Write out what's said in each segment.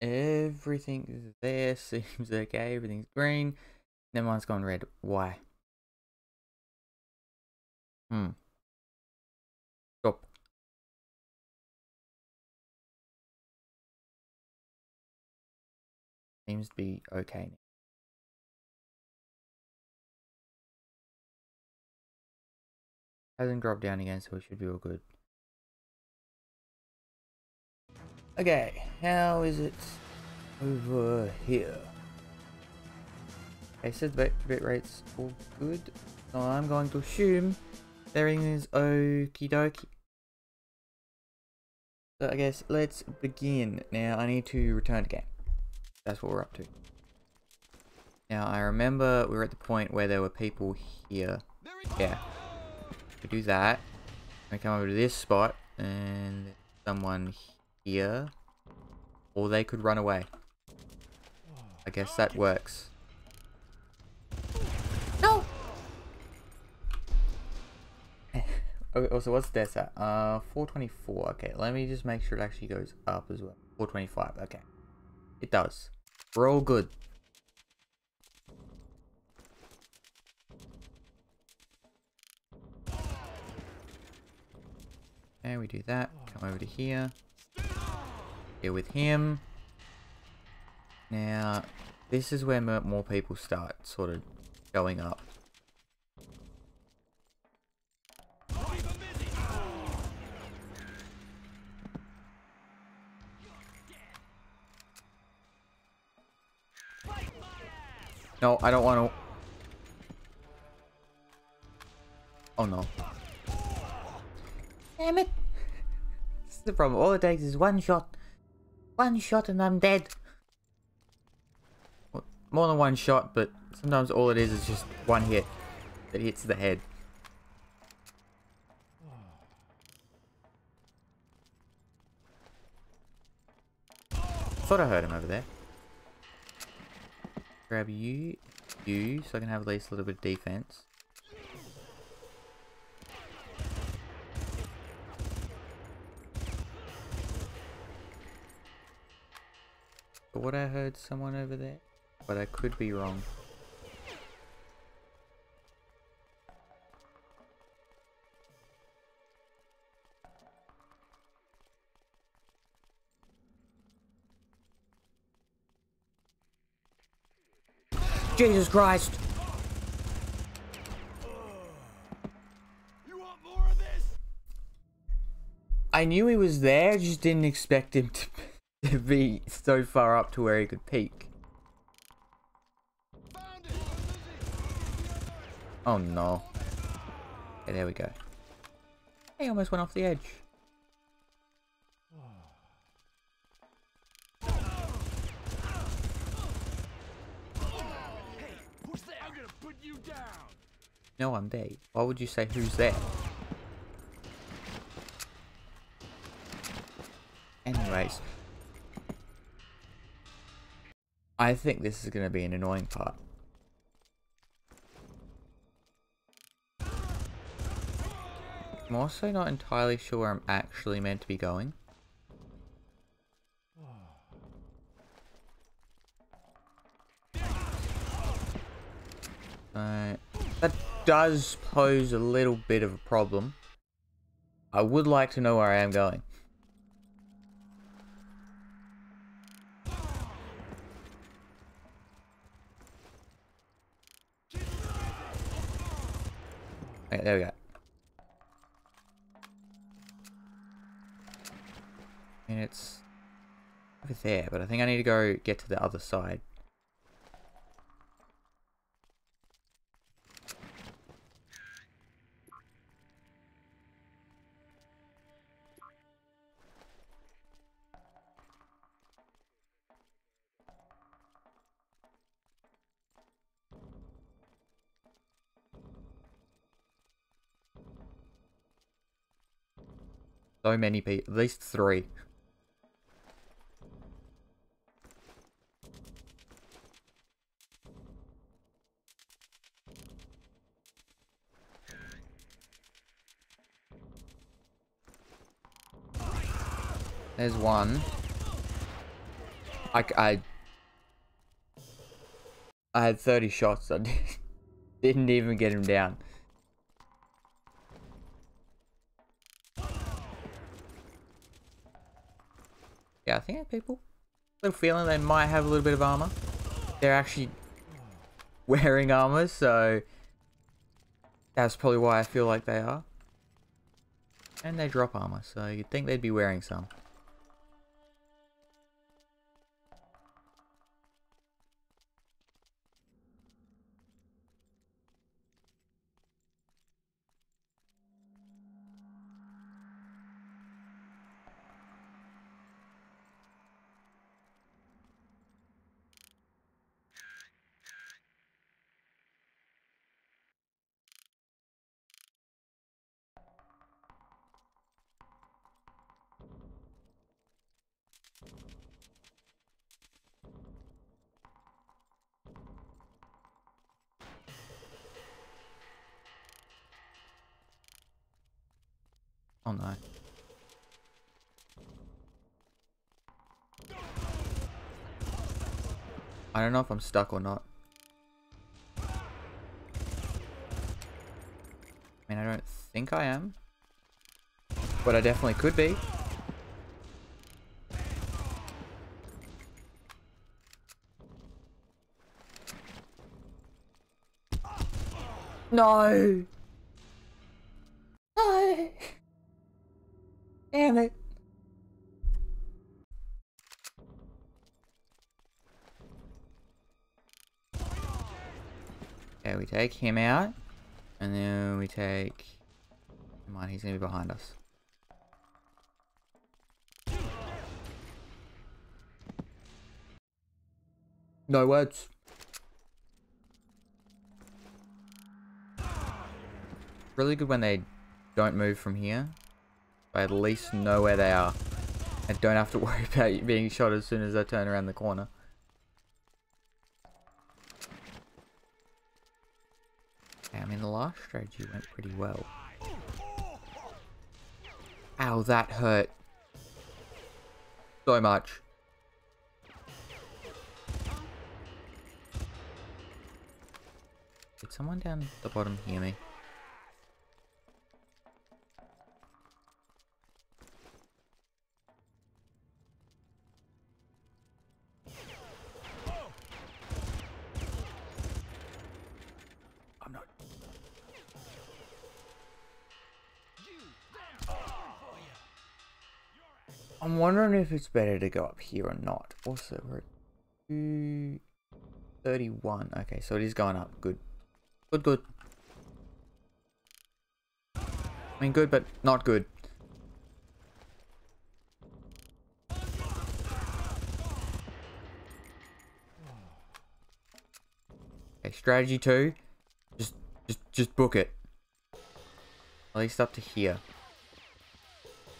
Everything there seems okay. Everything's green. Then mine's gone red. Why? Hmm. Stop. Seems to be okay. Hasn't dropped down again, so it should be all good. Okay, how is it over here? Okay, so the bit, rate's all good. So I'm going to assume everything is okie dokie. So I guess let's begin. Now I need to return to game. That's what we're up to. Now I remember we were at the point where there were people here. Yeah. We do that. We come over to this spot and someone here. Or they could run away. I guess that works. No! okay, also what's this at? Uh, 424. Okay, let me just make sure it actually goes up as well. 425, okay. It does. We're all good. Okay, we do that. Come over to here. With him. Now, this is where more people start sort of going up. No, I don't want to. Oh no. Damn it! This is the problem. All it takes is one shot. One shot and I'm dead. Well, more than one shot, but sometimes all it is is just one hit that hits the head. Thought I heard him over there. Grab you, you, so I can have at least a little bit of defense. But I heard someone over there? But I could be wrong. Jesus Christ! I knew he was there, just didn't expect him to be so far up to where he could peek. Oh no. Okay, there we go. He almost went off the edge. No, I'm there. Why would you say who's there? Anyways, I think this is going to be an annoying part. I'm also not entirely sure where I'm actually meant to be going. Uh, that does pose a little bit of a problem. I would like to know where I am going. Okay, there we go. And it's over there, but I think I need to go get to the other side. So many people. At least three. There's one. I, I, I had 30 shots. I didn't even get him down. Yeah, I think people, little feeling they might have a little bit of armor. They're actually wearing armor, so that's probably why I feel like they are. And they drop armor, so you'd think they'd be wearing some. Oh no. I don't know if I'm stuck or not. I mean, I don't think I am. But I definitely could be. No! No! Damn it. Okay, we take him out. And then we take... Come on, he's gonna be behind us. No words. Really good when they don't move from here. I at least know where they are. And don't have to worry about being shot as soon as I turn around the corner. I mean, the last strategy went pretty well. Ow, that hurt. So much. Did someone down the bottom hear me? I'm wondering if it's better to go up here or not. Also, we're at 231. Okay, so it is going up. Good. Good, good. I mean, good, but not good. Okay, strategy two. Just, just, just book it. At least up to here.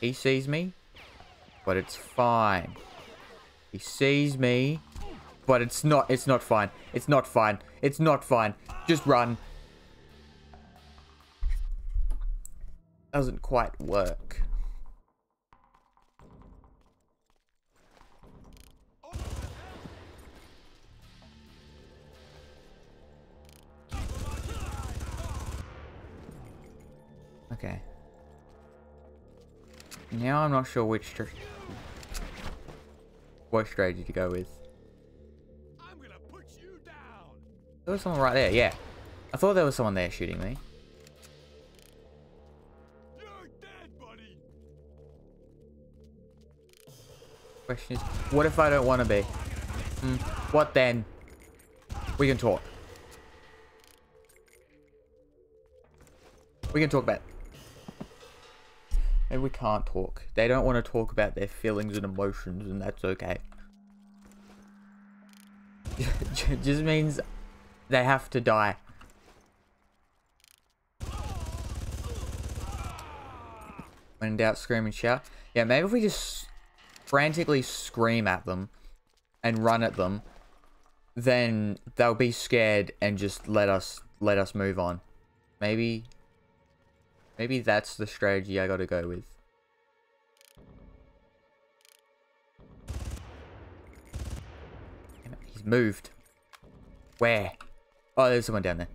He sees me but it's fine. He sees me, but it's not, it's not fine. It's not fine. It's not fine. Just run. Doesn't quite work. Now I'm not sure which what strategy to go with. i'm gonna put you There was someone right there, yeah. I thought there was someone there shooting me. Dead, Question is, what if I don't want to be? Hmm, what then? We can talk. We can talk about Maybe we can't talk. They don't want to talk about their feelings and emotions, and that's okay. just means they have to die. When in doubt, scream and shout. Yeah, maybe if we just frantically scream at them and run at them, then they'll be scared and just let us let us move on. Maybe Maybe that's the strategy I gotta go with. He's moved. Where? Oh, there's someone down there.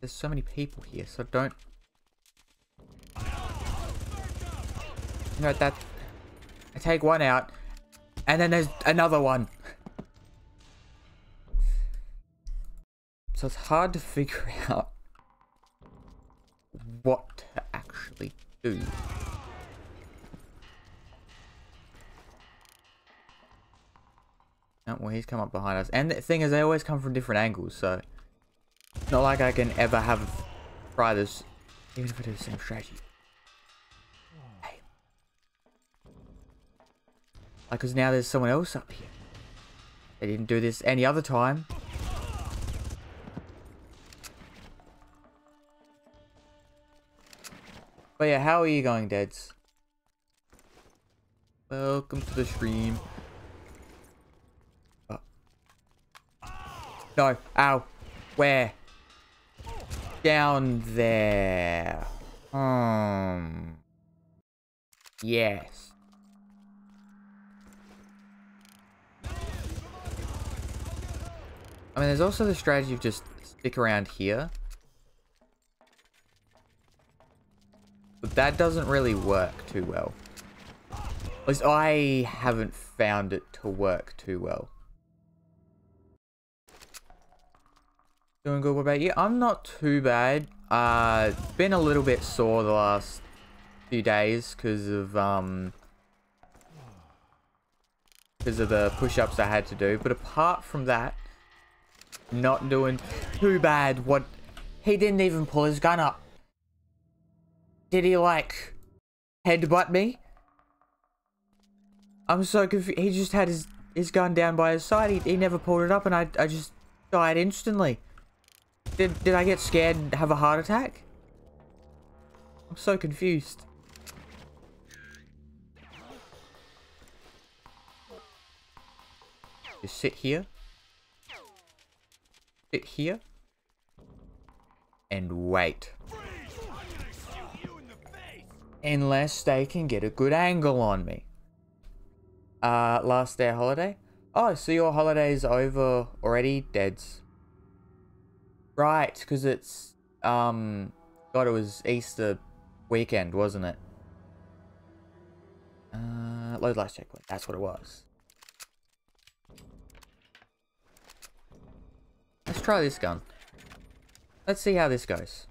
There's so many people here, so don't... Know, that... I take one out, and then there's another one. So it's hard to figure out what to actually do. Oh, well, he's come up behind us. And the thing is, they always come from different angles, so... Not like I can ever have... Try this, even if I do the same strategy. Hey. Like, because now there's someone else up here. They didn't do this any other time. But yeah, how are you going, Deads? Welcome to the stream. Oh. No, ow. Where? Down there. Um. Yes. I mean, there's also the strategy of just stick around here. But that doesn't really work too well. At least I haven't found it to work too well. Doing good, what about you? I'm not too bad. Uh, been a little bit sore the last few days because of, um... Because of the push-ups I had to do. But apart from that, not doing too bad. What... He didn't even pull his gun up. Did he, like, headbutt me? I'm so confused. He just had his, his gun down by his side. He, he never pulled it up and I, I just died instantly. Did, did I get scared and have a heart attack? I'm so confused. Just sit here. Sit here. And wait. Unless they can get a good angle on me. Uh, last day of holiday? Oh, so your holiday's over already, Deads. Right, because it's, um, God, it was Easter weekend, wasn't it? Uh, load last checkpoint. That's what it was. Let's try this gun. Let's see how this goes.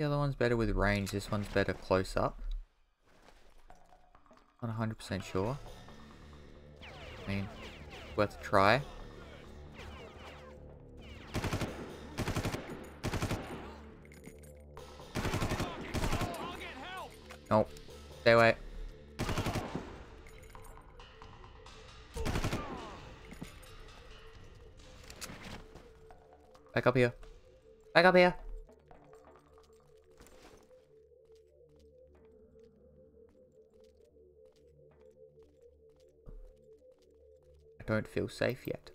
The other one's better with range, this one's better close up. Not 100% sure. I mean, worth a try. Nope. Stay away. Back up here. Back up here. Don't feel safe yet.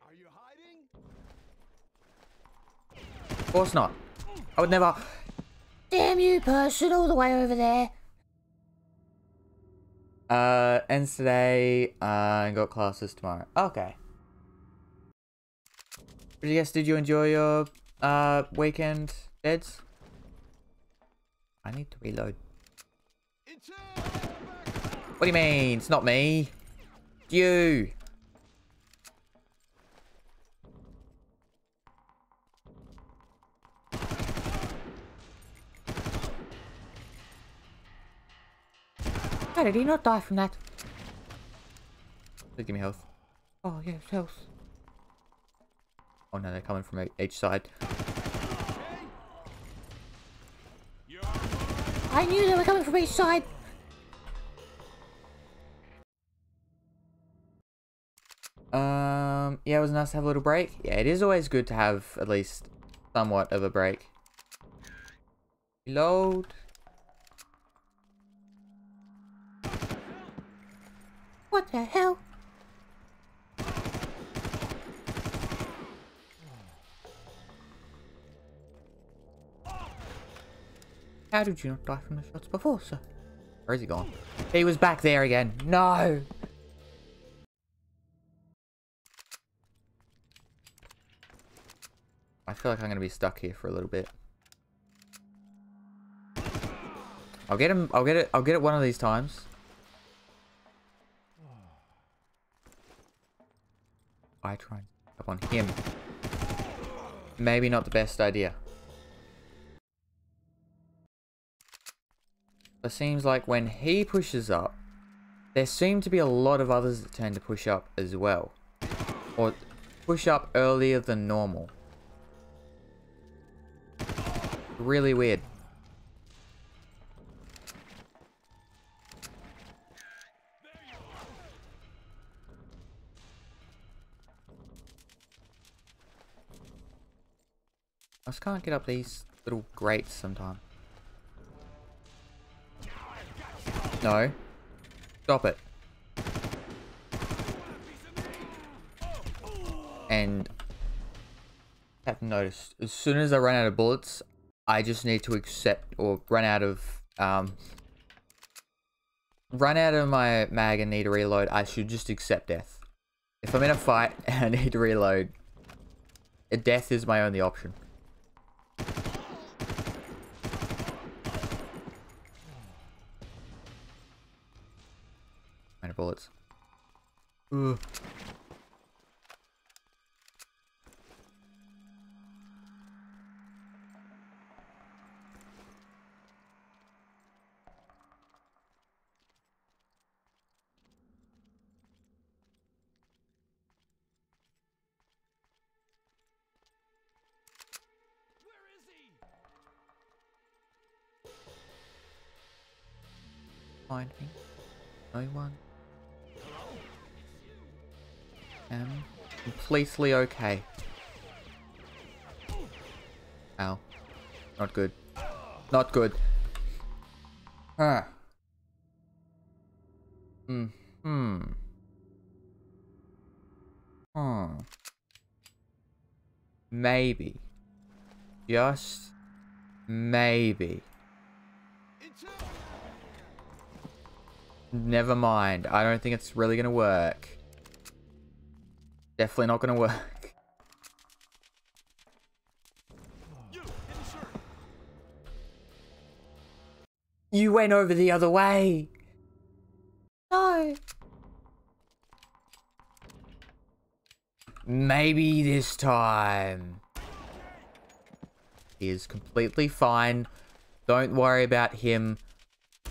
Are you hiding? Of course not. I would never... Damn you, person, all the way over there. Uh, ends today, uh, and got classes tomorrow. Okay. But yes, did you enjoy your, uh, weekend, Deads? I need to reload. What do you mean? It's not me. It's you. How did he not die from that? Please give me health. Oh, yes, health. Oh no, they're coming from each side. I knew they were coming from each side. Um, yeah, it was nice to have a little break. Yeah, it is always good to have at least somewhat of a break. Reload. What the hell? How did you not die from the shots before, sir? Where is he gone? He was back there again. No! I feel like I'm going to be stuck here for a little bit. I'll get him. I'll get it. I'll get it one of these times. I try up on him. Maybe not the best idea. It seems like when he pushes up, there seem to be a lot of others that tend to push up as well. Or push up earlier than normal. Really weird. I just can't get up these little grates sometimes. No. Stop it. And I have noticed as soon as I run out of bullets, I just need to accept or run out of um run out of my mag and need to reload, I should just accept death. If I'm in a fight and I need to reload, death is my only option. Minor bullets. Ugh. Find me. No one. Am completely okay. Ow. Not good. Not good. Huh. Hmm. Hmm. Hmm. Maybe. Just maybe. Never mind. I don't think it's really going to work. Definitely not going to work. You went over the other way. No. Maybe this time. He is completely fine. Don't worry about him.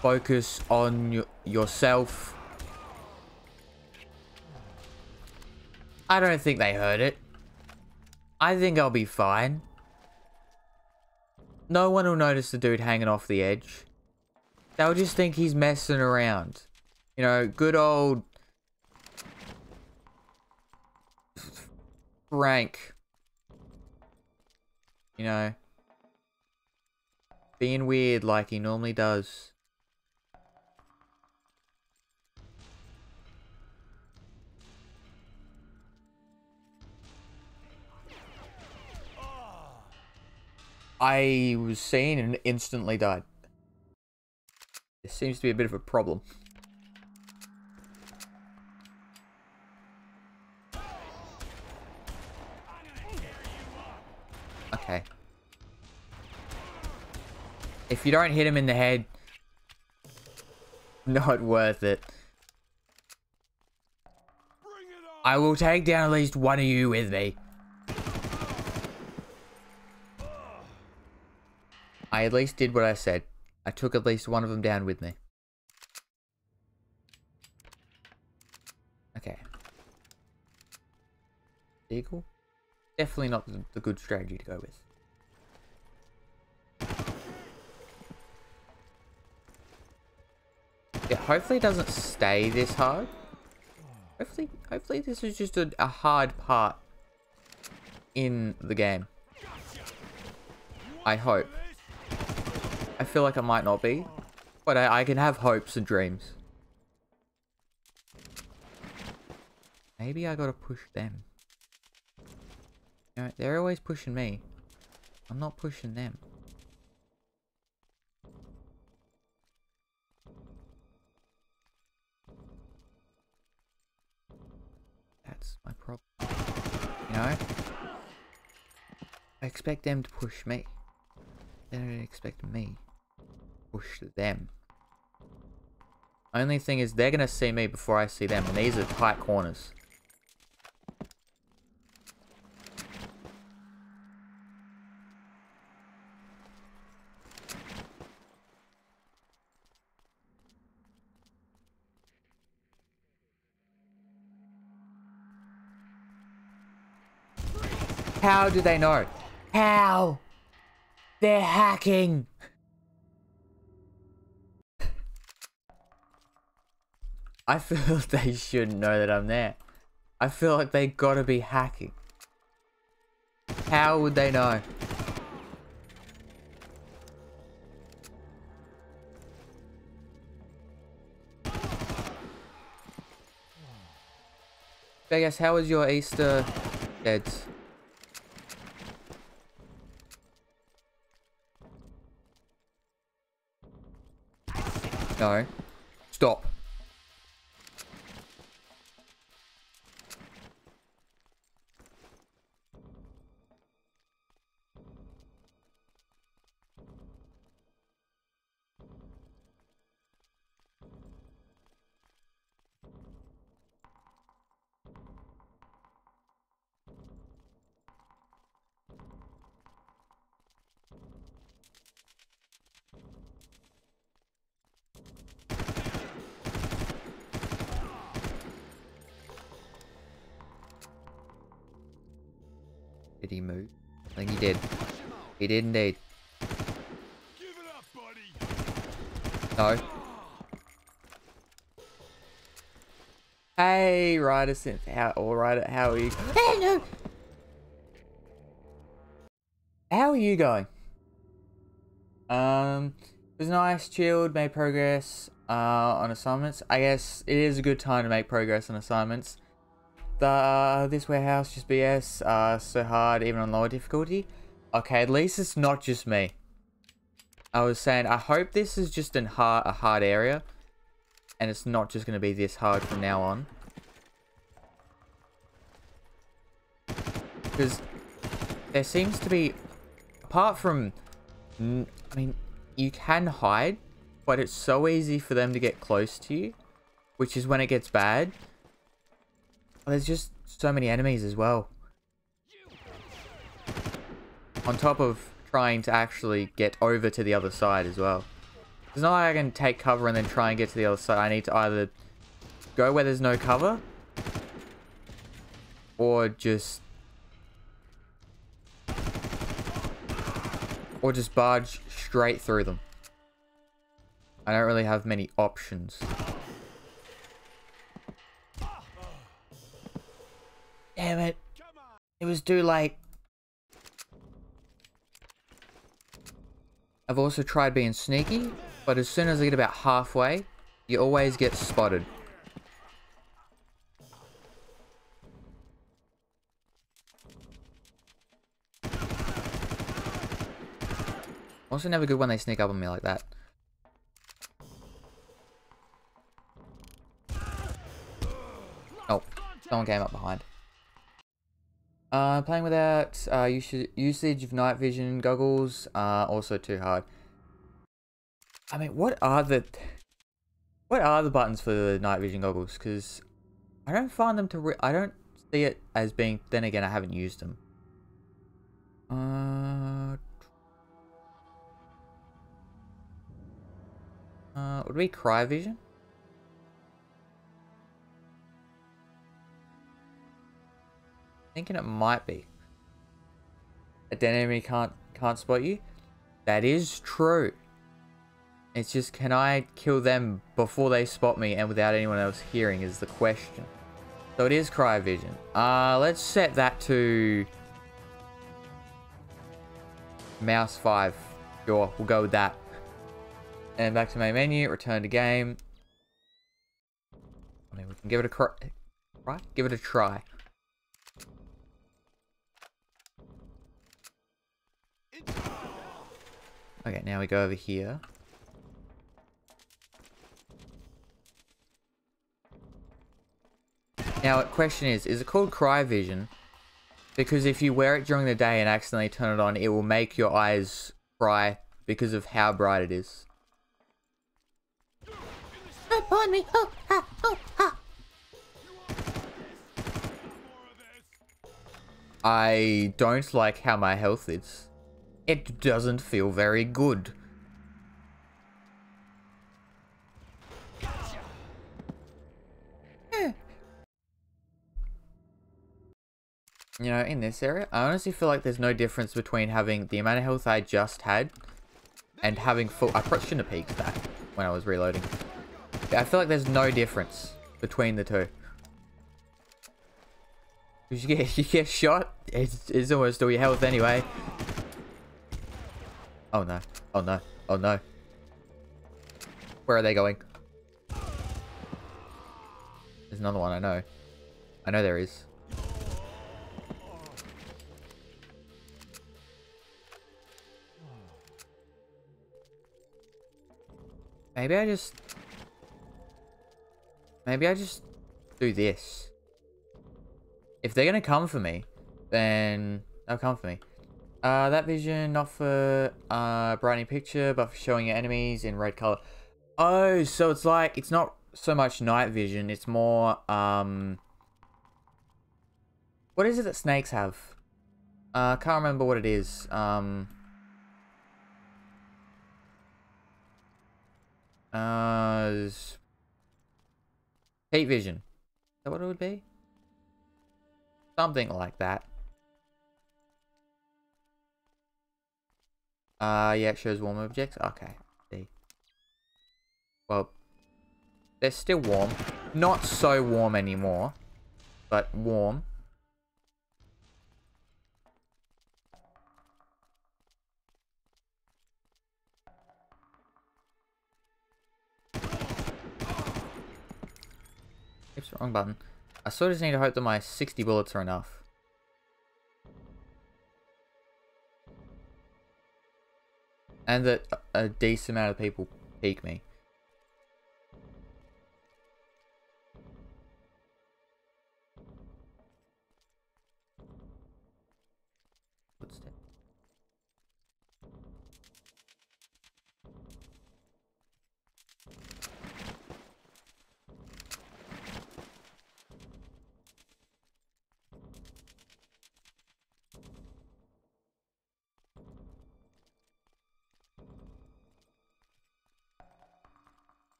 Focus on yourself. I don't think they heard it. I think I'll be fine. No one will notice the dude hanging off the edge. They'll just think he's messing around. You know, good old... Frank. You know. Being weird like he normally does. I was seen and instantly died. This seems to be a bit of a problem. Okay. If you don't hit him in the head, not worth it. I will take down at least one of you with me. I at least did what I said. I took at least one of them down with me. Okay. Eagle? Definitely not the, the good strategy to go with. Yeah, hopefully it doesn't stay this hard. Hopefully, hopefully this is just a, a hard part in the game. I hope. I feel like I might not be. But I, I can have hopes and dreams. Maybe I gotta push them. You know, they're always pushing me. I'm not pushing them. That's my problem. You know? I expect them to push me. They don't expect me push them. Only thing is they're going to see me before I see them. And these are tight corners. How do they know? How? They're hacking! I feel they shouldn't know that I'm there. I feel like they gotta be hacking. How would they know? I guess how was your Easter, Deads? No. Stop. Did indeed. No. Hey, Ryder Synth. How, or Ryder, how are you? Hey, no! How are you going? Um, it was nice, chilled, made progress uh, on assignments. I guess it is a good time to make progress on assignments. The uh, this warehouse just BS. Uh, so hard even on lower difficulty. Okay, at least it's not just me. I was saying I hope this is just in hard a hard area, and it's not just gonna be this hard from now on. Because there seems to be, apart from, I mean, you can hide, but it's so easy for them to get close to you, which is when it gets bad. There's just so many enemies as well. On top of trying to actually get over to the other side as well. It's not like I can take cover and then try and get to the other side. I need to either go where there's no cover or just or just barge straight through them. I don't really have many options. Damn it. It was too late. I've also tried being sneaky, but as soon as I get about halfway, you always get spotted. Also never good when they sneak up on me like that. Oh, someone came up behind. Uh, playing without uh, usage of night vision goggles, uh, also too hard. I mean, what are the what are the buttons for the night vision goggles? Because I don't find them to. I don't see it as being. Then again, I haven't used them. Uh, uh, would be Cry Vision? Thinking it might be. A dead enemy can't can't spot you. That is true. It's just can I kill them before they spot me and without anyone else hearing is the question. So it is Cry Vision. Uh let's set that to mouse 5. Sure, we'll go with that. And back to main menu, return to game. I mean, we can give it a Right? Give it a try. Okay, now we go over here. Now, question is, is it called Cry Vision? Because if you wear it during the day and accidentally turn it on, it will make your eyes cry because of how bright it is. Upon me! Oh, oh! I don't like how my health is. It doesn't feel very good. Eh. You know, in this area, I honestly feel like there's no difference between having the amount of health I just had and having full... I probably shouldn't have peeked that when I was reloading. I feel like there's no difference between the two. You get, you get shot, it's, it's almost all your health anyway. Oh no, oh no, oh no. Where are they going? There's another one, I know. I know there is. Maybe I just... Maybe I just do this. If they're gonna come for me, then they'll come for me. Uh, that vision not for uh, brightening picture, but for showing your enemies in red color. Oh, so it's like, it's not so much night vision, it's more, um... What is it that snakes have? I uh, can't remember what it is. Um... Uh... Heat vision. Is that what it would be? Something like that. Uh, yeah, it shows warm objects. Okay, see. Well, they're still warm. Not so warm anymore, but warm. Oops, wrong button. I sort of just need to hope that my 60 bullets are enough. And that a decent amount of people peek me.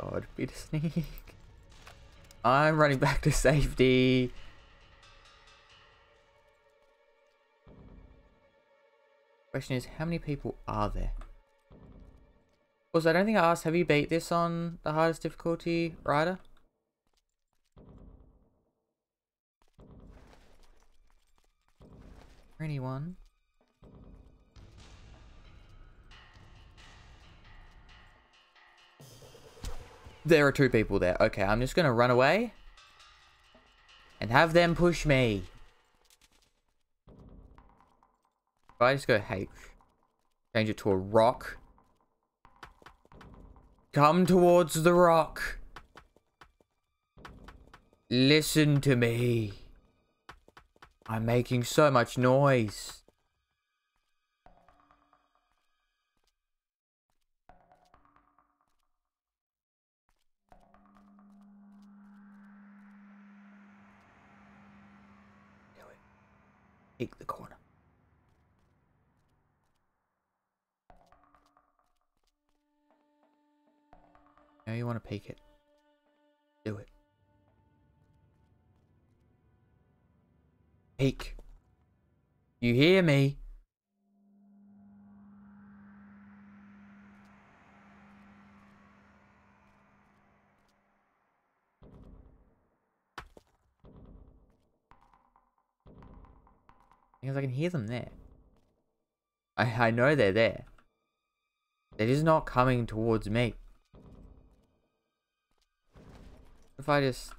God, be the sneak. I'm running back to safety. Question is, how many people are there? Also, I don't think I asked, have you beat this on the hardest difficulty, Ryder? Anyone? There are two people there. Okay, I'm just going to run away. And have them push me. If I just go H. Change it to a rock. Come towards the rock. Listen to me. I'm making so much noise. take the corner. Now you want to pick it. Do it. Peek. You hear me? Because I can hear them there. I, I know they're there. They're just not coming towards me. If I just...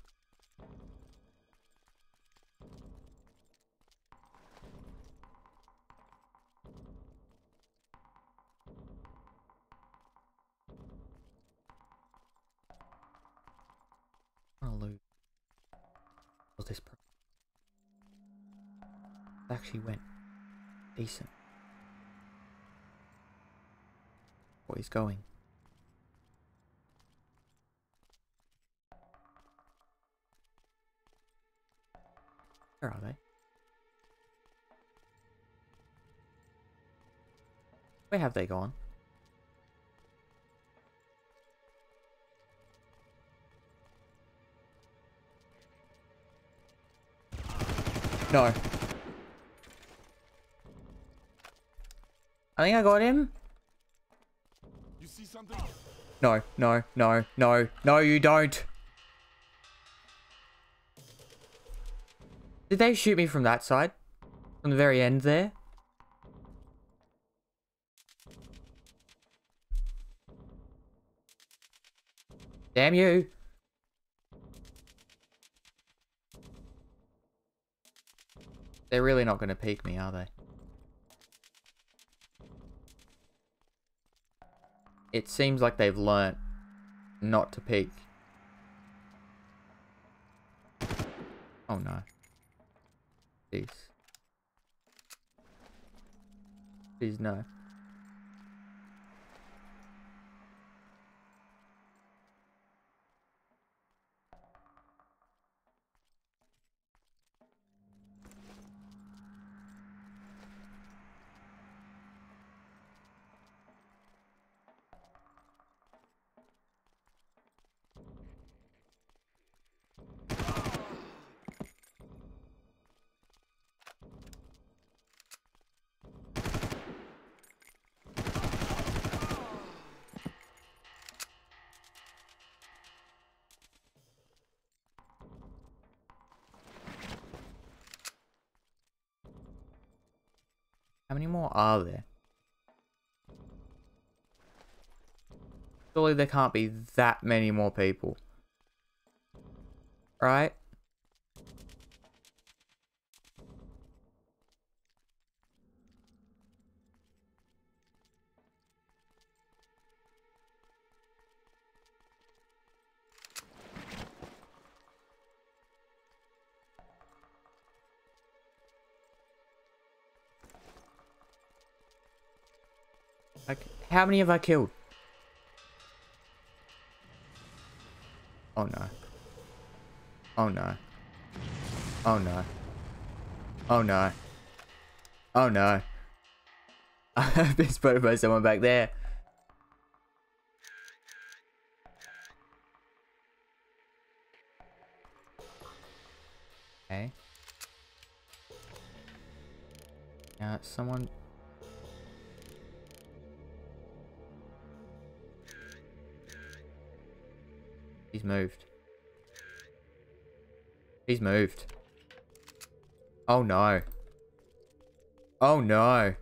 actually went decent. What he's going. Where are they? Where have they gone? No. I think I got him. You see something? No, no, no, no, no, you don't. Did they shoot me from that side? From the very end there? Damn you. They're really not going to peek me, are they? It seems like they've learnt not to peek. Oh no. Please. Please no. Many more are there? Surely there can't be that many more people. Right? How many have I killed? Oh no. Oh no. Oh no. Oh no. Oh no. I've been spotted by someone back there. Okay. Now, someone He's moved. He's moved. Oh no. Oh no.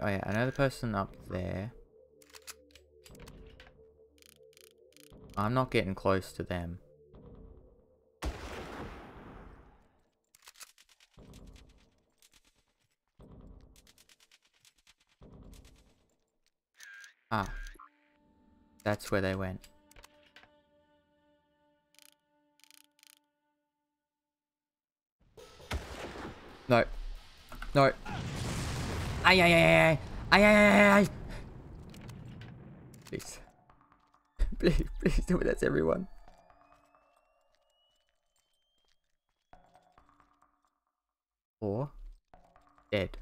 Oh yeah, another person up there. I'm not getting close to them. Ah. That's where they went. No. No. Ay, ay, ay, ay, ay, ay, ay. Please. Please, please tell me that's everyone. Or dead.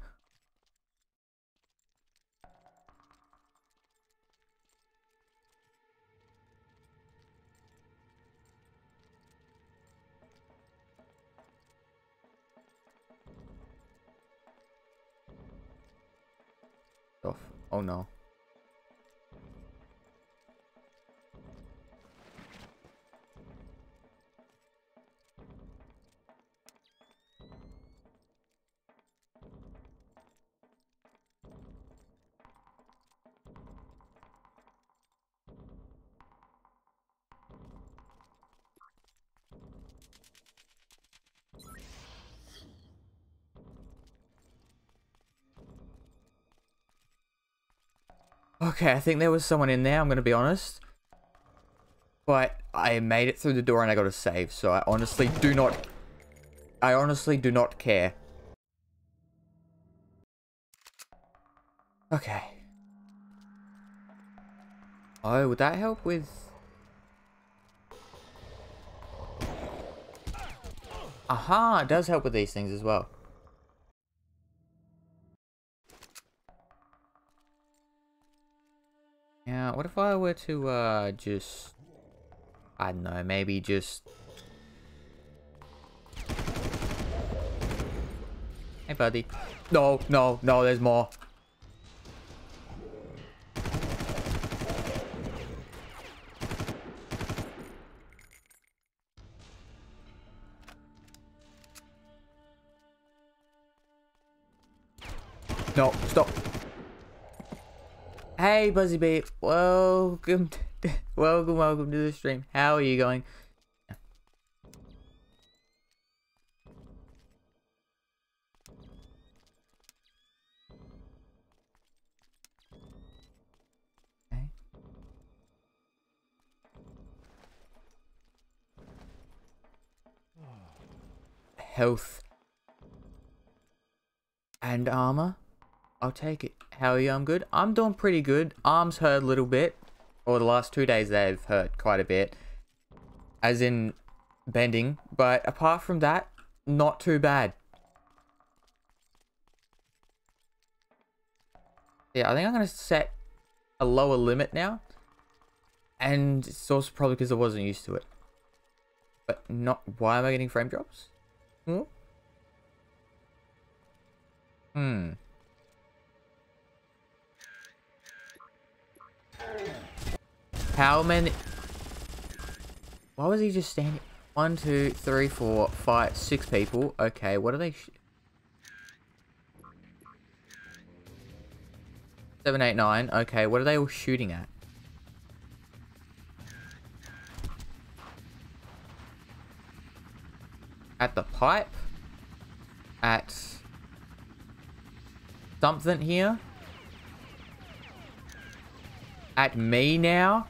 Oh no. Okay, I think there was someone in there, I'm gonna be honest. But I made it through the door and I got a save, so I honestly do not... I honestly do not care. Okay. Oh, would that help with... Aha, it does help with these things as well. Now, what if I were to, uh, just... I don't know, maybe just... Hey, buddy. No, no, no, there's more. No, stop. Hey, Buzzy Beep. Welcome, to, welcome, welcome to the stream. How are you going? Health and armor. I'll take it. How are you? I'm good. I'm doing pretty good. Arms hurt a little bit. Or the last two days they've hurt quite a bit. As in bending. But apart from that, not too bad. Yeah, I think I'm going to set a lower limit now. And it's also probably because I wasn't used to it. But not... Why am I getting frame drops? Hmm? Hmm. How many? Why was he just standing? One, two, three, four, five, six people. Okay, what are they? Seven, eight, nine. Okay, what are they all shooting at? At the pipe? At something here? At me now?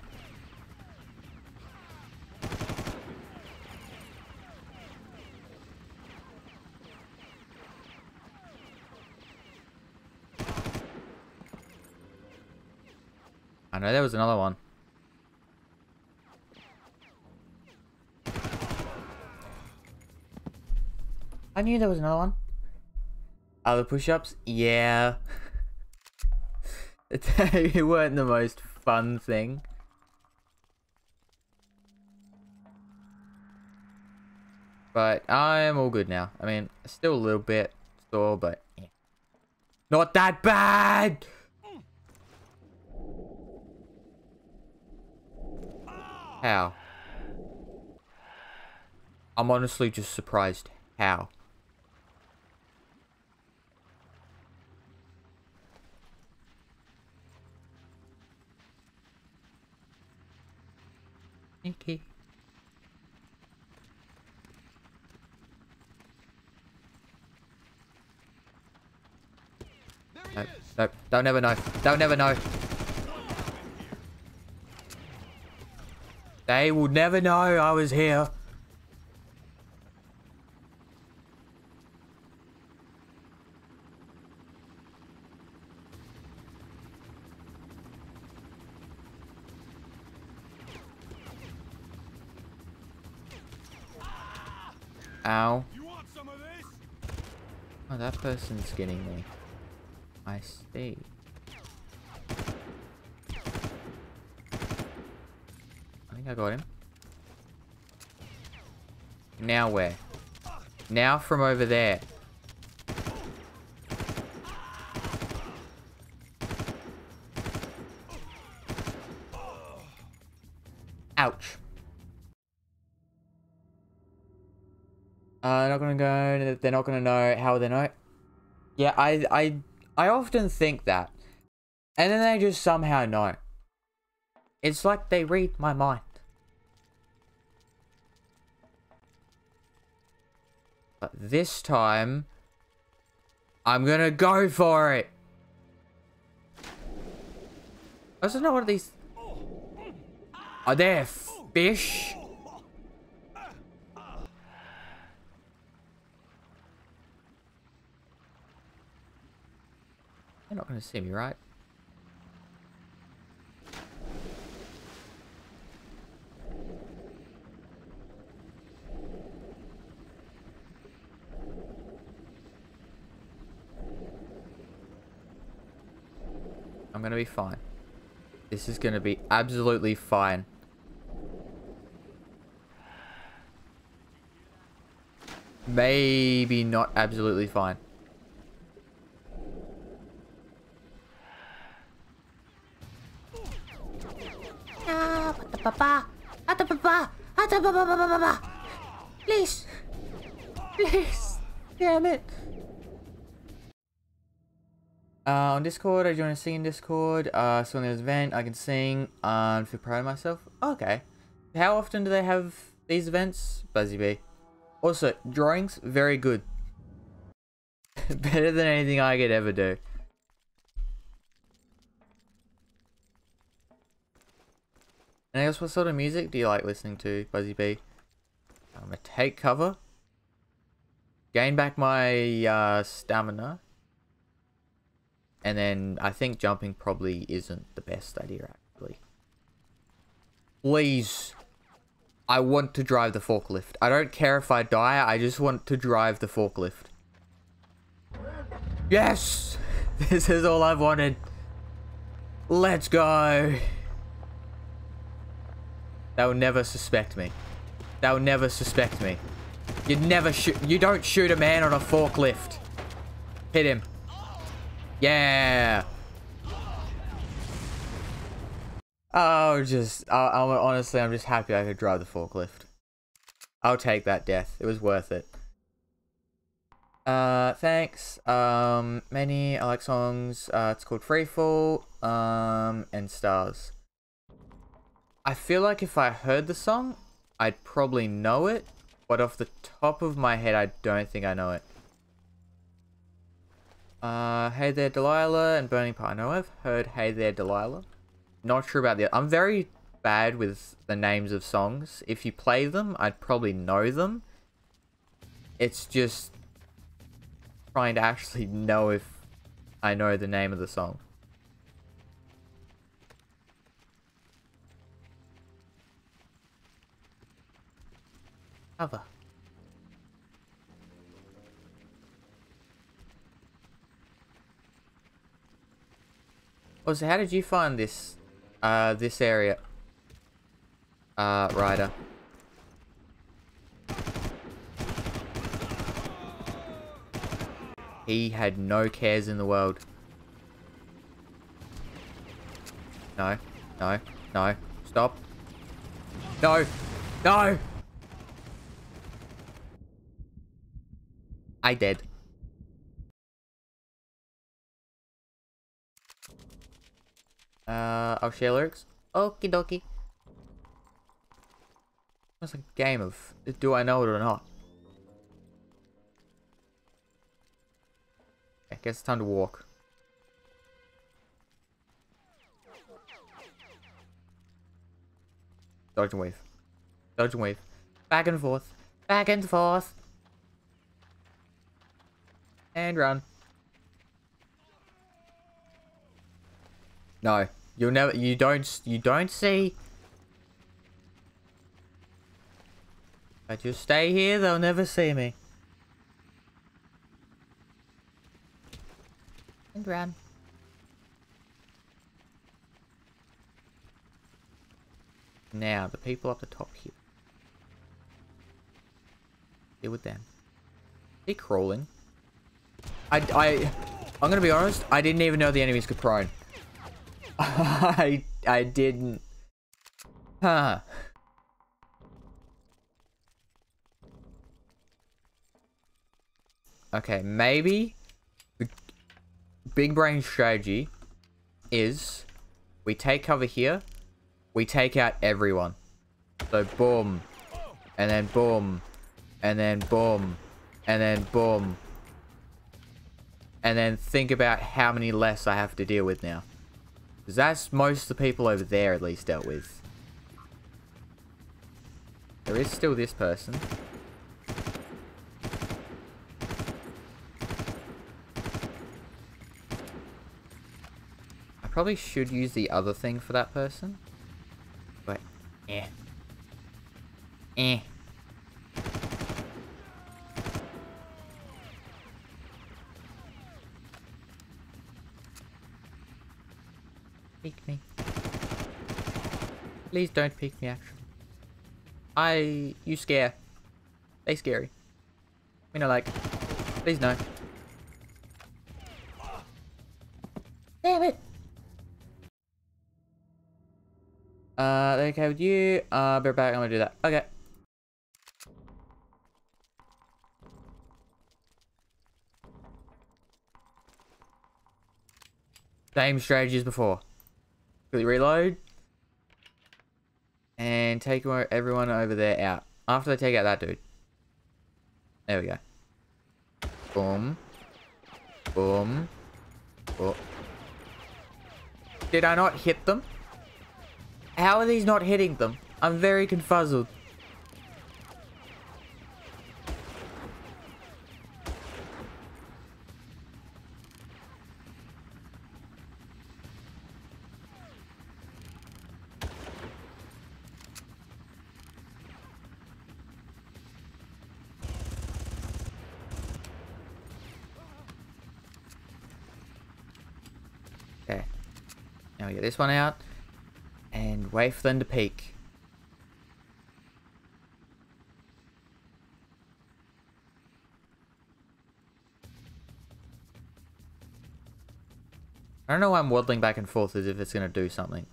I know there was another one. I knew there was another one. Other push-ups? Yeah. it weren't the most fun thing. But I'm all good now. I mean, still a little bit sore, but not that bad. How? I'm honestly just surprised. How? Okay. No, no, don't ever know. Don't ever know. They will never know I was here. Ow. You want some of this? Oh, that person's getting me. I see. I think I got him. Now where? Now from over there. Not gonna know how they know. Yeah, I, I, I often think that, and then they just somehow know. It's like they read my mind. But this time, I'm gonna go for it. I don't know what these. Are there fish? They're not gonna see me, right? I'm gonna be fine. This is gonna be absolutely fine. Maybe not absolutely fine. Ah, what the papa? Ah, the papa. The papa, papa, papa. Please. Please. Damn it. Uh, on Discord, I join a singing Discord. Uh, so there's an event, I can sing. Um, feel proud of myself. Okay. How often do they have these events? Buzzy B. Also, drawings, very good. Better than anything I could ever do. And I guess what sort of music do you like listening to, Buzzy B? I'm gonna take cover. Gain back my uh, stamina. And then I think jumping probably isn't the best idea, actually. Please. I want to drive the forklift. I don't care if I die, I just want to drive the forklift. Yes! This is all I've wanted. Let's go. They will never suspect me. They will never suspect me. You never shoot. You don't shoot a man on a forklift. Hit him. Yeah. Oh, just. I, I'm honestly, I'm just happy I could drive the forklift. I'll take that death. It was worth it. Uh, thanks. Um, many I like songs. Uh, it's called Freefall. Um, and Stars. I feel like if I heard the song, I'd probably know it, but off the top of my head, I don't think I know it. Uh, Hey There Delilah and Burning Part. I know I've heard Hey There Delilah. Not sure about the I'm very bad with the names of songs. If you play them, I'd probably know them. It's just trying to actually know if I know the name of the song. Cover. Oh, so how did you find this, uh, this area, uh, Ryder? He had no cares in the world. No, no, no, stop. No, no! I did. Uh, I'll share lyrics. Okie dokie. It's a game of do I know it or not. I guess it's time to walk. Dodge and wave. Dodge and wave. Back and forth. Back and forth. And run. No, you'll never. You don't. You don't see. If I just stay here, they'll never see me. And run. Now, the people up the top here. Deal with them. They're crawling. I, I, I'm gonna be honest. I didn't even know the enemies could prone. I, I didn't. Huh. Okay, maybe the big brain strategy is we take cover here, we take out everyone. So boom, and then boom, and then boom, and then boom, and then think about how many less I have to deal with now. Because that's most of the people over there at least dealt with. There is still this person. I probably should use the other thing for that person. But, eh. Eh. Please don't peek me, actually. I... You scare. They scary. You know, like... Please no. Damn it. Uh, okay with you? Uh, be back. I'm gonna do that. Okay. Same strategy as before. Quickly reload. And take everyone over there out. After they take out that dude. There we go. Boom. Boom. Oh. Did I not hit them? How are these not hitting them? I'm very confuzzled. This one out. And wait for them to peek. I don't know why I'm waddling back and forth as if it's going to do something.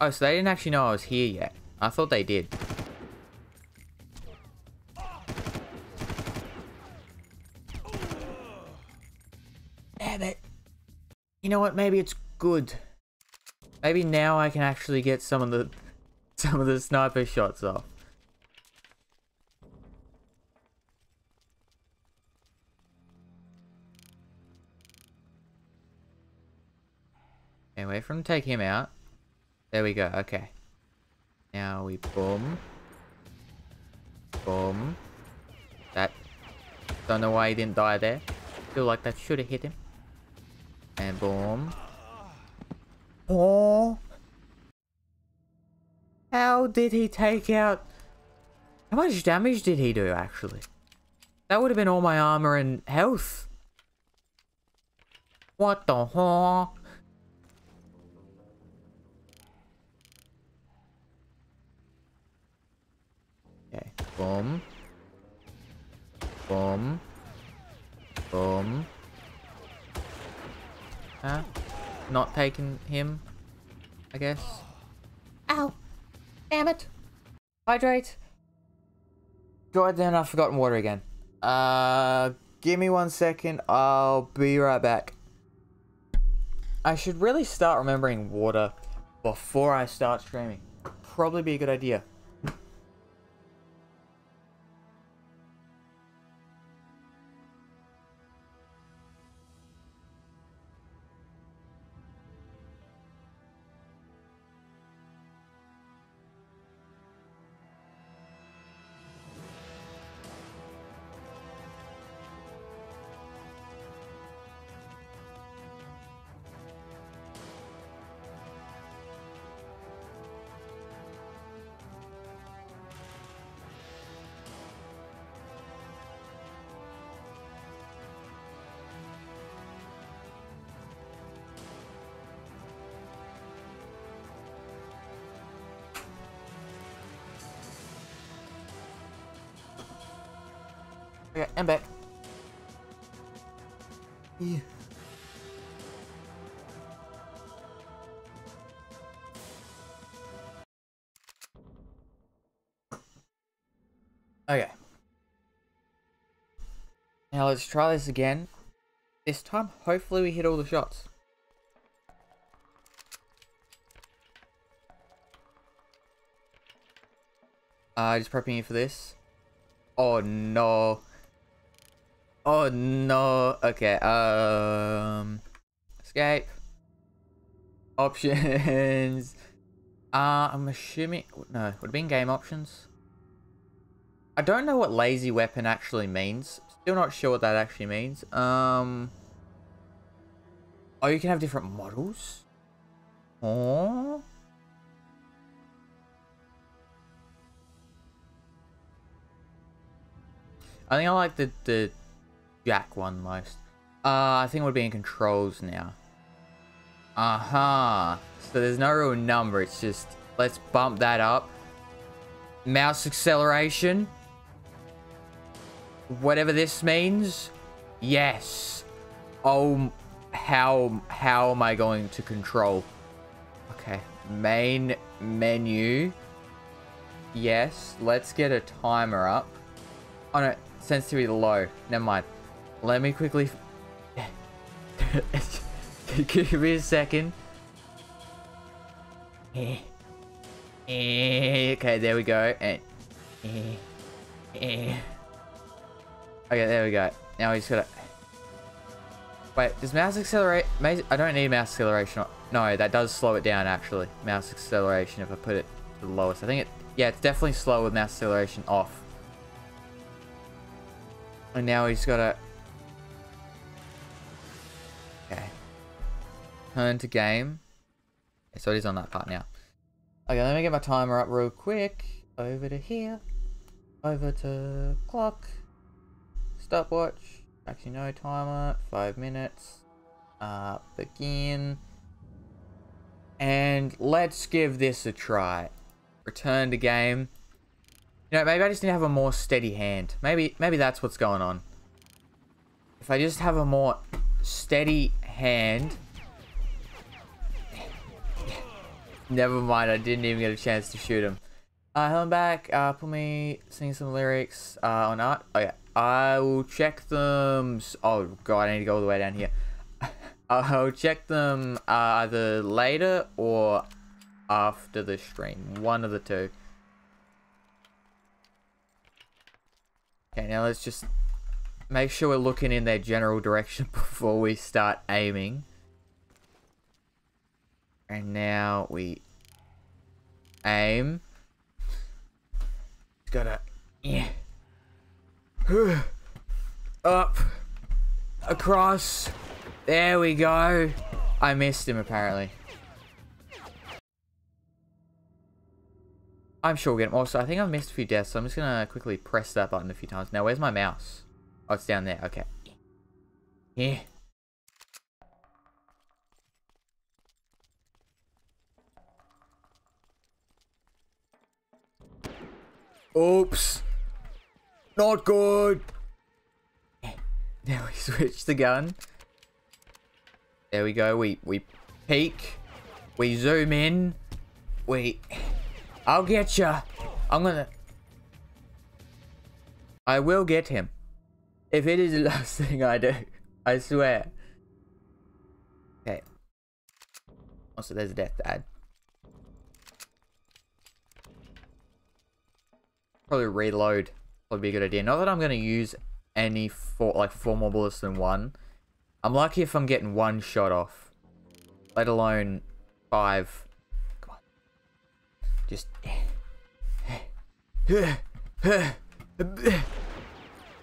Oh, so they didn't actually know I was here yet. I thought they did. You know what? Maybe it's good. Maybe now I can actually get some of the some of the sniper shots off. Him to take him out. There we go, okay. Now we boom. Boom. That. Don't know why he didn't die there. Feel like that should have hit him. And boom. Oh. How did he take out... How much damage did he do, actually? That would have been all my armor and health. What the hell? Okay, boom. Boom. Boom. Huh? Not taking him, I guess. Ow. Damn it. Hydrate. God damn, I've forgotten water again. Uh, give me one second. I'll be right back. I should really start remembering water before I start streaming. Probably be a good idea. Let's try this again. This time, hopefully we hit all the shots. Uh, just prepping you for this. Oh no. Oh no. Okay, um... Escape. Options. Uh, I'm assuming... No, would be in game options? I don't know what lazy weapon actually means. Still not sure what that actually means. Um... Oh, you can have different models? Oh. I think I like the, the Jack one most. Uh, I think it would be in controls now. Uh-huh. So there's no real number, it's just, let's bump that up. Mouse acceleration. Whatever this means. Yes. Oh, how, how am I going to control? Okay, main menu. Yes, let's get a timer up. Oh no, sensitivity low. Never mind. Let me quickly... Give me a second. Eh. Eh. Okay, there we go. And... Okay, there we go. Now we just gotta... Wait, does mouse accelerate? I don't need mouse acceleration. No, that does slow it down, actually. Mouse acceleration, if I put it to the lowest. I think it... Yeah, it's definitely slow with mouse acceleration off. And now he's gotta... Okay. Turn to game. Okay, so it is on that part now. Okay, let me get my timer up real quick. Over to here. Over to clock. Stopwatch. Actually, no timer. Five minutes. Uh, begin. And let's give this a try. Return to game. You know, maybe I just need to have a more steady hand. Maybe, maybe that's what's going on. If I just have a more steady hand. Never mind, I didn't even get a chance to shoot him. Uh, hello, I'm back. Uh, put me sing some lyrics uh, on art. Oh yeah, I will check them. Oh god, I need to go all the way down here. I'll check them uh, either later or after the stream. One of the two. Okay, now let's just make sure we're looking in their general direction before we start aiming. And now we aim. Gotta, yeah. Up. Across. There we go. I missed him apparently. I'm sure we'll get him. Also, I think I've missed a few deaths, so I'm just gonna quickly press that button a few times. Now, where's my mouse? Oh, it's down there. Okay. Yeah. Oops. Not good. Now we switch the gun. There we go. We we peek. We zoom in. We I'll get ya. I'm gonna... I will get him. If it is the last thing I do. I swear. Okay. Also, there's a death dad. Probably reload. Probably be a good idea. Not that I'm going to use any four, like four more bullets than one. I'm lucky if I'm getting one shot off. Let alone five. Come on. Just...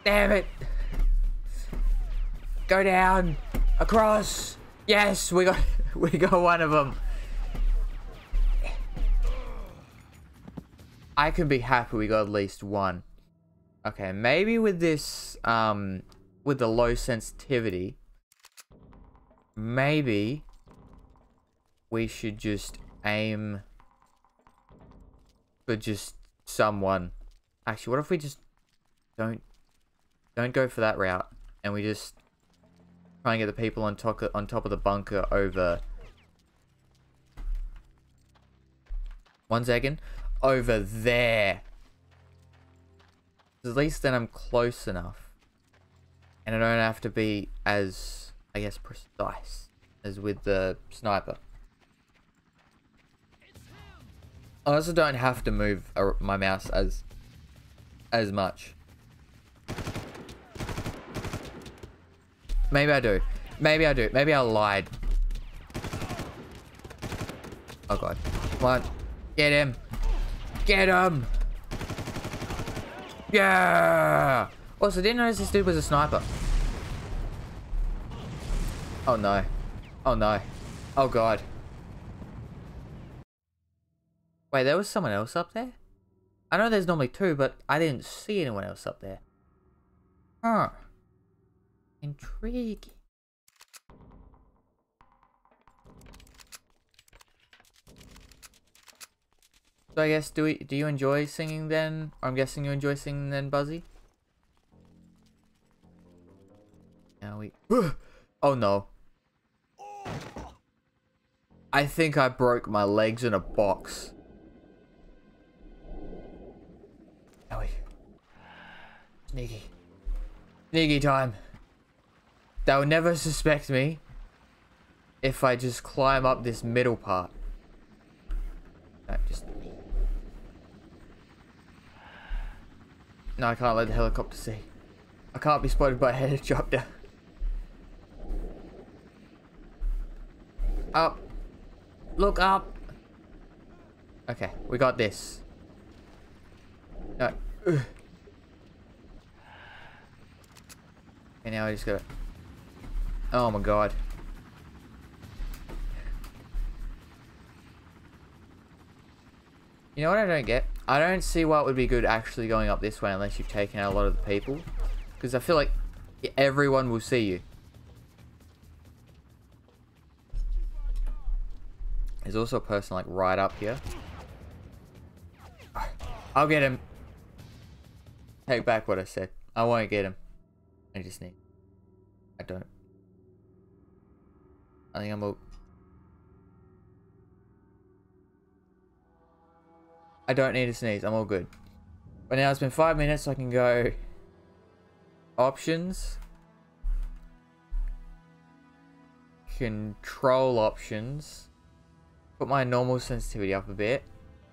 Damn it! Go down! Across! Yes! We got... We got one of them! I can be happy we got at least one. Okay, maybe with this, um, with the low sensitivity, maybe we should just aim for just someone. Actually, what if we just don't don't go for that route and we just try and get the people on top on top of the bunker over one second over there. At least then I'm close enough. And I don't have to be as, I guess, precise as with the sniper. I also don't have to move my mouse as as much. Maybe I do. Maybe I do. Maybe I lied. Oh god. On. Get him. Get him. Yeah. Oh, also, didn't notice this dude was a sniper. Oh no. Oh no. Oh god. Wait, there was someone else up there? I know there's normally two, but I didn't see anyone else up there. Huh. Intriguing. So I guess do we do you enjoy singing then? I'm guessing you enjoy singing then, Buzzy. Now we. oh no. I think I broke my legs in a box. Now we. Sneaky. Sneaky time. They'll never suspect me if I just climb up this middle part. No, just No, I can't let the helicopter see. I can't be spotted by a helicopter. Up. Look up. Okay, we got this. No. Ugh. Now I just gotta... Oh my god. You know what I don't get? I don't see why it would be good actually going up this way unless you've taken out a lot of the people. Because I feel like everyone will see you. There's also a person like right up here. I'll get him. Take back what I said. I won't get him. I just need. I don't. I think I'm all. I don't need to sneeze. I'm all good. But now it's been five minutes, so I can go options, control options, put my normal sensitivity up a bit,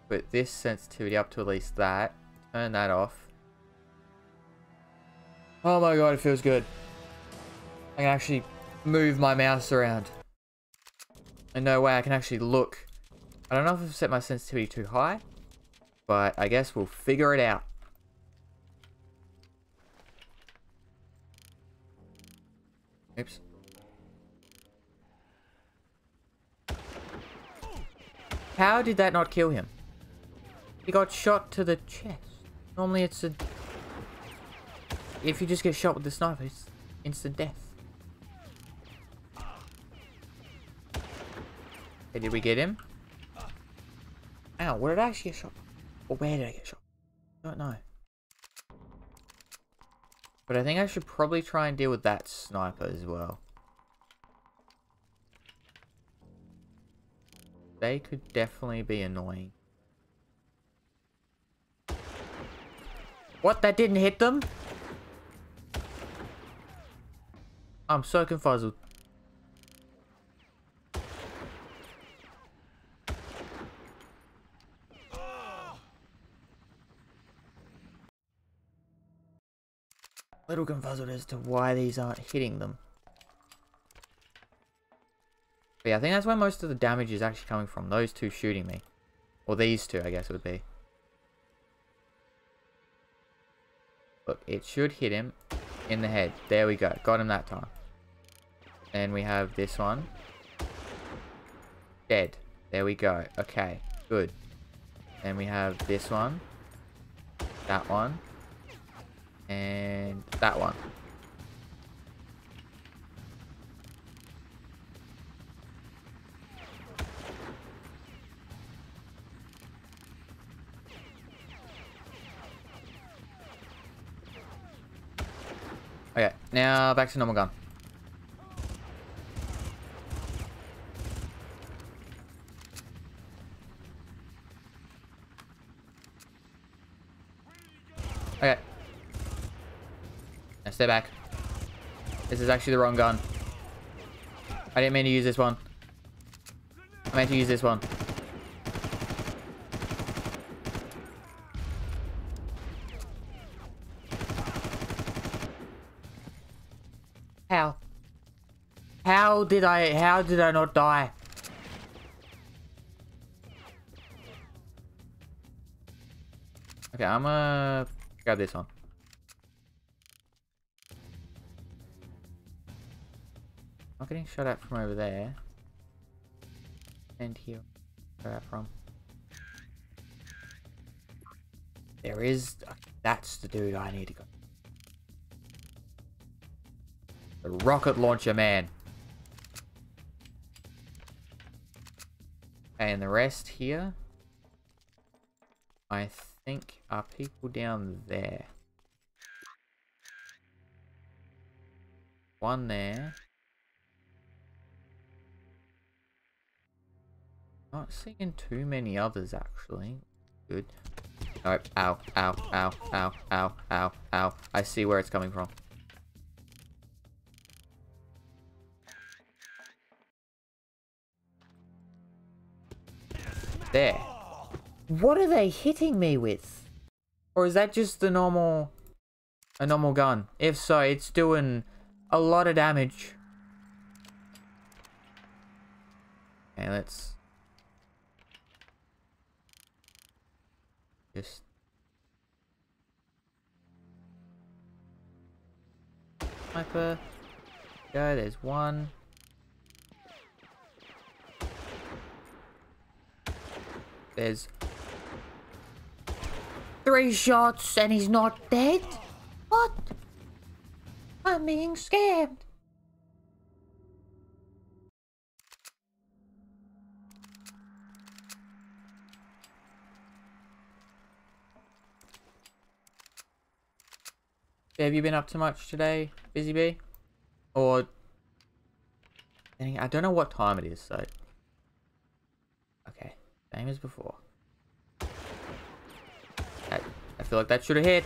put this sensitivity up to at least that, turn that off. Oh my god, it feels good. I can actually move my mouse around. And no way I can actually look. I don't know if I've set my sensitivity too high. But I guess we'll figure it out. Oops. How did that not kill him? He got shot to the chest. Normally it's a... If you just get shot with the sniper, it's instant death. Okay, did we get him? Ow, where did I actually get shot? Or where did I get shot? I don't know. But I think I should probably try and deal with that sniper as well. They could definitely be annoying. What? That didn't hit them? I'm so confuzzled. Little confuzzled as to why these aren't hitting them. But yeah, I think that's where most of the damage is actually coming from. Those two shooting me. Or these two, I guess it would be. Look, it should hit him in the head. There we go. Got him that time. Then we have this one. Dead. There we go. Okay, good. Then we have this one. That one and that one. Okay, now back to normal gun. Stay back. This is actually the wrong gun. I didn't mean to use this one. I meant to use this one. How? How did I, how did I not die? Okay, I'm gonna grab this one. Getting shot at from over there. And here. Shot at from. There is. Uh, that's the dude I need to go. The rocket launcher man. Okay, and the rest here. I think are people down there. One there. Not seeing too many others actually. Good. Oh, ow, ow, ow, ow, ow, ow, ow. I see where it's coming from. There. What are they hitting me with? Or is that just the normal... A normal gun? If so, it's doing a lot of damage. Okay, let's... Just... Sniper. Go, there's one. There's Three shots and he's not dead? What? I'm being scammed. Have you been up to much today, Busy Bee? Or... I don't know what time it is, so... Okay, same as before. I, I feel like that should have hit.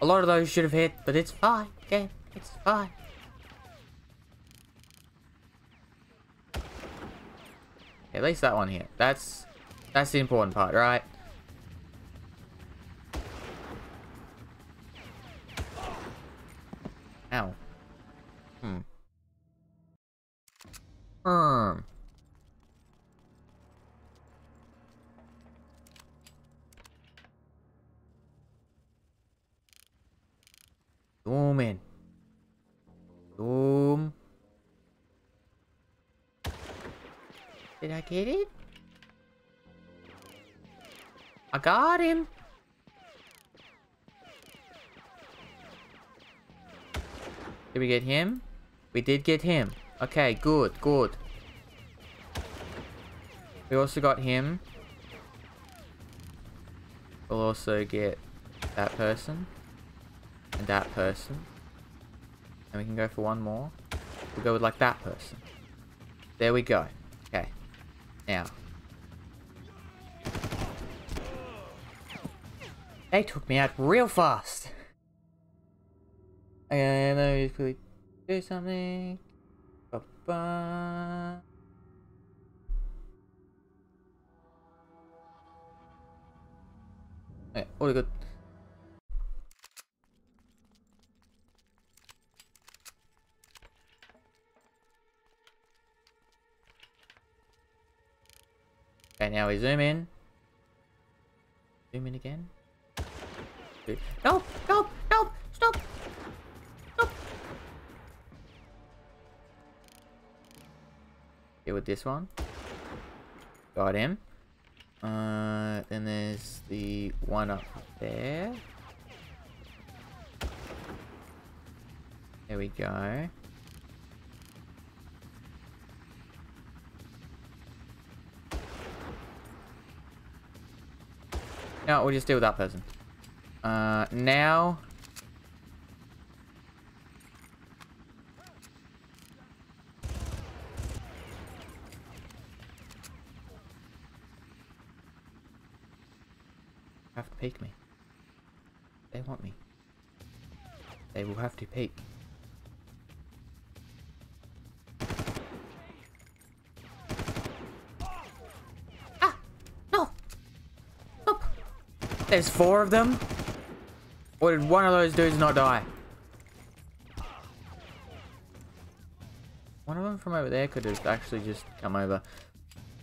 A lot of those should have hit, but it's fine, okay? It's fine. At least that one here. That's that's the important part, right? Him. Did we get him? We did get him. Okay, good, good. We also got him. We'll also get that person. And that person. And we can go for one more. We'll go with like that person. There we go. Okay. Now. They took me out real fast. Okay, let me quickly do something. Ba -ba. Okay, all good. Okay, now we zoom in. Zoom in again. No, no, no, stop. Stop. Here with this one. Got him. Uh, then there's the one up there. There we go. No, we'll just deal with that person. Uh, now... Have to peek me. They want me. They will have to peek. Ah! No! Stop! There's four of them? Or did one of those dudes not die? One of them from over there could have actually just come over.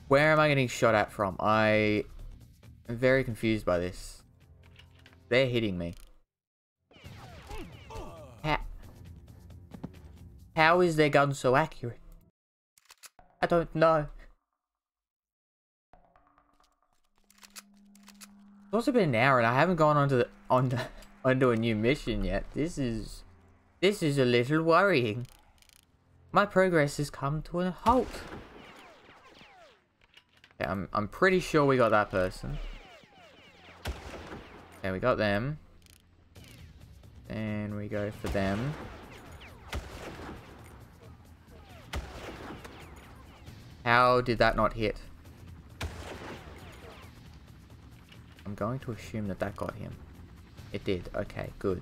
Where am I getting shot at from? I am very confused by this. They're hitting me. How, how is their gun so accurate? I don't know. It's also been an hour and I haven't gone onto the onto onto a new mission yet. This is this is a little worrying. My progress has come to a halt. Okay, I'm I'm pretty sure we got that person. Okay, we got them. And we go for them. How did that not hit? I'm going to assume that that got him. It did. Okay, good.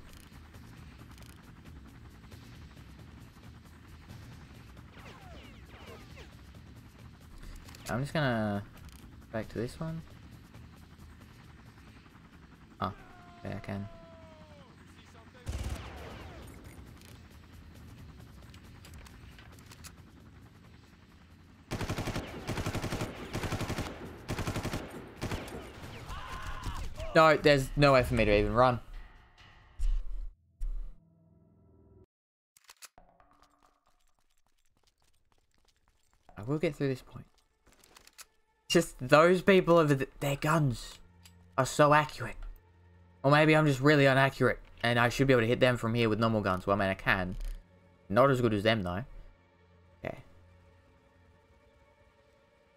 I'm just gonna back to this one. Ah, oh, okay, I can. No, there's no way for me to even run. I will get through this point. Just those people over the, their guns are so accurate. Or maybe I'm just really inaccurate and I should be able to hit them from here with normal guns. Well, I mean, I can. Not as good as them, though. Okay.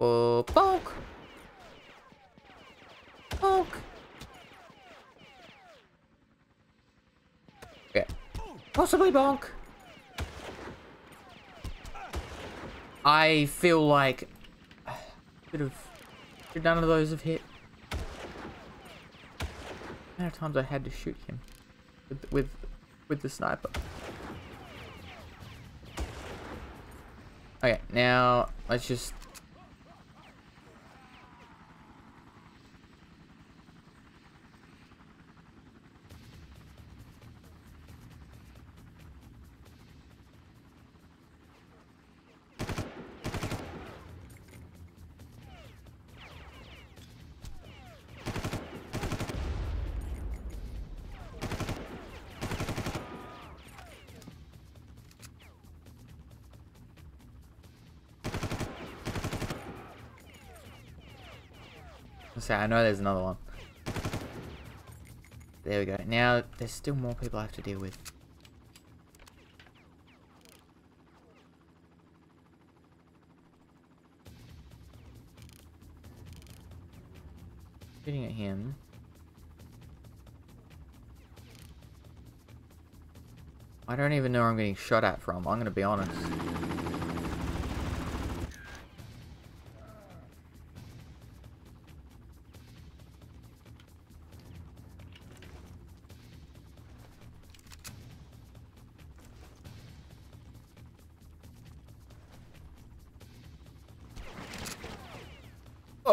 Oh, bonk! Bonk! Okay. Possibly bonk! I feel like could have none of those have hit. How many times I had to shoot him with with with the sniper. Okay, now let's just say I know there's another one. There we go. Now there's still more people I have to deal with. Shooting at him. I don't even know where I'm getting shot at from, I'm gonna be honest.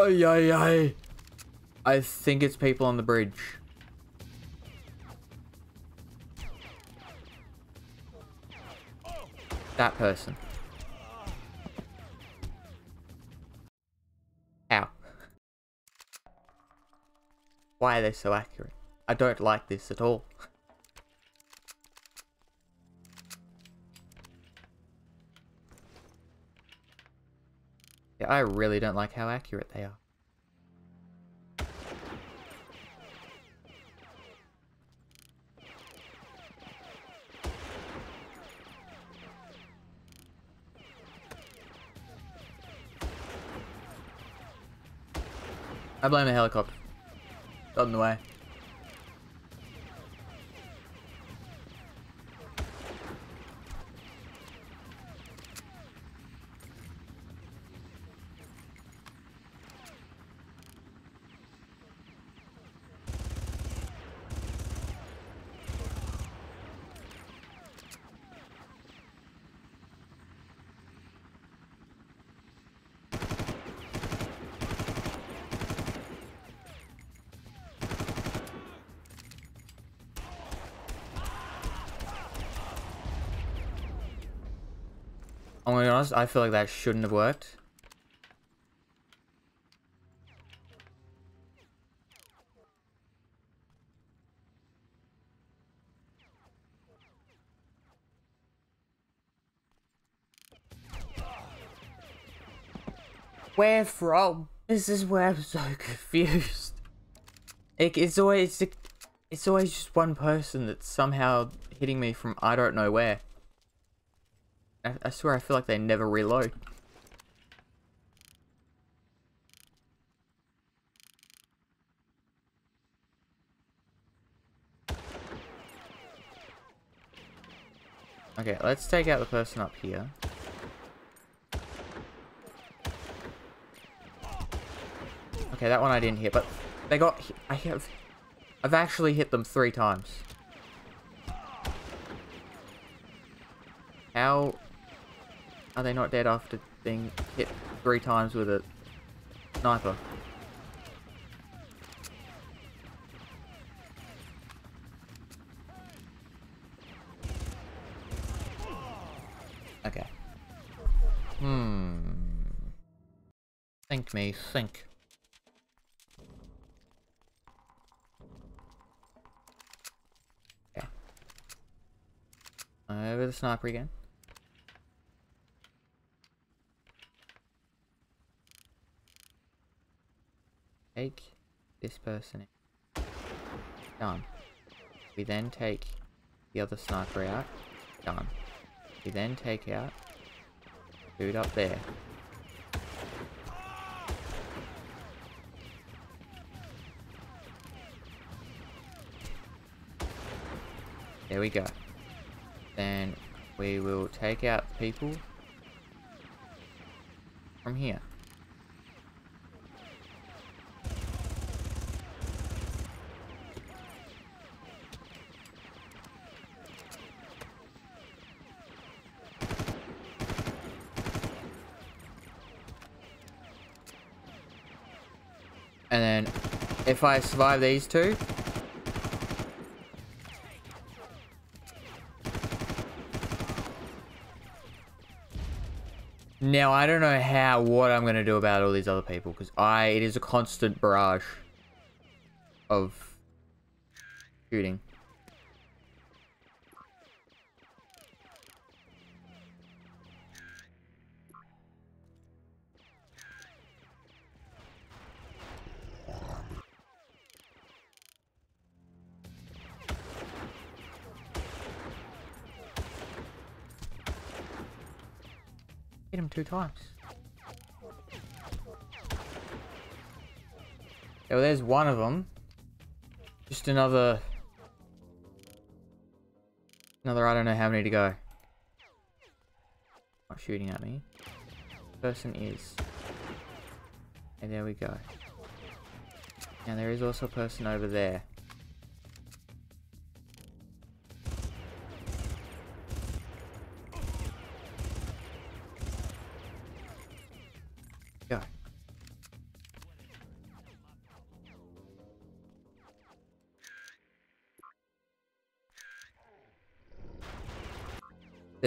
Ay, ay, ay. I think it's people on the bridge. That person. Ow. Why are they so accurate? I don't like this at all. I really don't like how accurate they are. I blame the helicopter. Got in the way. Honest, I feel like that shouldn't have worked. Where from? This is where I'm so confused. It, it's always it's always just one person that's somehow hitting me from I don't know where. I, I swear I feel like they never reload. Okay, let's take out the person up here. Okay, that one I didn't hit, but they got... I have... I've actually hit them three times. How are they not dead after being hit three times with a sniper? Okay. Hmm. Think me, think. Okay. Over the sniper again. Take this person in. Done. We then take the other sniper out. Done. We then take out dude up there. There we go. Then we will take out people from here. And then if I survive these two, Now, I don't know how, what I'm going to do about all these other people, because I, it is a constant barrage of shooting. Times. Yeah, well, there's one of them. Just another... Another, I don't know how many to go. Not shooting at me. Person is. And there we go. And there is also a person over there.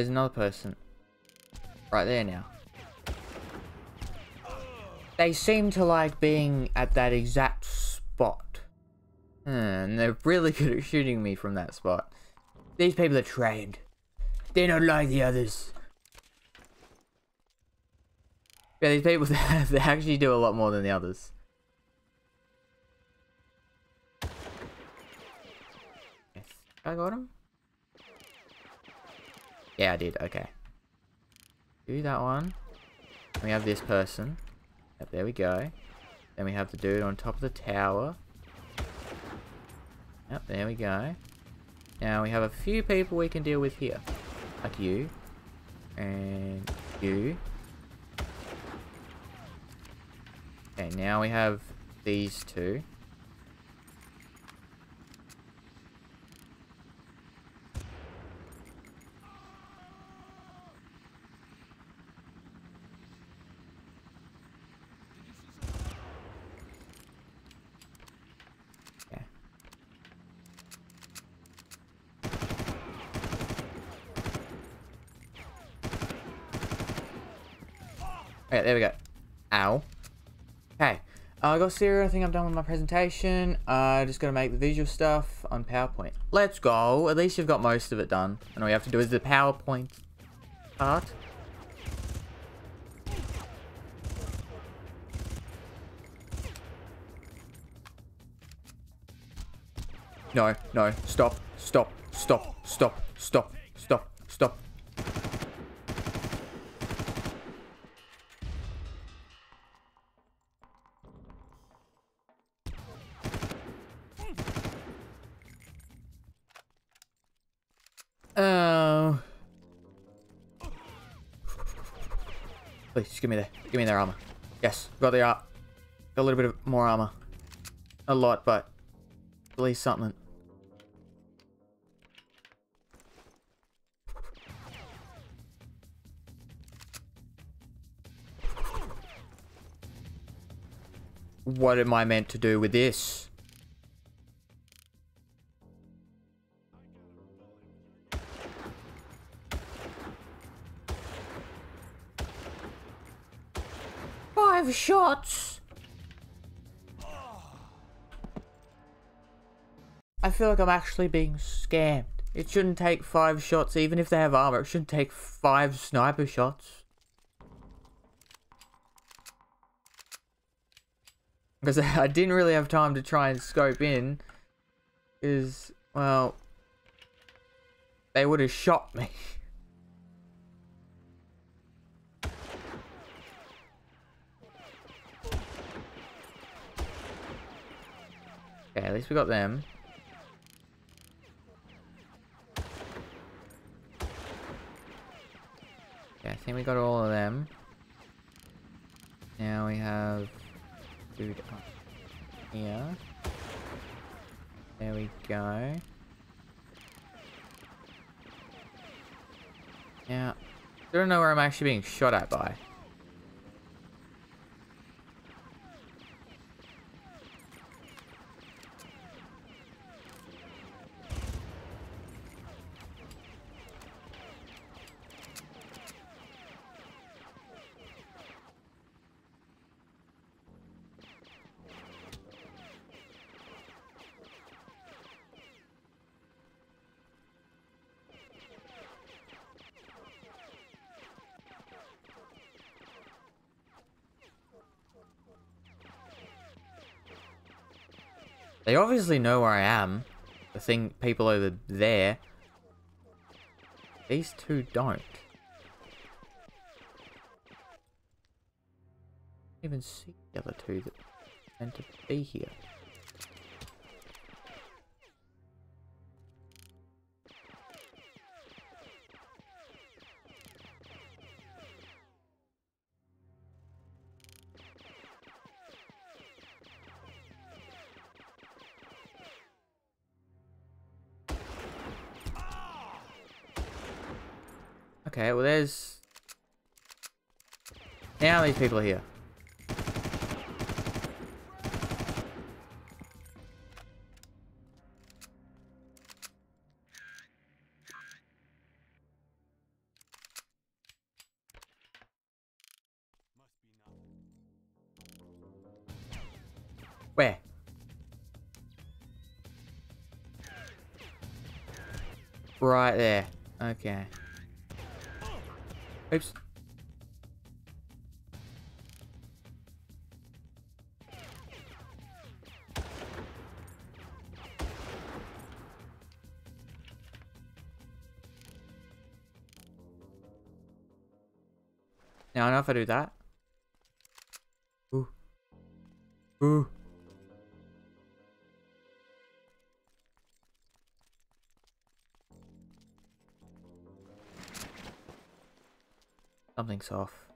There's another person. Right there now. They seem to like being at that exact spot. Hmm, and they're really good at shooting me from that spot. These people are trained. They're not like the others. Yeah, these people, they actually do a lot more than the others. Yeah, I did. Okay. Do that one. We have this person. Yep, there we go. Then we have the dude on top of the tower. Yep, there we go. Now we have a few people we can deal with here. Like you. And you. Okay, now we have these two. Okay. Okay, there we go. Ow. Okay. Uh, I got Sarah. I think I'm done with my presentation. Uh, just gotta make the visual stuff on PowerPoint. Let's go. At least you've got most of it done. And all you have to do is the PowerPoint part. No, no, stop, stop, stop, stop, stop. Please, give me the, give me their armor. Yes, got the art. Got a little bit of more armor. A lot, but at least something. What am I meant to do with this? Shots. I feel like I'm actually being scammed. It shouldn't take five shots, even if they have armor. It shouldn't take five sniper shots. Because I didn't really have time to try and scope in. Is, well, they would have shot me. Okay, at least we got them. Yeah, I think we got all of them. Now we have dude up here. There we go. Now, I don't know where I'm actually being shot at by. They obviously know where I am. The thing, people over there. These two don't. Even see the other two that meant to be here. People here. Where? Right there. Okay. Oops. Now I know if I do that. Ooh. Ooh. Something's off.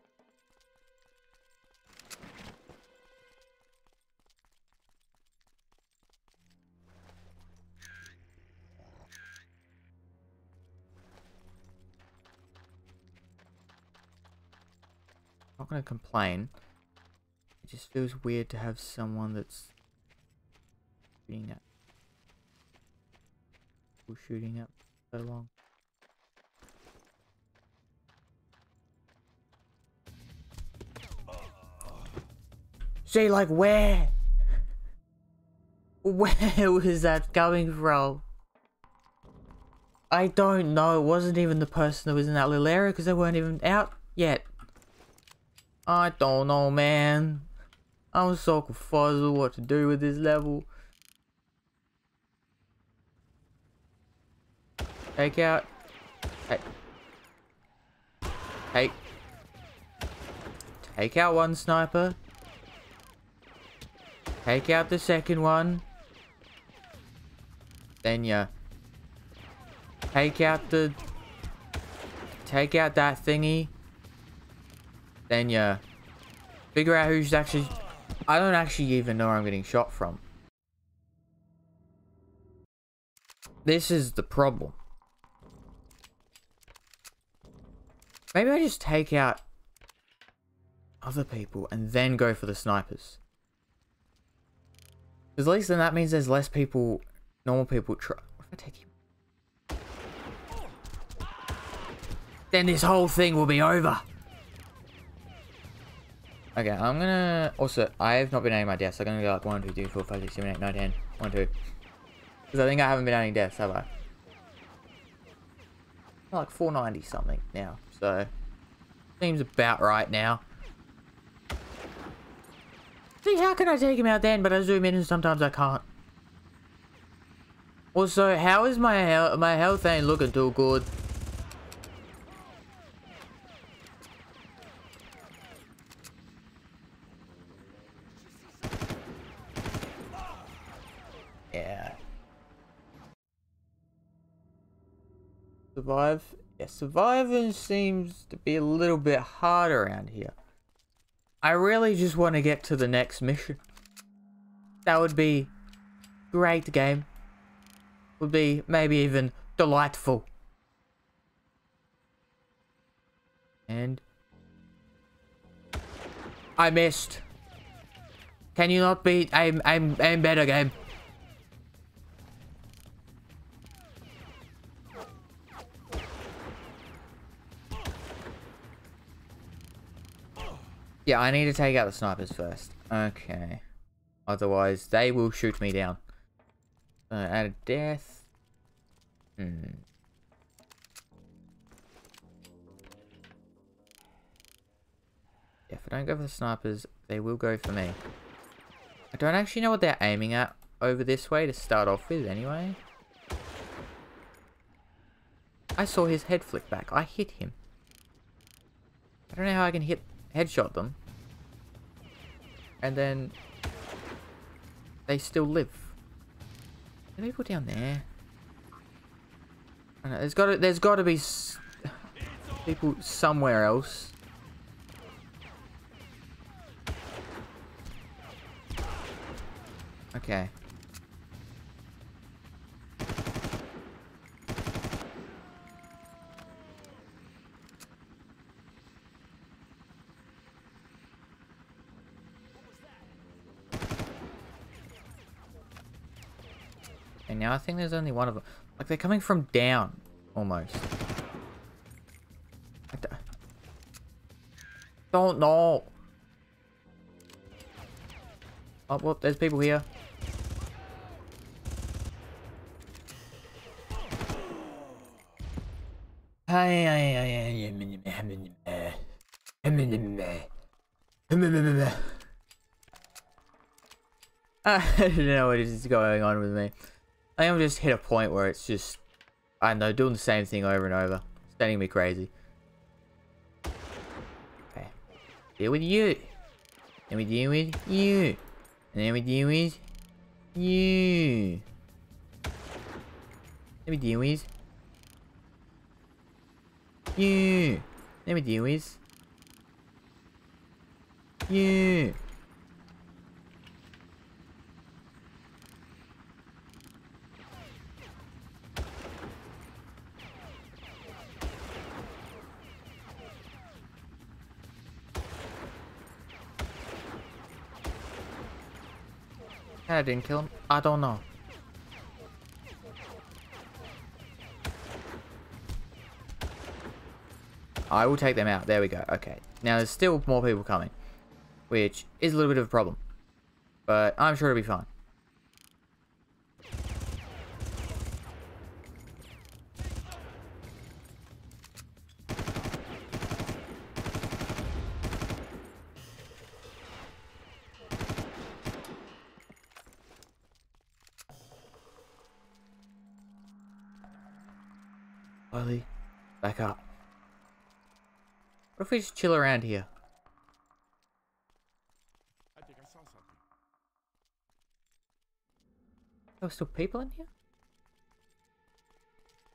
Not gonna complain. It just feels weird to have someone that's shooting at shooting at so long. See, like, where? Where was that going from? I don't know. It wasn't even the person that was in that little area because they weren't even out yet. I don't know, man. I'm so with what to do with this level. Take out. Take. Take. Take out one sniper. Take out the second one. Then you take out the take out that thingy. Then yeah, figure out who's actually I don't actually even know where I'm getting shot from. This is the problem. Maybe I just take out other people and then go for the snipers. Because at least then that means there's less people, normal people try. What if I take him? Then this whole thing will be over. Okay, I'm gonna... Also, I have not been adding my deaths. I'm gonna go like 1, 2, 3, 4, 5, 6, 7, 8, 9, 10. 1, 2. Because I think I haven't been adding deaths, have I? Like 490 something now, so... Seems about right now. See, how can I take him out then, but I zoom in and sometimes I can't. Also, how is my health? My health ain't looking too good. Yeah. Survive. Yeah, surviving seems to be a little bit hard around here. I really just want to get to the next mission. That would be great game. Would be maybe even delightful. And I missed. Can you not beat I'm I'm I'm better game? Yeah, I need to take out the snipers first. Okay. Otherwise, they will shoot me down. Uh, out of death. Hmm. If I don't go for the snipers, they will go for me. I don't actually know what they're aiming at over this way to start off with anyway. I saw his head flick back. I hit him. I don't know how I can hit headshot them. And then they still live. People down there? Know, there's got to there's got to be people somewhere else. Okay. And now I think there's only one of them. Like, they're coming from down, almost. I don't know. Oh, well, there's people here. I don't know what is going on with me. I think I've just hit a point where it's just, I know, doing the same thing over and over. It's Sending me crazy. Okay. Deal with you. Then we deal with you. And then we deal with you. Then we deal with you. Then we deal with you. I didn't kill him. I don't know. I will take them out. There we go. Okay. Now there's still more people coming. Which is a little bit of a problem. But I'm sure it'll be fine. Slowly, back up. What if we just chill around here? I think I saw something. There were still people in here?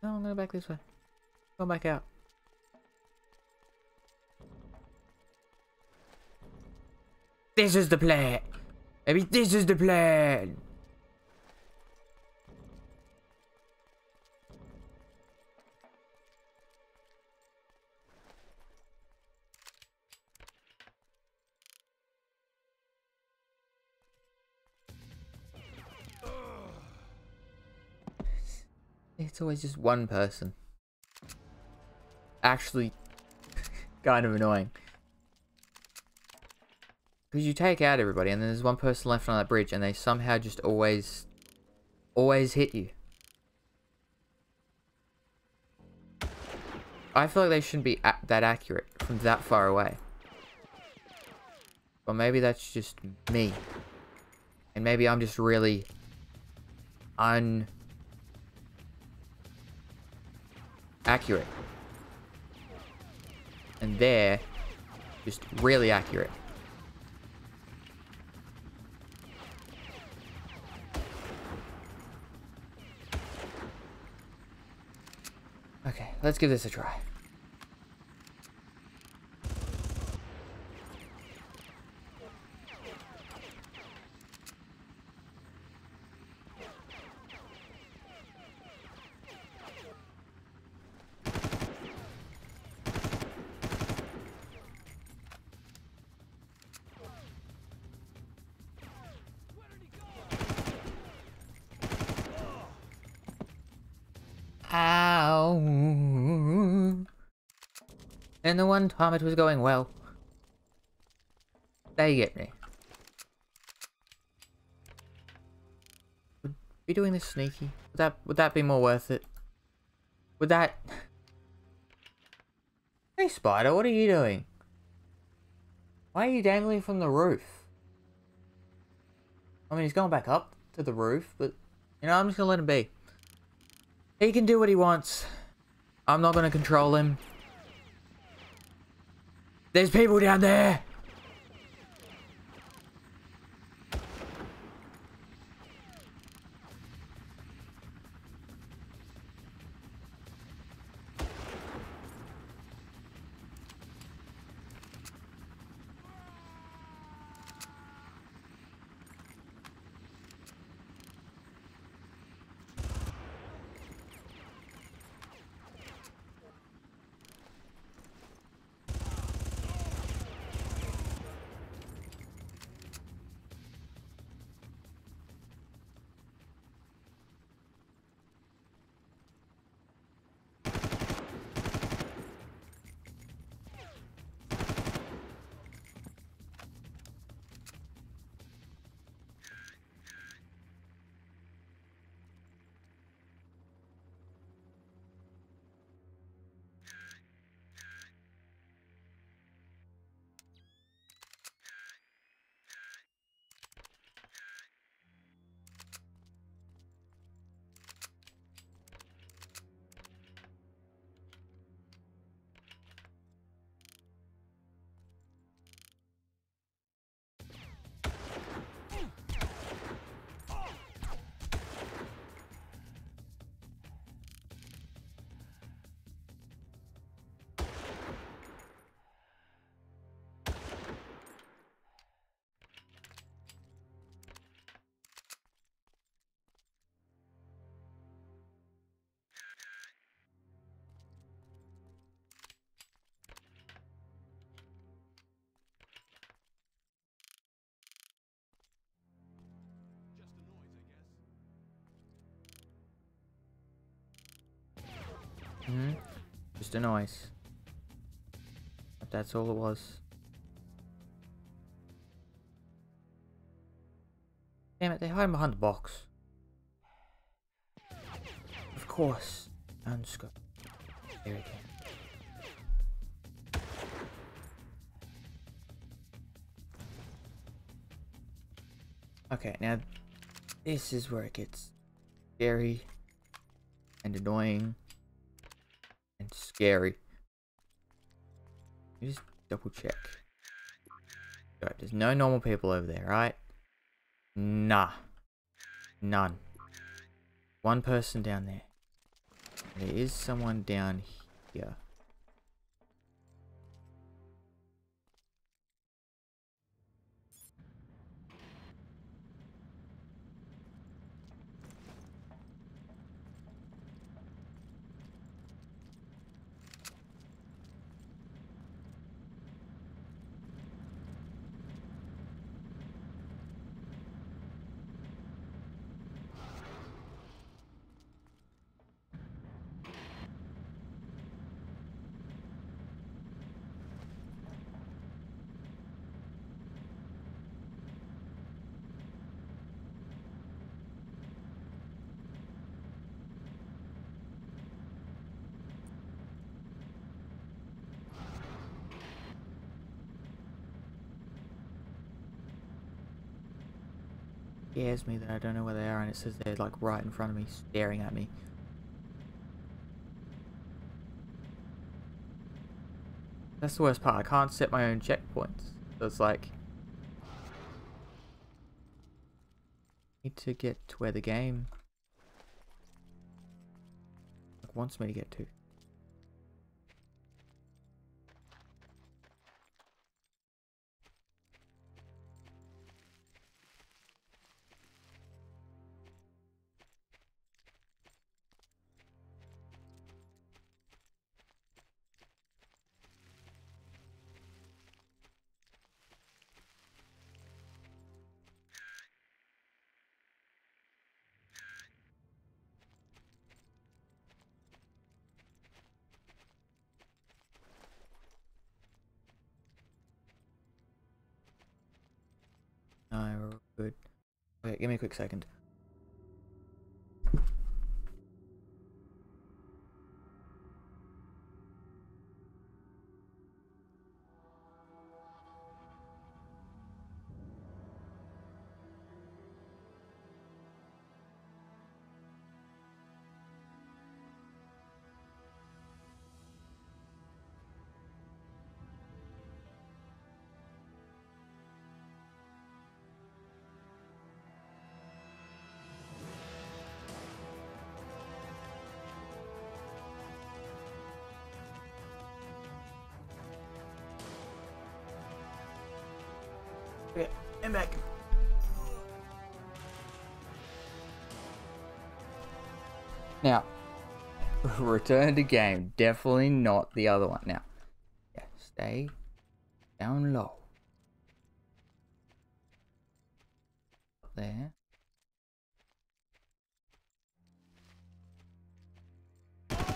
No, I'm going back this way. Going back out. This is the plan. Maybe this is the plan. It's always just one person. Actually, kind of annoying. Because you take out everybody and then there's one person left on that bridge and they somehow just always, always hit you. I feel like they shouldn't be that accurate from that far away. Or maybe that's just me. And maybe I'm just really un accurate. And they're just really accurate. Okay, let's give this a try. One time it was going well. They get me. Would be doing this sneaky? Would that would that be more worth it? Would that Hey Spider, what are you doing? Why are you dangling from the roof? I mean he's going back up to the roof, but you know, I'm just gonna let him be. He can do what he wants. I'm not gonna control him. There's people down there! Just a noise. But that's all it was. Damn it, they're hiding behind the box. Of course. Unscope. There we go. Okay, now this is where it gets scary and annoying scary. Just double check. Right, there's no normal people over there, right? Nah. None. One person down there. There is someone down here. Scares me that I don't know where they are and it says they're like right in front of me staring at me. That's the worst part, I can't set my own checkpoints. So it's like... need to get to where the game wants me to get to. Quick second. Return to game. Definitely not the other one. Now, yeah, stay down low. There.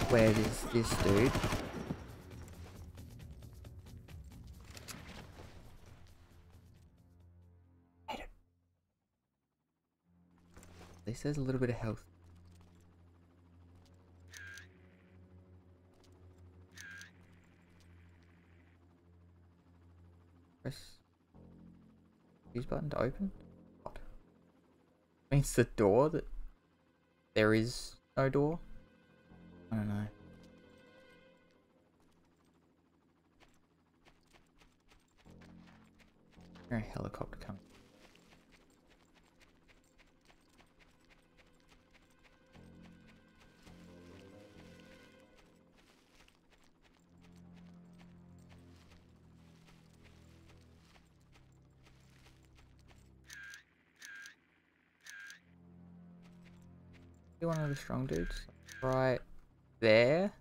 Where is this dude? This has a little bit of health. Press use button to open. What? Means the door that there is no door. I don't know. There a helicopter coming. You one of the strong dudes? Right there.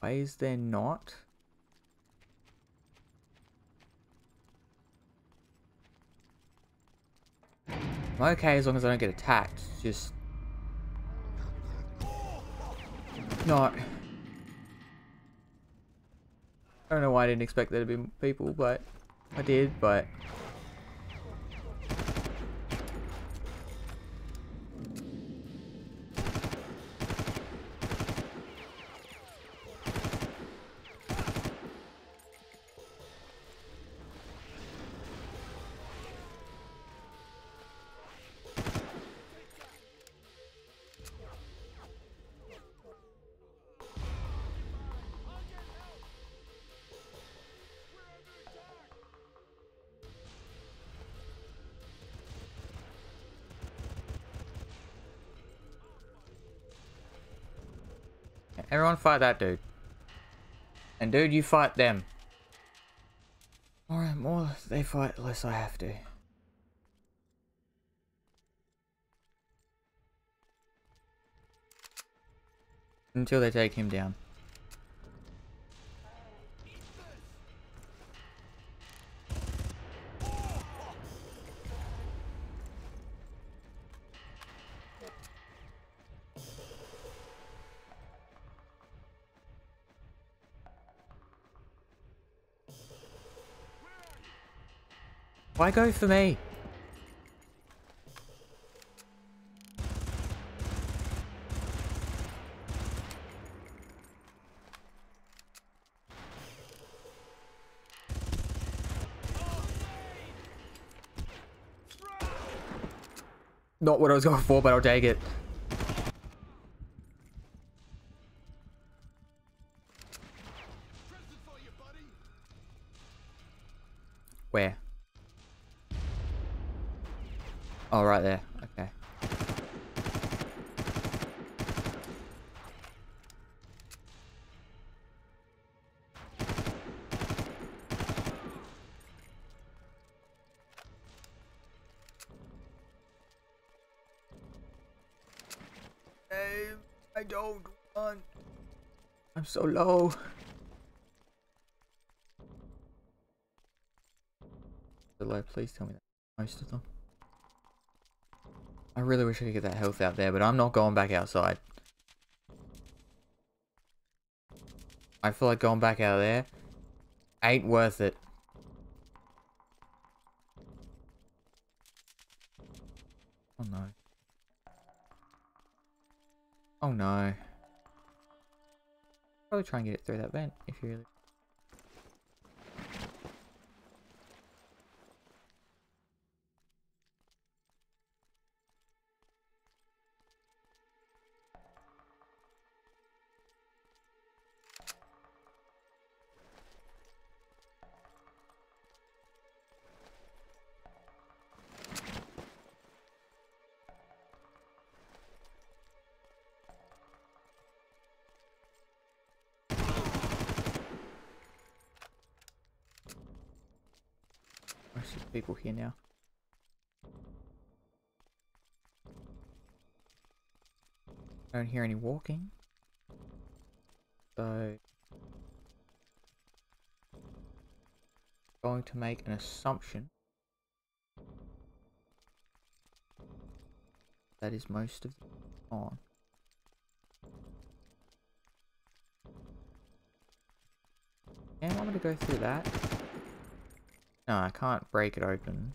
Why is there not? I'm okay as long as I don't get attacked. Just not I don't know why I didn't expect there to be people, but I did, but... Everyone fight that dude. And dude, you fight them. Alright, more they fight, less I have to. Until they take him down. Why go for me? Not what I was going for, but I'll take it. Low. Low, please tell me that. Most of them. I really wish I could get that health out there, but I'm not going back outside. I feel like going back out there ain't worth it. Probably try and get it through that vent if you really. Make an assumption that is most of on. And I'm gonna go through that. No, I can't break it open.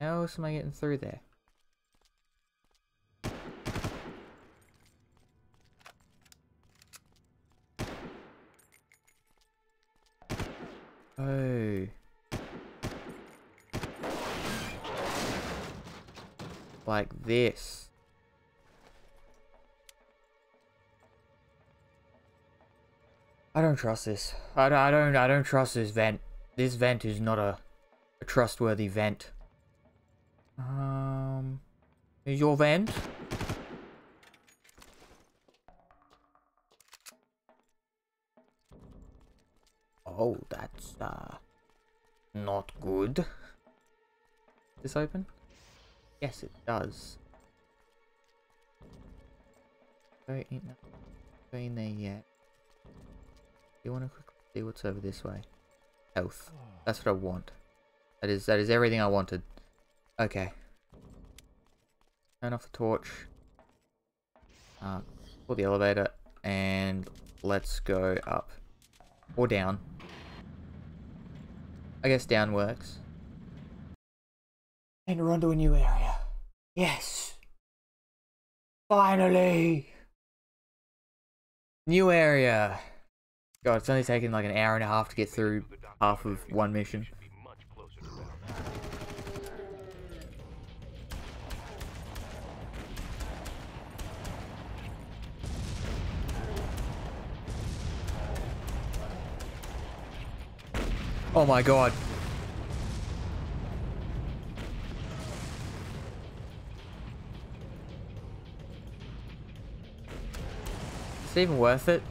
How else am I getting through there? Oh. Like this. I don't trust this. I don't, I don't, I don't trust this vent. This vent is not a, a trustworthy vent. Um, is your vent? Oh, that's, uh, not good. This open? Yes, it does. In, go in there yet. You want to quickly see what's over this way? Health. That's what I want. That is that is everything I wanted. Okay. Turn off the torch. Uh, pull the elevator and let's go up. Or down. I guess down works. And we're onto a new area. Yes! Finally! New area! God, it's only taken like an hour and a half to get through half of one mission. Oh my god. Is it even worth it?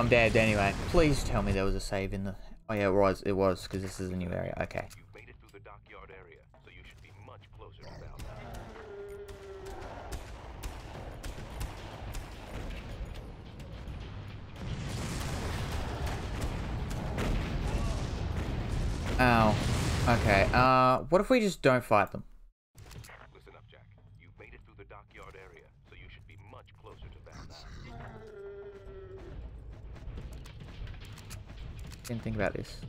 I'm dead anyway. Please tell me there was a save in the... Oh, yeah, it was. It was, because this is a new area. Okay. You've made it through the dockyard area, so you should be much closer to Valhalla. Ow. Okay, uh, what if we just don't fight them? Listen up, Jack. You've made it through the dockyard area, so you should be much closer to Valhalla. Didn't think about this.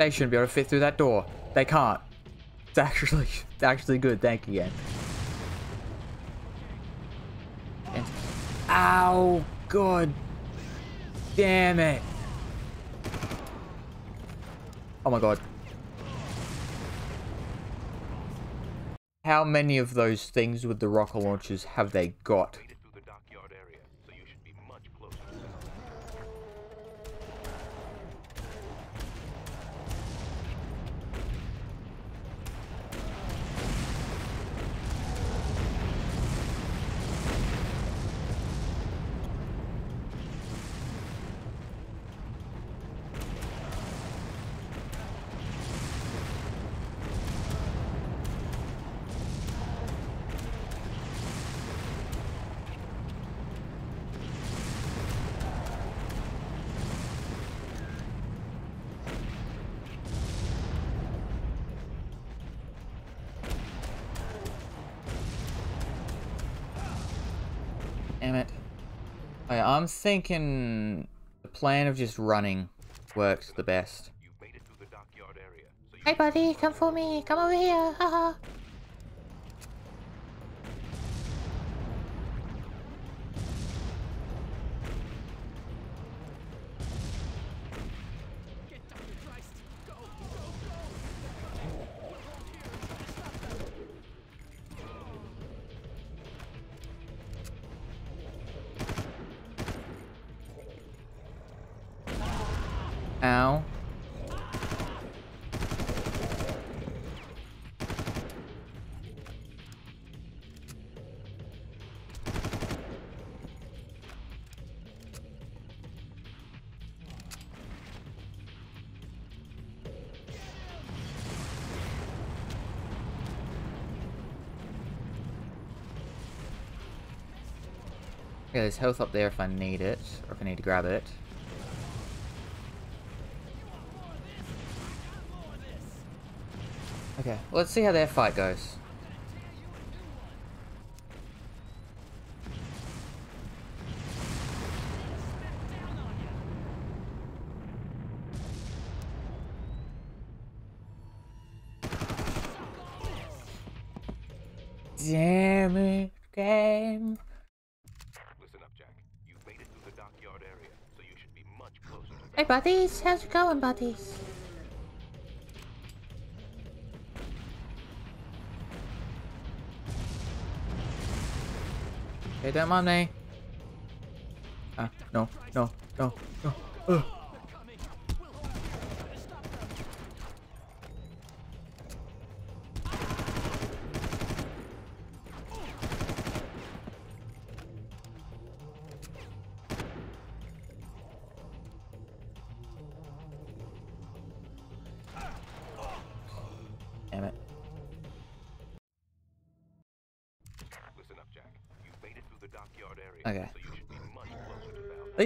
They shouldn't be able to fit through that door. They can't. It's actually, it's actually good. Thank you again. And- Ow! God. Damn it. Oh my god. How many of those things with the rocket launchers have they got? Thinking the plan of just running works the best. You've made it through the dockyard area, so you Hey, buddy, come for me. Come over here. Haha. There's health up there if I need it, or if I need to grab it. Okay, let's see how their fight goes. Buddies. How's it going, buddies? Hey, don't mind me. Ah, no, no, no, no. Ugh.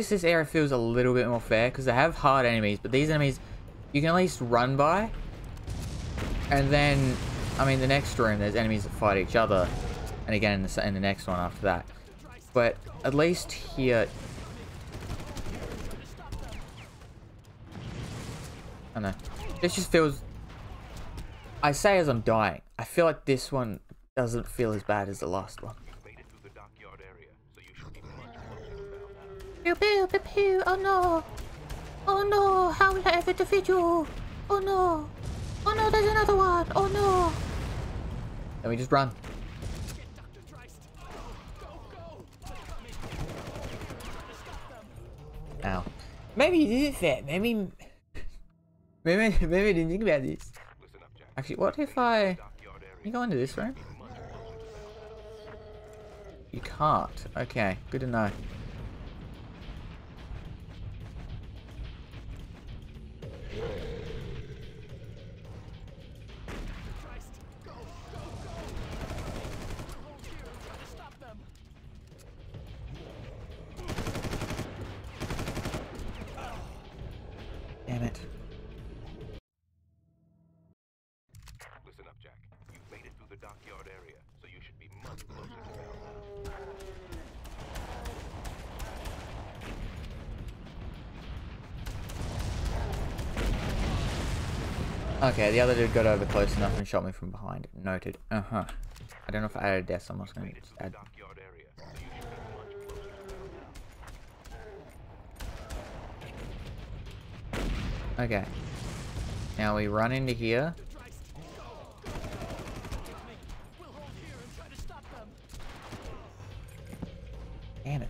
Least this area feels a little bit more fair because they have hard enemies, but these enemies you can at least run by. And then, I mean, the next room there's enemies that fight each other, and again in the, in the next one after that. But at least here, I know. This just feels. I say as I'm dying, I feel like this one doesn't feel as bad as the last one. You've made it through the dockyard area, so you should be much closer to Valhalla. Pew pew pew pew. Oh no. Oh no. How will I ever defeat you? Oh no. Oh no, there's another one. Oh no. Let me just run. Ow. Maybe this is fair. Maybe. Maybe, maybe I didn't think about this. Listen up, Jack. Actually, what if I. Can you go into this room? much closer to Valhalla. You can't. Okay, good to know. Okay, the other dude got over close enough and shot me from behind. Noted. Uh huh. I don't know if I added deaths. I'm just gonna Made it just the add. dockyard area, so you should be much closer to Valhalla. Okay. Now we run into here. Damn it.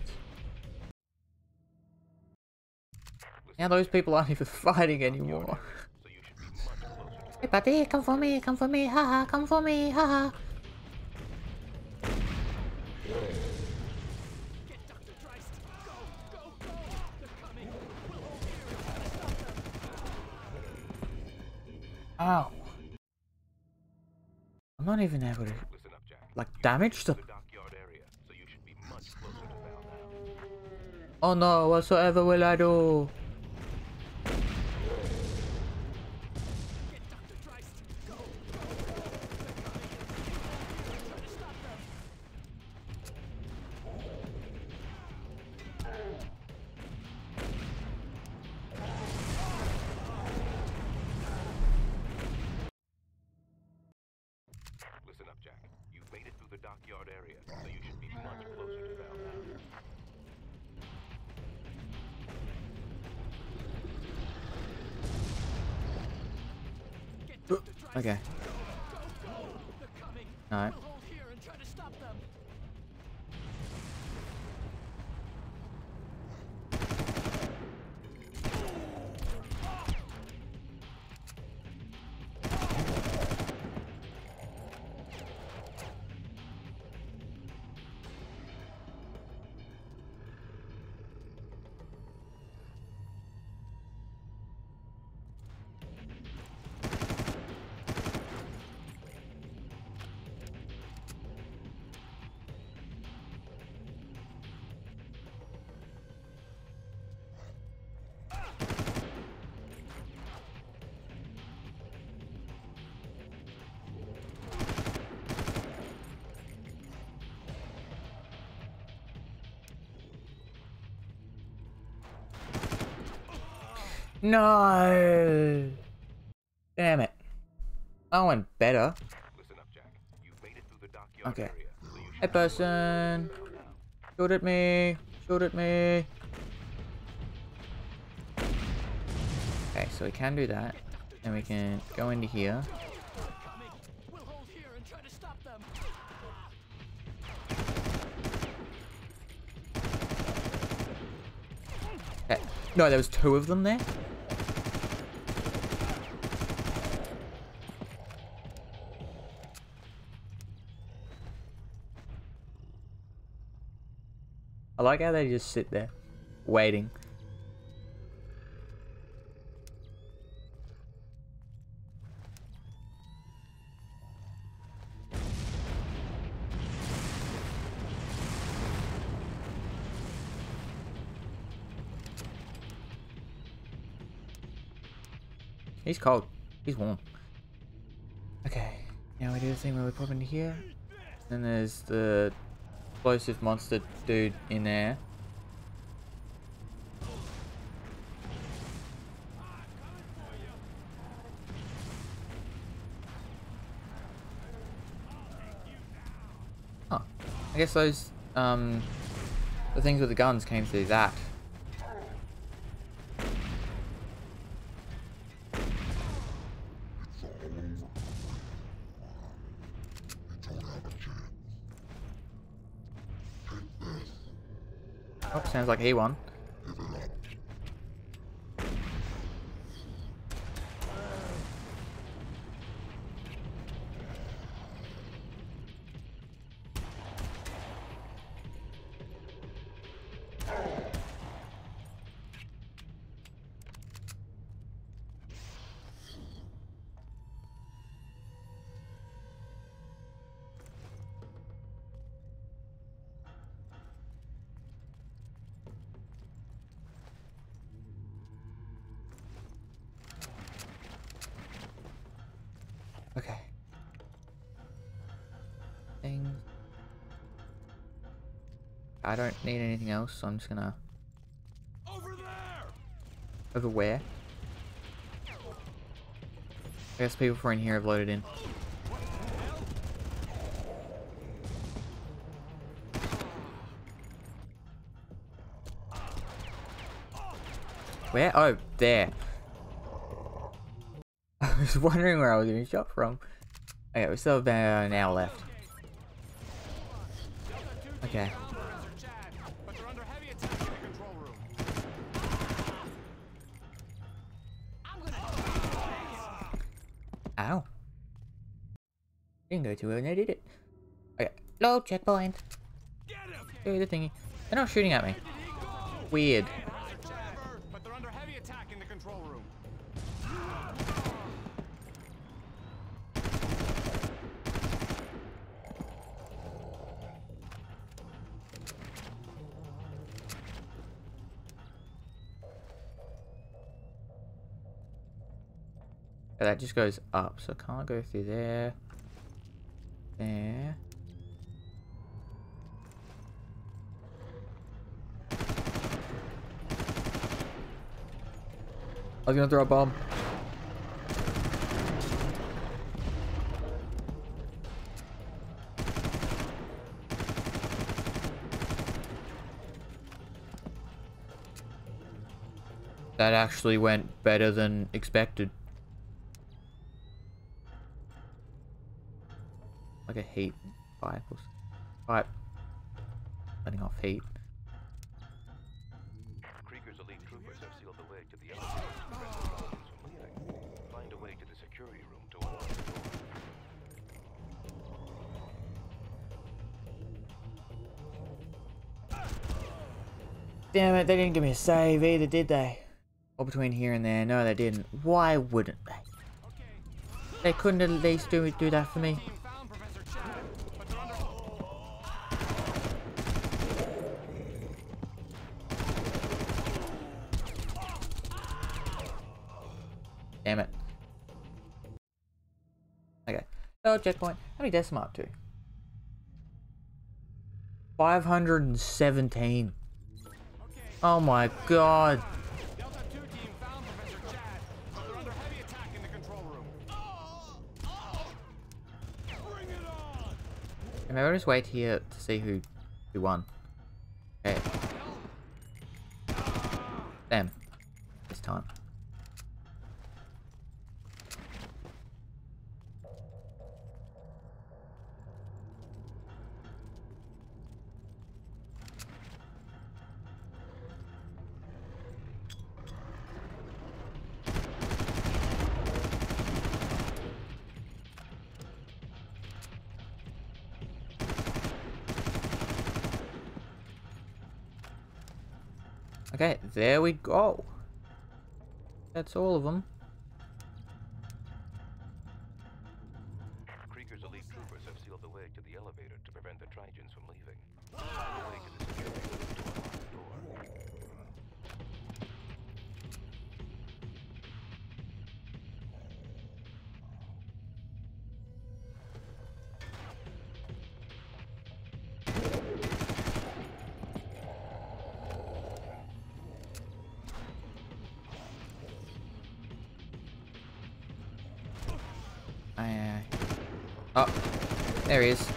Now those people aren't even fighting anymore. So you should be much buddy. Come for me. Come for me. Haha. Come for me. Haha. Ow. I'm not even able to, like, damage the... Oh no, whatsoever will I do? No. Damn it. I went better. Listen up, Jack. You've made it through the dockyard Okay. area, so Hey person, shoot at me, shoot at me. Okay, so we can do that. And we can go into here. We'll hold here and try to stop them. Okay. No, there was two of them there. Like how they just sit there, waiting. He's cold. He's warm. Okay. Now we do the thing where we pop into here. Then there's the explosive monster dude in there. Oh. I guess those um the things with the guns came through that. Oh, sounds like he won. I don't need anything else, so I'm just gonna. Over there! Over where? I guess people from in here have loaded in. Where? Oh, there. I was wondering where I was getting shot from. Okay, we still have about an hour left. Okay. Professor Chad, but they're under heavy attack in the control room. Ow. Too well, and I did it. Okay, load checkpoint. Do the thingy. They're not shooting at me. Weird. But they're under heavy attack in the control room. That just goes up, so I can't go through there. There. I was gonna throw a bomb. That actually went better than expected. Like a heat pipe or s- pipe letting off heat. Krieger's elite troopers have sealed the way to the elevator to prevent the Falcons from leaving. Find a way to the security room to unlock the door. Damn it, they didn't give me a save either, did they? Or between here and there. No, they didn't. Why wouldn't they? They couldn't at least do do that for me. Oh, checkpoint. How many I up to? 517. Oh my god. Delta 2 team found Professor Chad, but they're under heavy attack in the control room. Bring it on! Maybe I'll just wait here to see who who won. Okay. Damn. This time. Okay, there we go. That's all of them. There he is.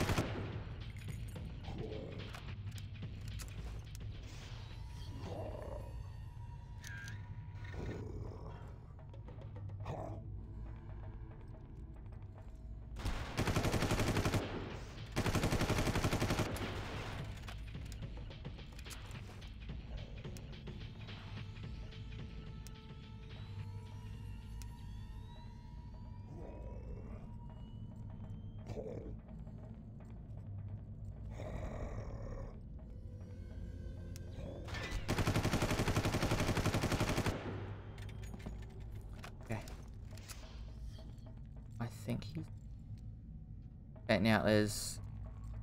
Okay, now there's...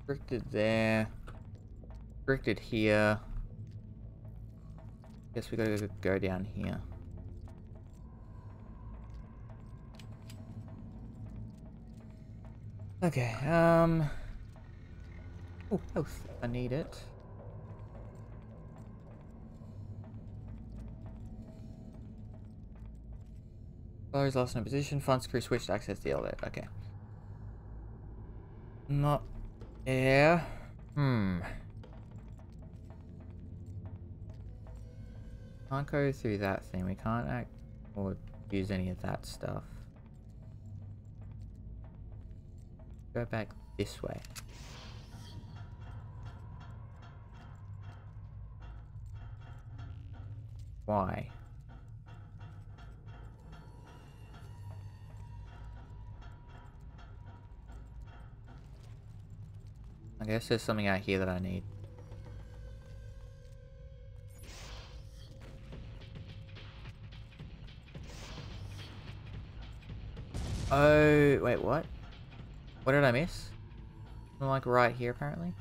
Restricted there. Restricted here. Guess we gotta go down here. Okay, um... Oh, health. I need it. Flowers lost in a position. Funds crew switched to access the elevator. Okay. Not air. Hmm. Can't go through that thing. We can't act or use any of that stuff. Go back this way. Why? I guess there's something out here that I need. Oh, wait, what? What did I miss? I'm like right here, apparently.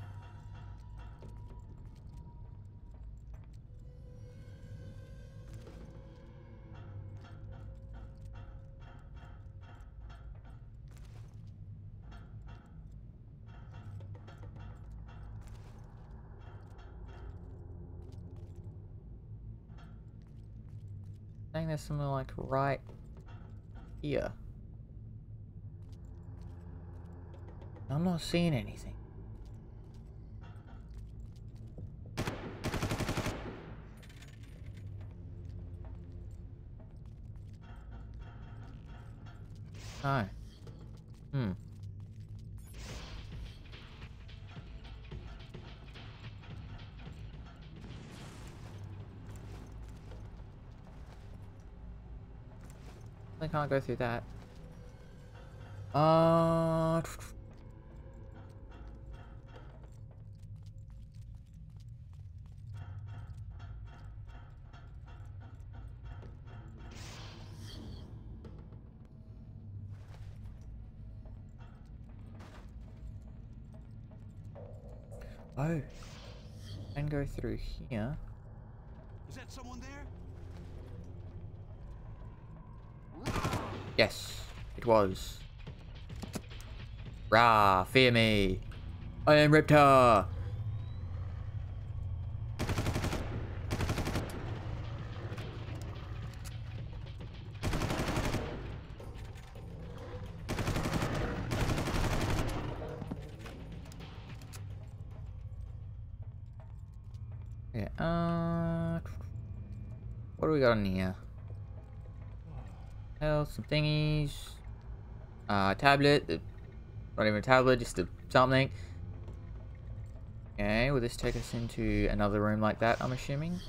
Something like right here. I'm not seeing anything. No. Hmm. Can't go through that. Uh. Oh. And go through here. Is that someone there? Yes, it was. Rah, fear me. I am Reptar. Thingies. Uh, tablet. Not even a tablet, just a something. Okay, will this take us into another room like that, I'm assuming?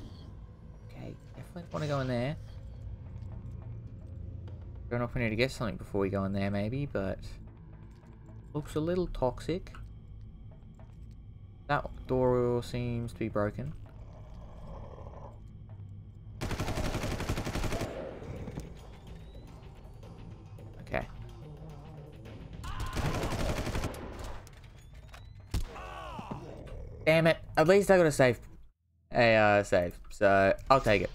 Okay, definitely want to go in there. Don't know if we need to get something before we go in there, maybe, but... Looks a little toxic. That door seems to be broken. At least I got a save. A uh, save. So, I'll take it.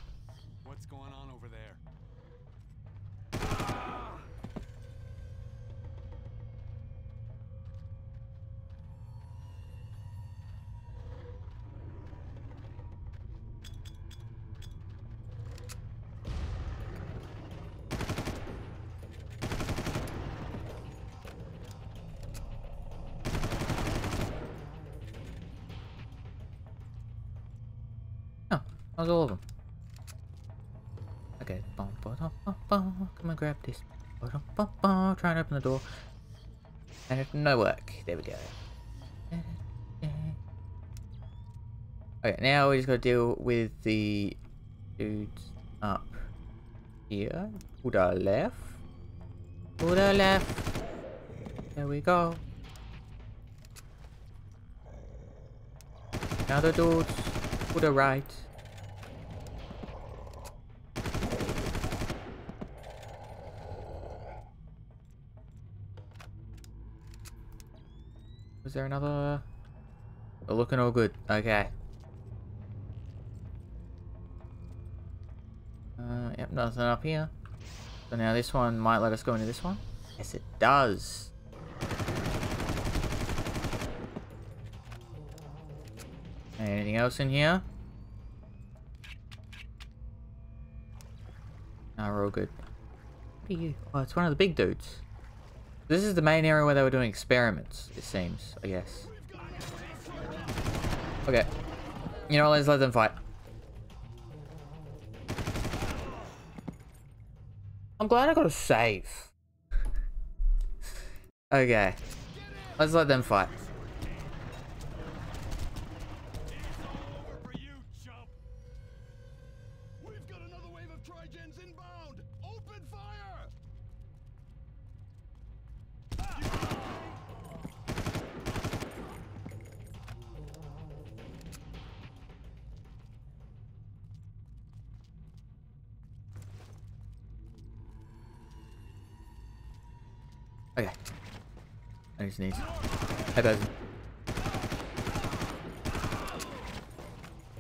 Open the door. And no work. There we go. Okay, now we just gotta deal with the dudes up here. To the left. To the left. There we go. Now the dudes to the right. Was there another? We're looking all good. Okay. Uh, yep, nothing up here. So now this one might let us go into this one. Yes, it does. Anything else in here? No, we're all good. What are you? Oh, it's one of the big dudes. This is the main area where they were doing experiments, it seems, I guess. Okay. You know let's let them fight. I'm glad I got a save. okay. Let's let them fight.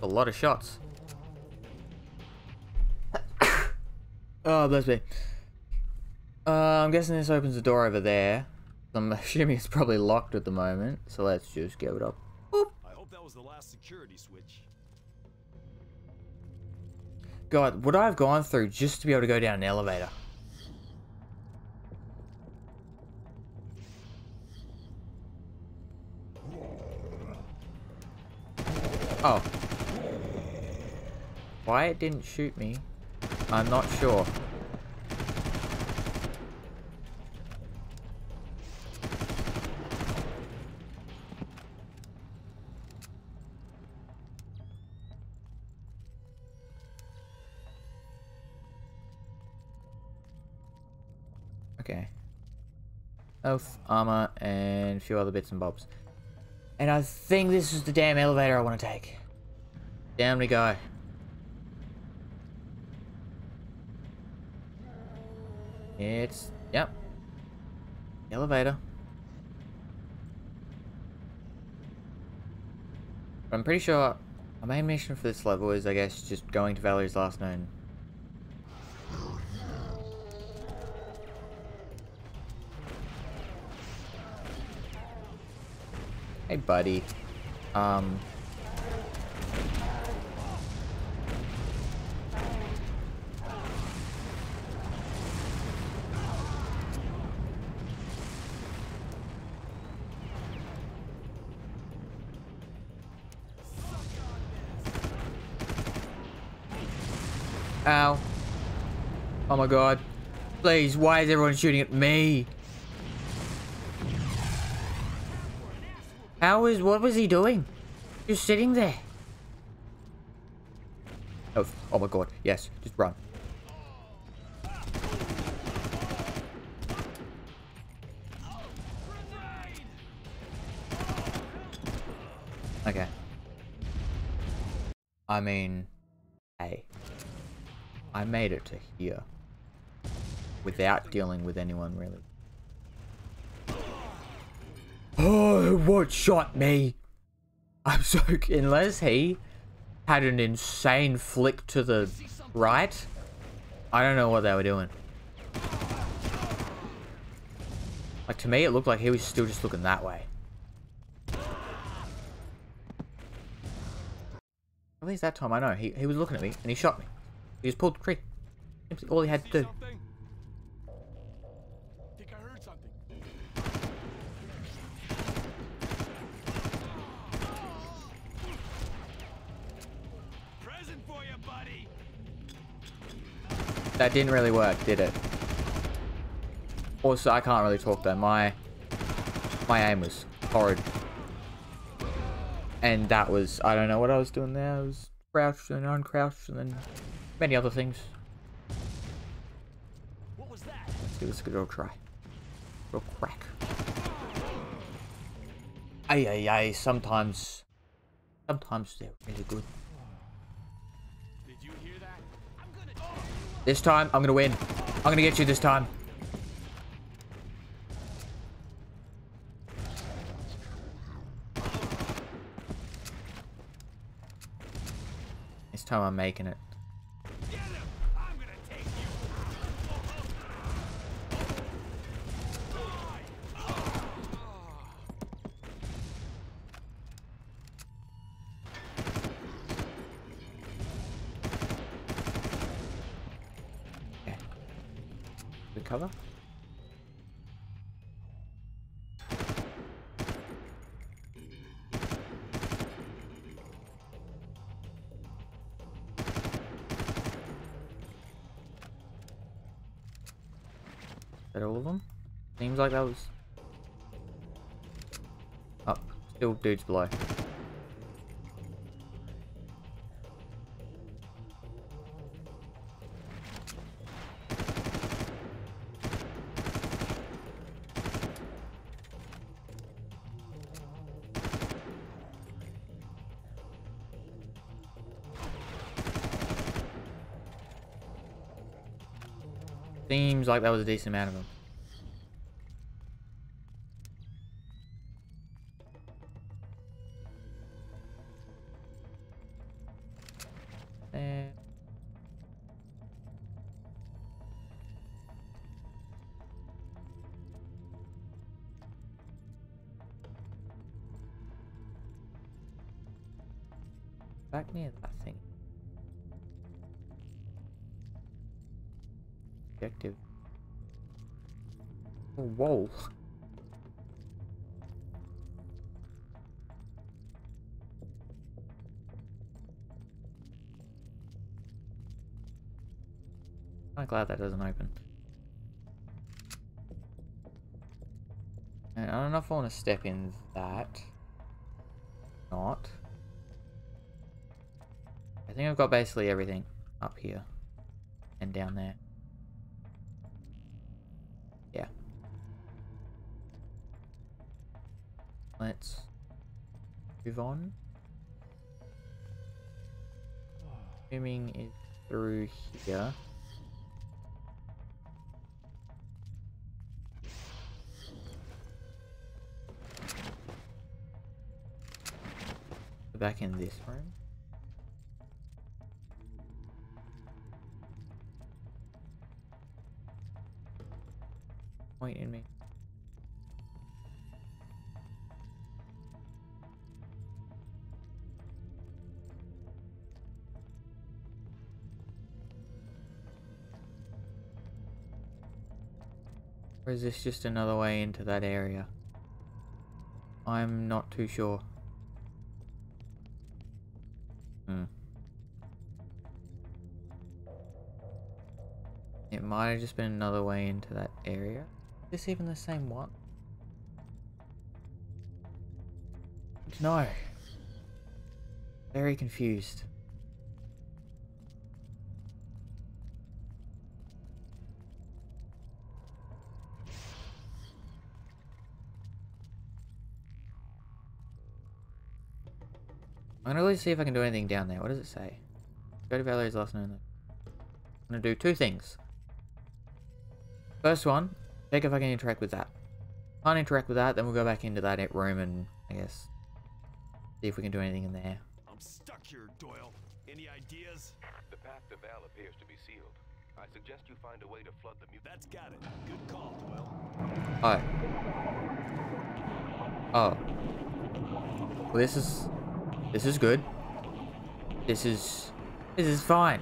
A lot of shots. oh, bless me. Uh, I'm guessing this opens the door over there. I'm assuming it's probably locked at the moment, so let's just give it up. Boop. I hope that was the last security switch. God, would I have gone through just to be able to go down an elevator? Oh. Why it didn't shoot me, I'm not sure. Okay. Health, armor, and a few other bits and bobs. And I think this is the damn elevator I want to take. Down we go. It's, yep. Elevator. I'm pretty sure my main mission for this level is, I guess, just going to Valerie's last known. Hey, buddy. Um. Ow. Oh my god. Please, why is everyone shooting at me? How is, what was he doing? Just sitting there. Oh, oh my god, yes, just run. Okay. I mean, hey. I made it to here. Without dealing with anyone, really. Oh, what shot me? I'm so... Unless he had an insane flick to the right, I don't know what they were doing. Like, to me, it looked like he was still just looking that way. At least that time, I know. He, he was looking at me, and he shot me. He just pulled the trigger. All he had to do. That didn't really work, did it? Also, I can't really talk though. My my aim was horrid. And that was, I don't know what I was doing there. I was crouched and uncrouched and then many other things. What was that? Let's give this a good old try. Real crack. Aye, aye, aye. sometimes, sometimes they're really good. This time, I'm gonna win. I'm gonna get you this time. This time I'm making it. Like that was... Oh, still dudes below. Seems like that was a decent amount of them. Glad that doesn't open. I don't know if I want to step in that. Not. I think I've got basically everything Or is this just another way into that area? I'm not too sure. Hmm. It might have just been another way into that area. Is this even the same one? No. Very confused. I'm gonna really see if I can do anything down there. What does it say? Go to Valerie's last known. I'm gonna do two things. First one, check if I can interact with that. Can't interact with that, then we'll go back into that room and, I guess, see if we can do anything in there. I'm stuck here, Doyle. Any ideas? The path to Val appears to be sealed. I suggest you find a way to flood the mu- That's got it. Good call, Doyle. Oh. Oh. Well, this is... This is good. This is... This is fine.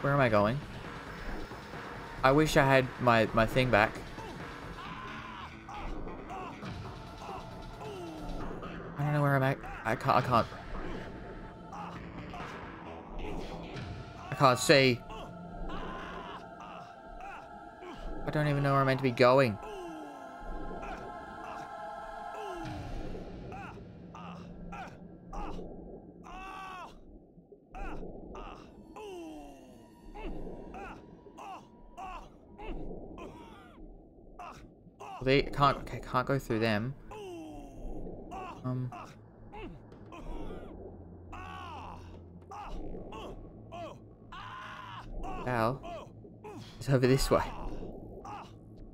Where am I going? I wish I had my, my thing back. I don't know where I'm at. I can't. I can't. I can't see. I don't even know where I'm meant to be going. They can't. Okay, can't go through them. Um. Al. It's over this way.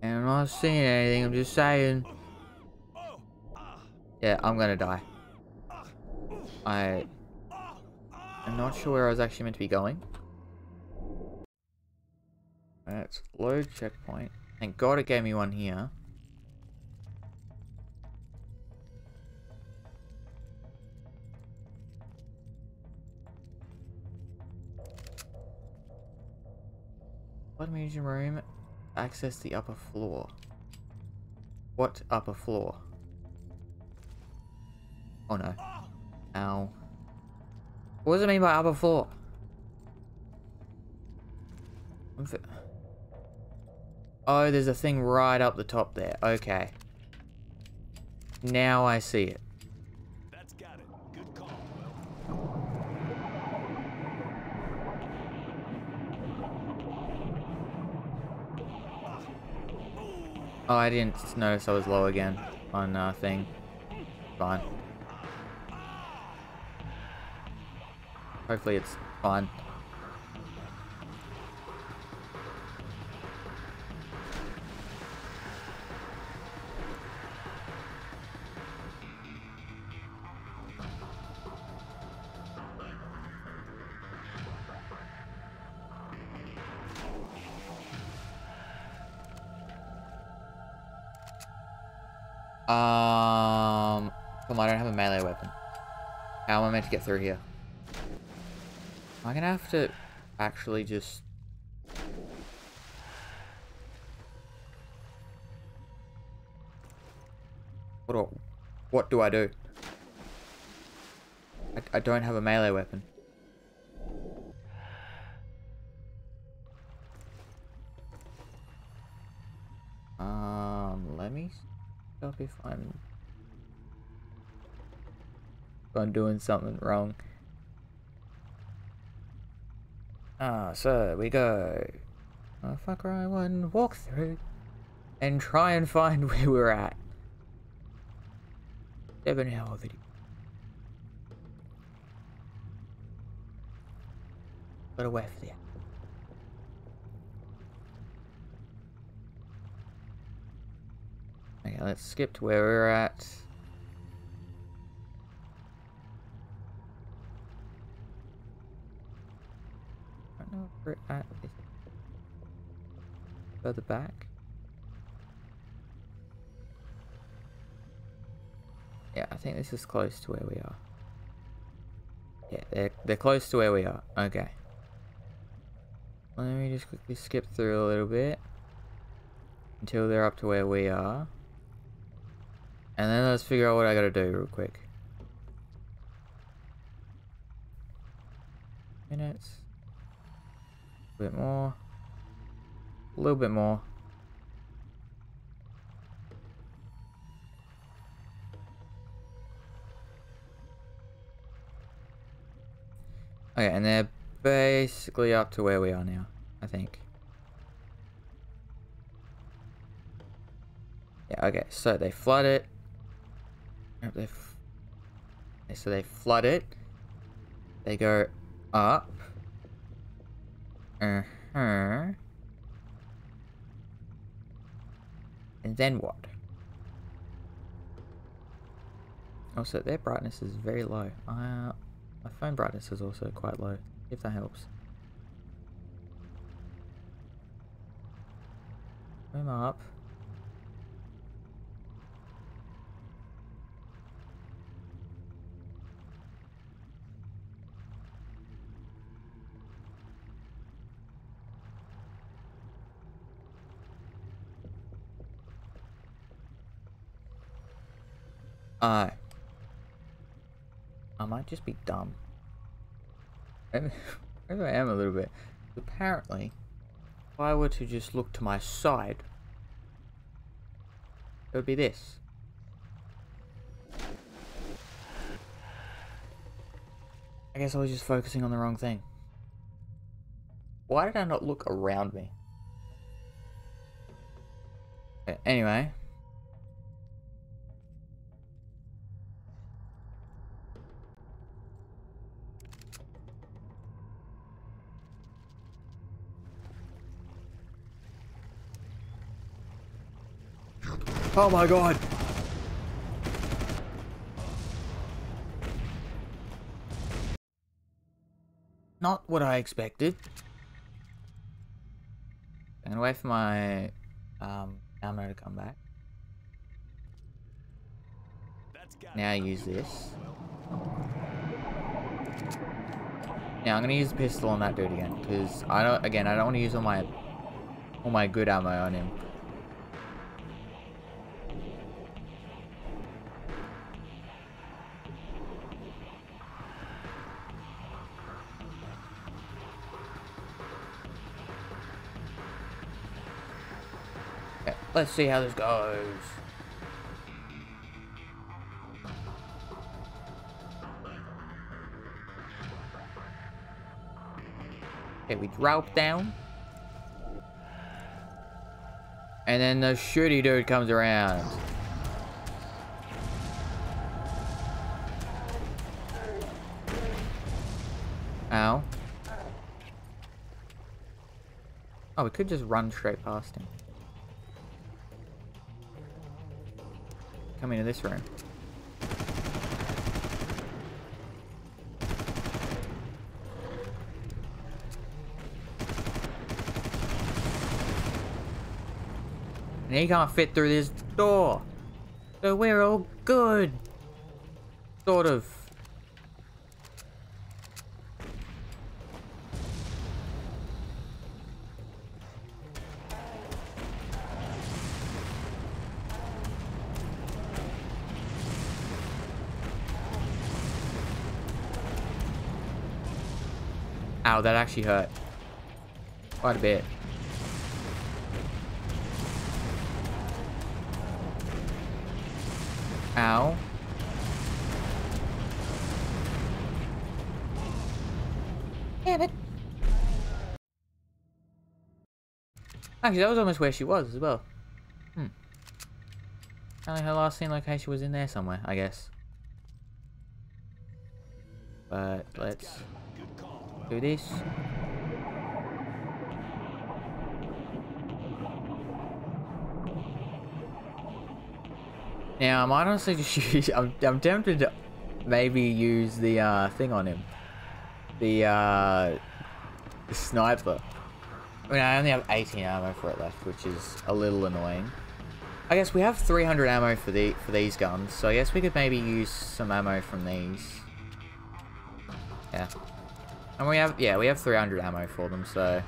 And I'm not seeing anything, I'm just saying. Yeah, I'm gonna die. I... I'm not sure where I was actually meant to be going. That's load checkpoint. Thank god it gave me one here. Blood museum room. Access the upper floor. What upper floor? Oh no. Ow. What does it mean by upper floor? Oh, there's a thing right up the top there. Okay. Now I see it. That's got it. Good call, Doyle. Oh, I didn't notice I was low again on uh, thing. Fine. Hopefully it's fine. Get through here? Am I gonna have to actually just... What do, what do I do? I, I don't have a melee weapon. I'm doing something wrong. Ah, so we go. Fuck right one, walk through, and try and find where we're at. Seven hour video. Got a whiff there. Okay, let's skip to where we're at. Where at. Is Further back? Yeah, I think this is close to where we are. Yeah, they're, they're close to where we are. Okay. Let me just quickly skip through a little bit. Until they're up to where we are. And then let's figure out what I gotta do real quick. Minutes. Bit more. A little bit more. Okay, and they're basically up to where we are now, I think. Yeah, okay, so they flood it. So they flood it. They go up. Uh huh. And then what? Also, their brightness is very low. Uh, my phone brightness is also quite low, if that helps. Zoom up. I. I might just be dumb. Maybe I am a little bit. Apparently, if I were to just look to my side, it would be this. I guess I was just focusing on the wrong thing. Why did I not look around me? Anyway. Oh my god! Not what I expected. I'm gonna wait for my um, ammo to come back. Now use this. Now I'm gonna use the pistol on that dude again, because I don't. Again, I don't want to use all my all my good ammo on him. Let's see how this goes. Okay, we drop down. And then the shitty dude comes around. Ow. Oh, we could just run straight past him. Come into this room. And he can't fit through this door. So we're all good. Sort of. Ow, that actually hurt. Quite a bit. Ow. Damn it. Actually, that was almost where she was as well. Hmm. Apparently her last seen location was in there somewhere, I guess. But let's do this. Now, I might honestly just use... I'm, I'm tempted to maybe use the uh, thing on him. The, uh, the sniper. I mean, I only have 18 ammo for it left, which is a little annoying. I guess we have 300 ammo for the for these guns, so I guess we could maybe use some ammo from these. And we have, yeah, we have 300 ammo for them, so...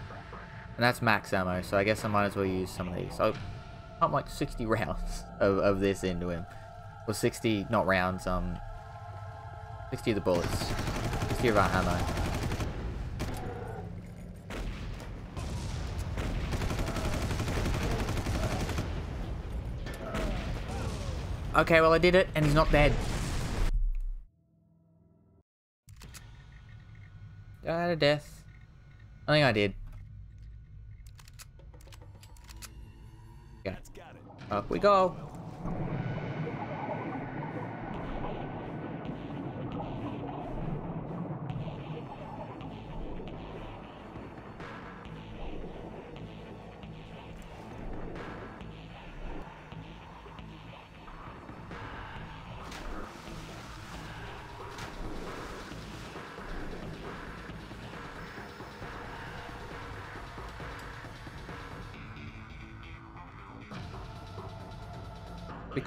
And that's max ammo, so I guess I might as well use some of these. So, pump like 60 rounds of, of this into him. Or 60, not rounds, um... 60 of the bullets. 60 of our ammo. Okay, well I did it, and he's not dead. Of death. I think I did. Okay. Up we go.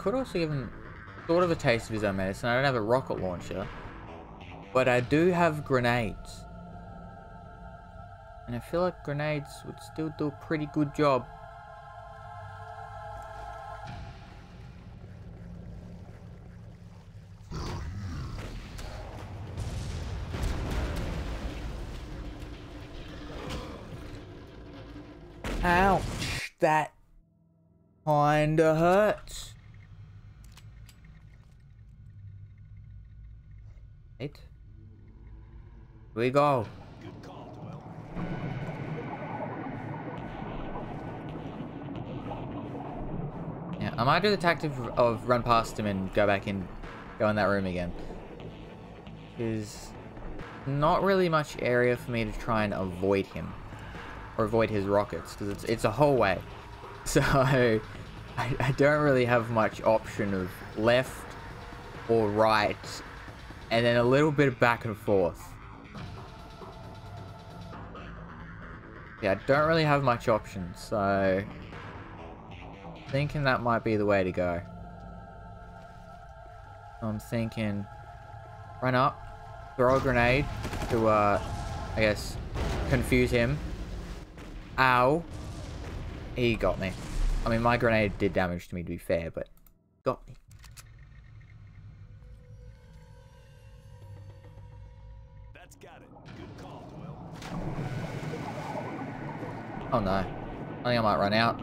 Could also give him sort of a taste of his own medicine. I don't have a rocket launcher. But I do have grenades. And I feel like grenades would still do a pretty good job. Ouch, that kinda hurts. Right? Here we go. Yeah, I might do the tactic of- run past him and go back in, go in that room again. There's not really much area for me to try and avoid him. Or avoid his rockets, because it's, it's a hallway. So, I, I don't really have much option of left or right, and then a little bit of back and forth. Yeah, I don't really have much options, so... Thinking that might be the way to go. I'm thinking... Run up, throw a grenade to, uh, I guess, confuse him. Ow. He got me. I mean, my grenade did damage to me, to be fair, but got me. Oh no. I think I might run out.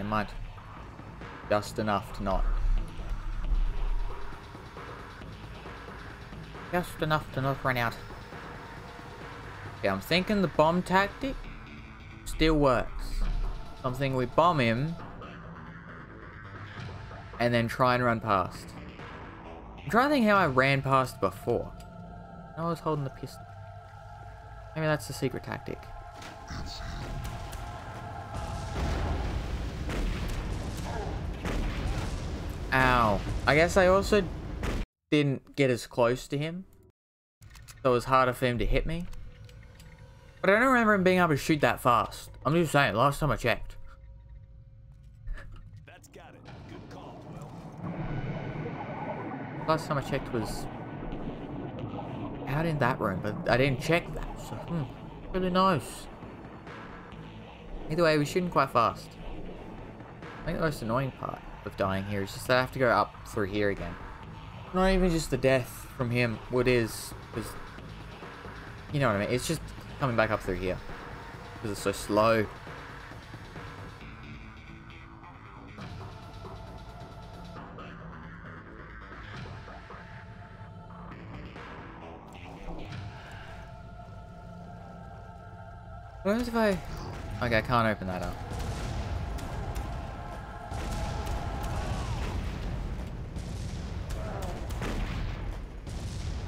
It might. Just enough to not. Just enough to not run out. Yeah, I'm thinking the bomb tactic still works. Something we bomb him and then try and run past. I'm trying to think how I ran past before. I was holding the pistol. Maybe that's the secret tactic. Ow. I guess I also didn't get as close to him. So it was harder for him to hit me. But I don't remember him being able to shoot that fast. I'm just saying, last time I checked. Last time I checked was out in that room, but I didn't check that, so hmm, really nice. Either way, we're shooting quite fast. I think the most annoying part of dying here is just that I have to go up through here again. Not even just the death from him, what is, because, you know what I mean, it's just coming back up through here. Because it's so slow. Happens if I... Okay, I can't open that up.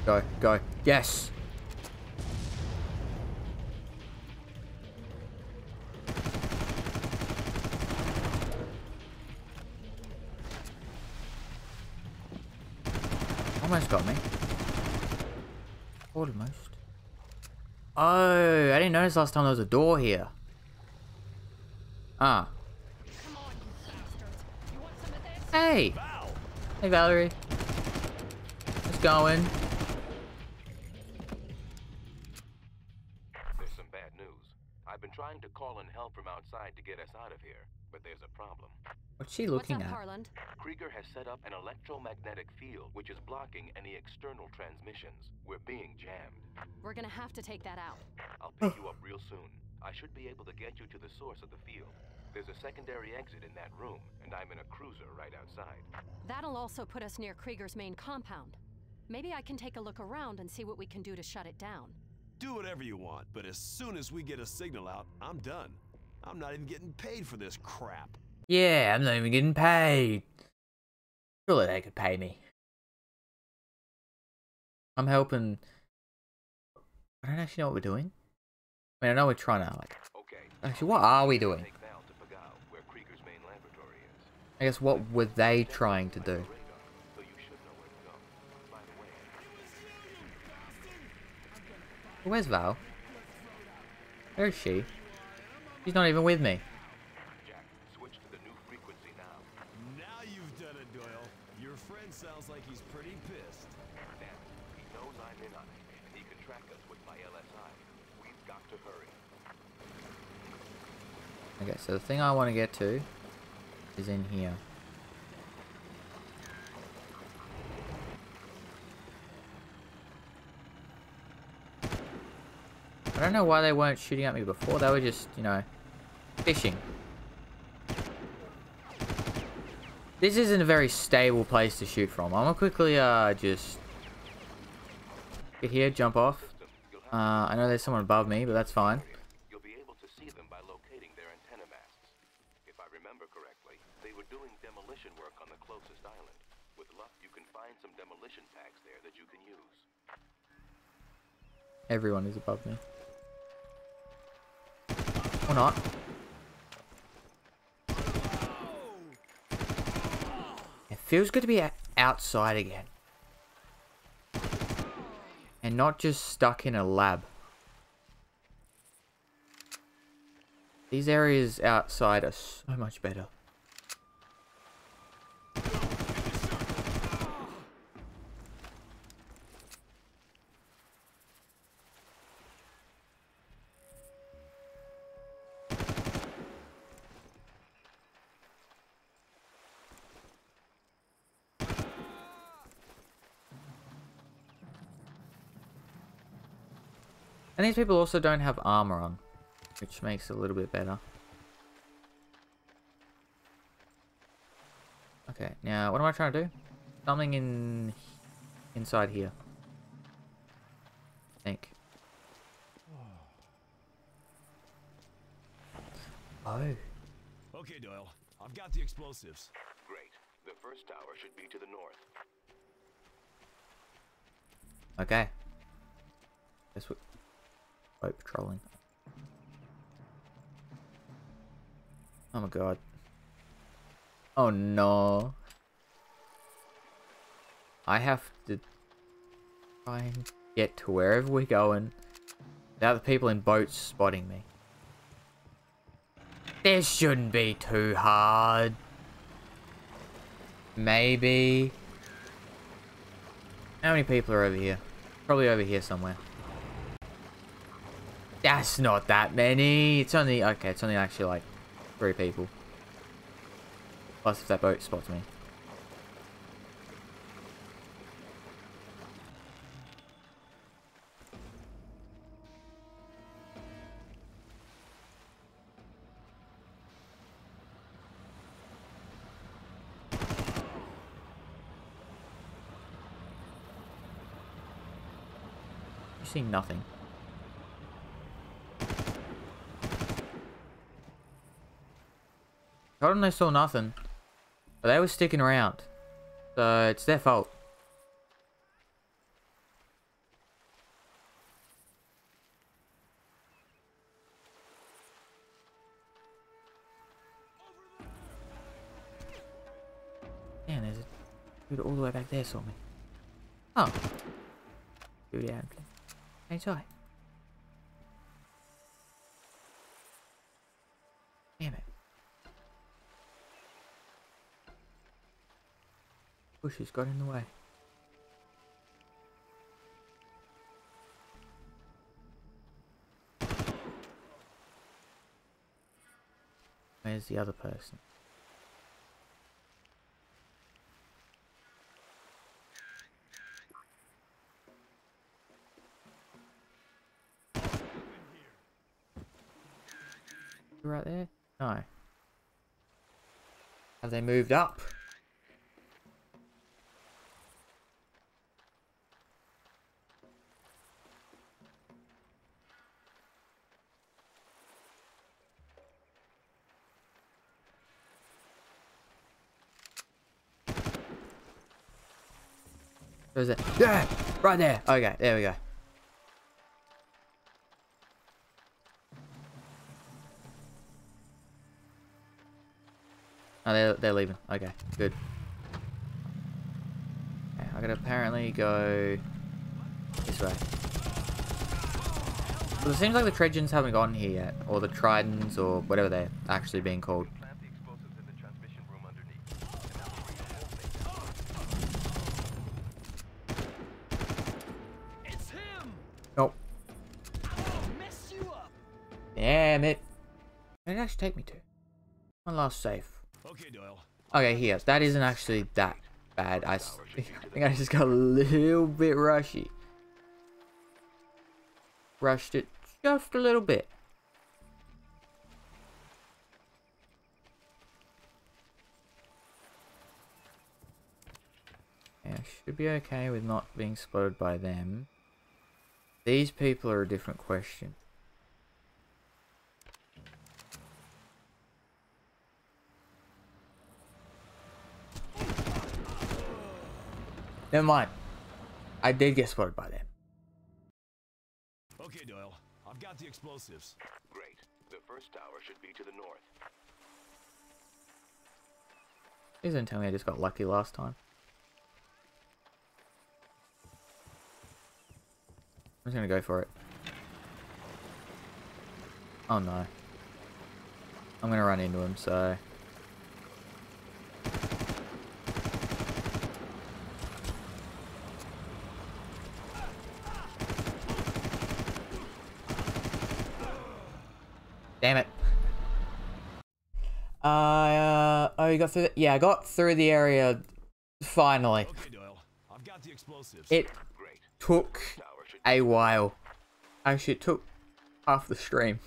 Go, go. Yes! Almost got me. Almost. Oh, I didn't notice last time there was a door here. Ah. Hey! Hey, Valerie. What's going? There's some bad news. I've been trying to call in help from outside to get us out of here but there's a problem. What's she What's looking up, at? Harland? Krieger has set up an electromagnetic field which is blocking any external transmissions. We're being jammed. We're gonna have to take that out. I'll pick you up real soon. I should be able to get you to the source of the field. There's a secondary exit in that room, and I'm in a cruiser right outside. That'll also put us near Krieger's main compound. Maybe I can take a look around and see what we can do to shut it down. Do whatever you want, but as soon as we get a signal out, I'm done. I'm not even getting paid for this crap. Yeah, I'm not even getting paid. Surely they could pay me. I'm helping. I don't actually know what we're doing. I mean, I know we're trying to like. Okay. Actually, what are we doing? Take Val to Pagao, where Krieger's main laboratory is. I guess what were they trying to do? Radar, so you should know where to go. By the way, Where's Val? Where is she? She's not even with me. Jack, switch to the new frequency now. Now you've done it, Doyle. Your friend sounds like he's pretty pissed. Damn it. He knows I'm in on it, and he can track us with my LSI. We've got to hurry. Okay, so the thing I want to get to is in here. I don't know why they weren't shooting at me before. They were just, you know, fishing. This isn't a very stable place to shoot from. I'm gonna quickly, uh, just get here, jump off. System, you'll have Uh, I know there's someone above me, but that's fine. You'll be able to see them by locating their antenna masts. If I remember correctly, they were doing demolition work on the closest island. With luck, you can find some demolition packs there that you can use. Everyone is above me. Or not. Feels good to be outside again. And not just stuck in a lab. These areas outside are so much better. And these people also don't have armor on, which makes it a little bit better. Okay, now what am I trying to do? Something in inside here. I think. Oh. Okay, Doyle. I've got the explosives. Great. The first tower should be to the north. Okay. Guess we boat patrolling. Oh my god. Oh no. I have to try and get to wherever we're going without the people in boats spotting me. This shouldn't be too hard. Maybe. How many people are over here? Probably over here somewhere. That's not that many. It's only, okay, it's only actually like three people. Plus if that boat spots me. You see nothing. Told them they saw nothing. But they were sticking around. So it's their fault. Man, there's a dude all the way back there saw me. Oh. Dude, yeah. Hang tight. Bushes got in the way. where's the other person? Right there? No. Have they moved up? It? Yeah! Right there! Okay, there we go. Oh, they're, they're leaving. Okay, good. Okay, I gotta apparently go this way. Well, it seems like the Trojans haven't gotten here yet, or the Tridents, or whatever they're actually being called. Plant the explosives in the transmission room underneath. It's him! Nope. I'll mess you up! Damn it. Where did it actually take me to? One last safe. Okay, Doyle. Okay, here. That isn't actually that bad. I think I just got a little bit rushy. Rushed it just a little bit. Yeah, should be okay with not being spotted by them. These people are a different question. Never mind. I did get spotted by them. Okay, Doyle. I've got the explosives. Great. The first tower should be to the north. Please don't tell me I just got lucky last time. I'm just gonna go for it. Oh no. I'm gonna run into him, so... Damn it. Uh, uh, oh, you got through the, yeah, I got through the area finally. Okay, Doyle. I've got the explosives. It Great. took a while. Actually, it took half the stream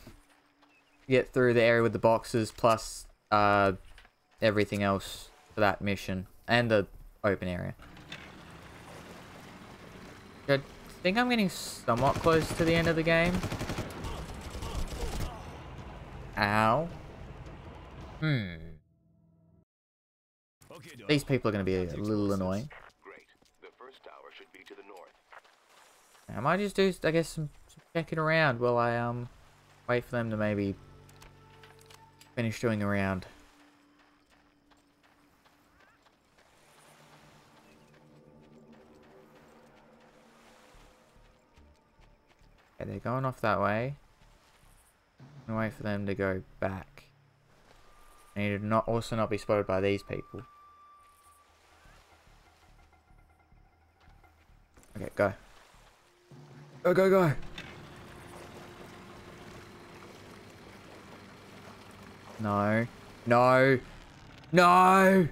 to get through the area with the boxes plus uh, everything else for that mission and the open area. I think I'm getting somewhat close to the end of the game. Ow. Hmm. These people are going to be a little annoying. Great. The first tower should be to the north. I might just do, I guess, some, some checking around while I um wait for them to maybe finish doing the round. Okay, they're going off that way. I'm wait for them to go back. I need to not also not be spotted by these people. Okay, go. Go, go, go. No. No. No!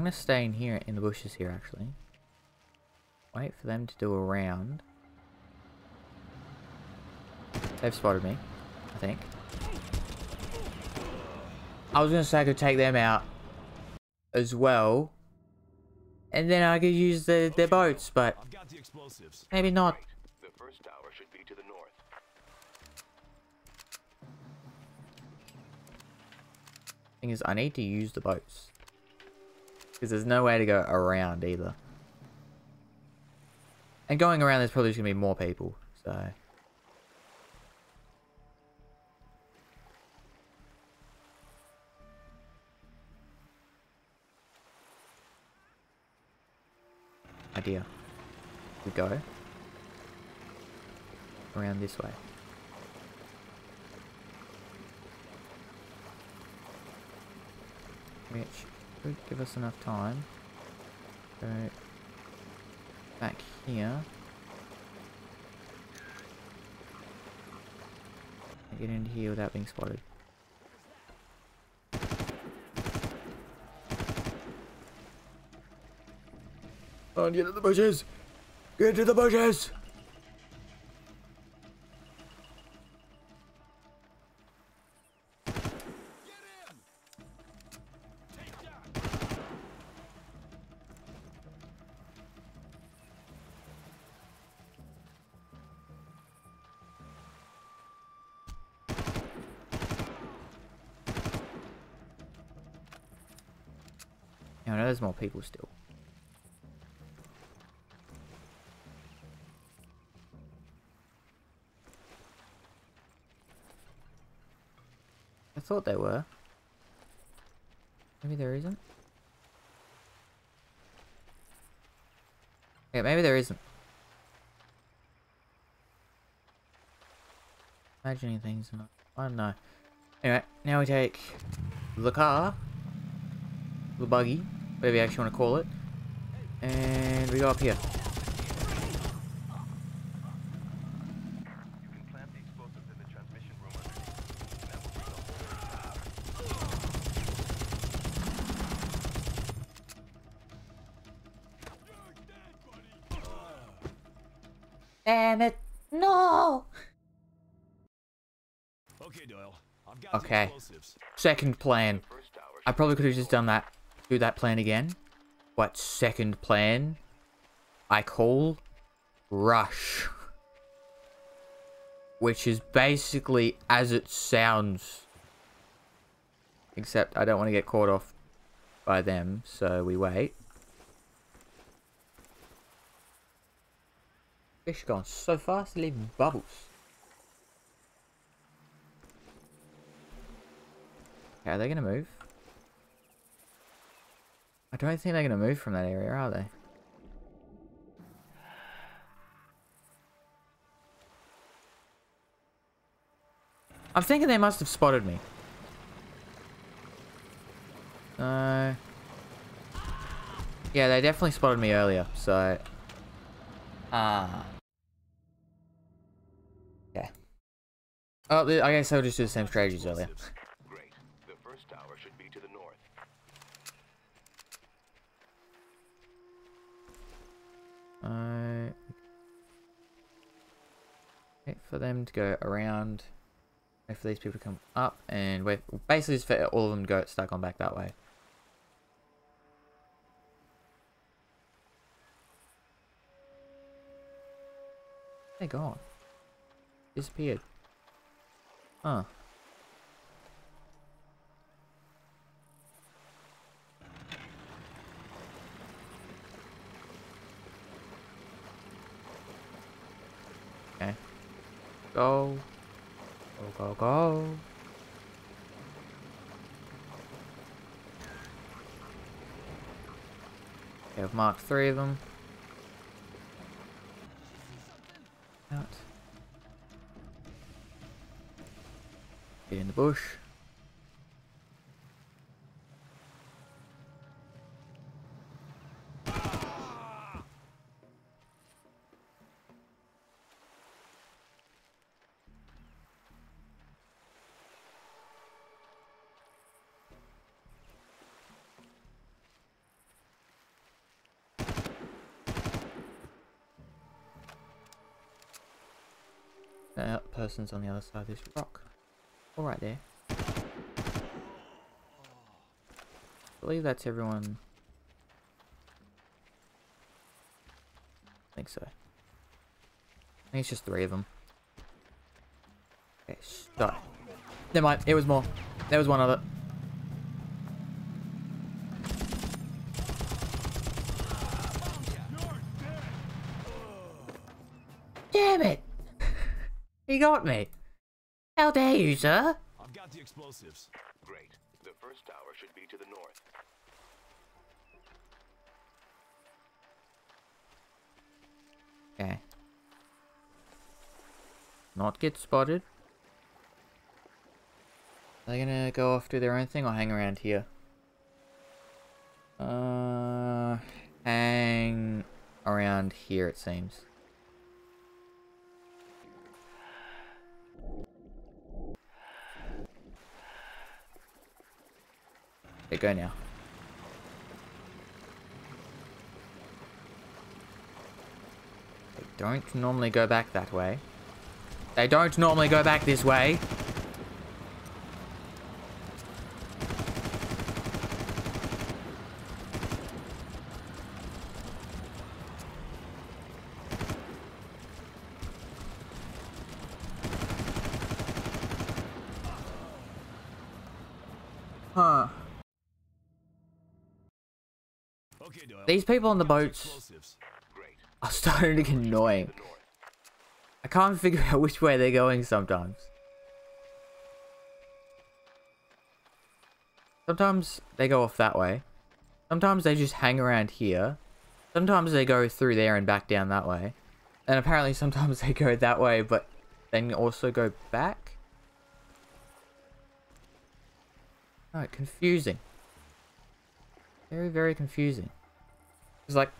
You know what? I'm gonna stay in here in the bushes here actually. Wait for them to do a round. They've spotted me, I think. I was gonna say I could take them out as well. And then I could use the, their boats, but the maybe not. The first tower should be to the north. Thing is, I need to use the boats. Because there's no way to go around either. And going around, there's probably just gonna be more people, so... Idea. We go. Around this way. Which could give us enough time. Go back here. Get into here without being spotted. On, get to the bushes! Get to the bushes! People still. I thought there were. Maybe there isn't. Yeah, maybe there isn't. Imagining things, I don't know. Anyway, now we take the car, the buggy, whatever you actually want to call it, and we go up here. You can plant the explosives in the transmission room underneath. That will bring the whole Damn it. No! Okay, Doyle. I've got Okay. Second plan. I probably could have just done that. Do that plan again. What second plan? I call Rush. Which is basically as it sounds. Except I don't want to get caught off by them, so we wait. Fish gone so fast, leaving bubbles. Okay, are they gonna move? I don't think they're gonna move from that area, are they? I'm thinking they must have spotted me. Uh, yeah, they definitely spotted me earlier, so... Ah. yeah. Oh, I guess I'll just do the same strategies earlier. Great. The first tower should be to the north. Uh, wait for them to go around. Wait for these people to come up and wait. Basically, just for all of them to go start going back that way. They're gone. Disappeared. Huh. Okay. Go. Go, go, go. Okay, I've marked three of them. Out. Get in the bush. Person's on the other side of this rock. All right there. I believe that's everyone. I think so. I think it's just three of them. Okay, so. Never mind, it was more. There was one other. Got me. How dare you, sir? I've got the explosives. Great. The first tower should be to the north. Okay. Not get spotted. Are they gonna go off do their own thing or hang around here? Uh, hang around here, it seems. Okay, go now. They don't normally go back that way. They don't normally go back this way. Huh. Okay, Doyle. These people on the boats are starting to get annoying. I can't figure out which way they're going sometimes. Sometimes they go off that way. Sometimes they just hang around here. Sometimes they go through there and back down that way. And apparently sometimes they go that way, but then also go back. Oh, confusing. Very, very confusing. Like,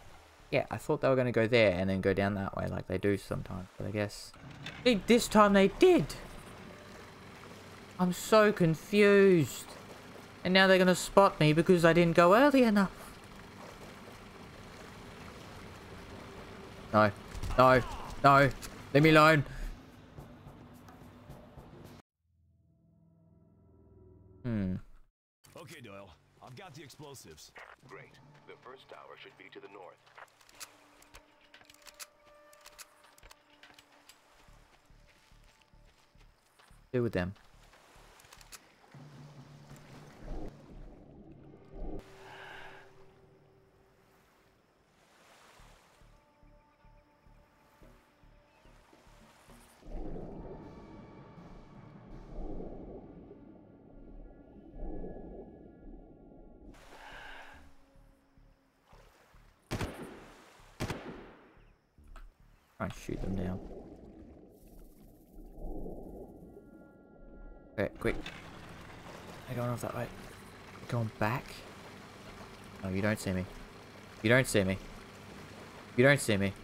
yeah, I thought they were going to go there and then go down that way like they do sometimes. But I guess... This time they did! I'm so confused. And now they're going to spot me because I didn't go early enough. No. No. No. Leave me alone. Hmm. Okay, Doyle. I've got the explosives. Great. The first tower should be to the north. Do with them. Quick. They're going off that way. Going back? No, you don't see me. You don't see me. You don't see me.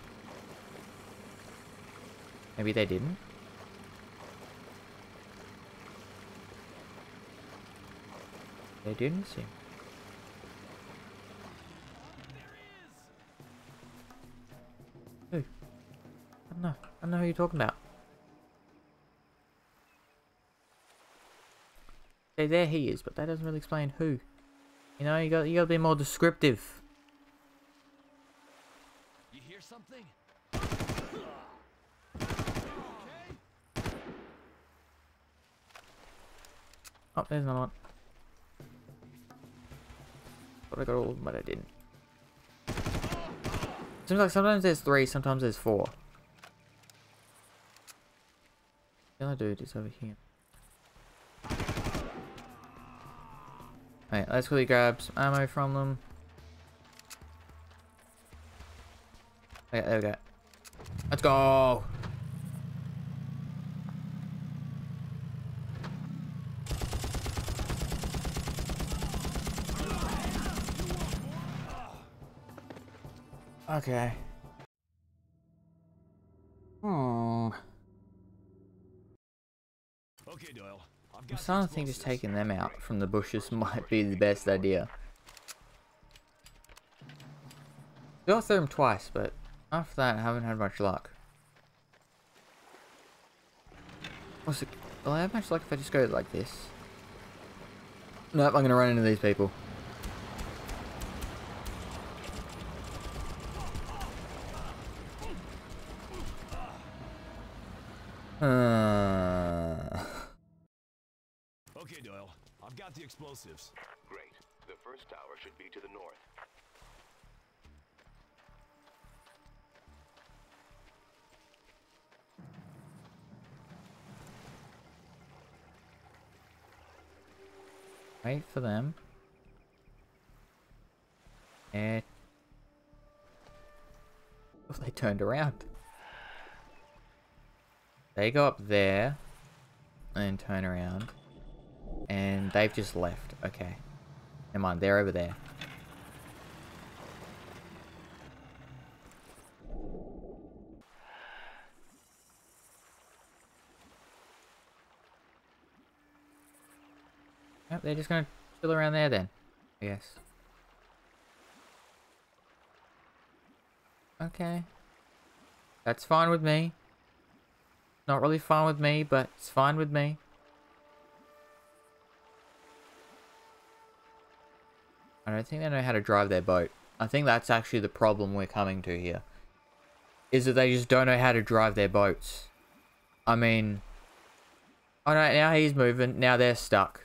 Maybe they didn't? They didn't see me. Who? I don't know. I don't know who you're talking about. Okay, there he is, but that doesn't really explain who. You know, you got you got to be more descriptive. You hear something? Oh, there's another one. Thought I got all of them, but I didn't. Seems like sometimes there's three, sometimes there's four. The other dude is over here. Alright, let's quickly grab some ammo from them. Okay, there we go. Let's go! Okay. Hmm. Okay, Doyle. I've I'm starting to think just taking them out from the bushes might be the best idea. Got through them twice, but after that I haven't had much luck. What's it? Will I have much luck if I just go like this? Nope, I'm gonna run into these people. Uh, Okay, Doyle. I've got the explosives. Great. The first tower should be to the north. wait for them. And oh, they turned around. They go up there and turn around. And they've just left. Okay. Never mind, they're over there. Yep, they're just gonna chill around there then, I guess. Okay. That's fine with me. Not really fine with me, but it's fine with me. I don't think they know how to drive their boat. I think that's actually the problem we're coming to here. Is that they just don't know how to drive their boats. I mean... Oh no, now he's moving. Now they're stuck.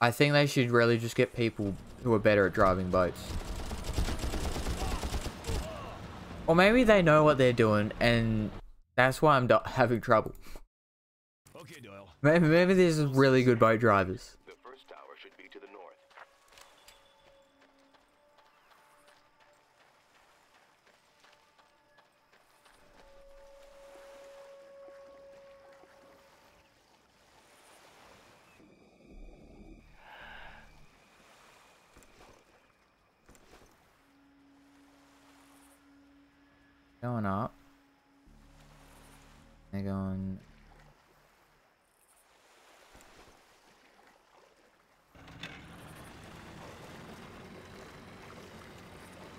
I think they should really just get people who are better at driving boats. Or maybe they know what they're doing and that's why I'm having trouble. Okay, Doyle. Maybe, maybe there's really good boat drivers. Going up. They're going...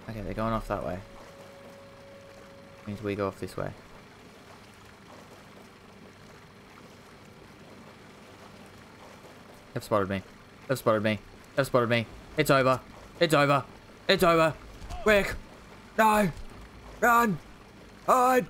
Okay, they're going off that way. Means we go off this way. They've spotted me. They've spotted me. They've spotted me. It's over. It's over. It's over. Quick. No. Run. Hide.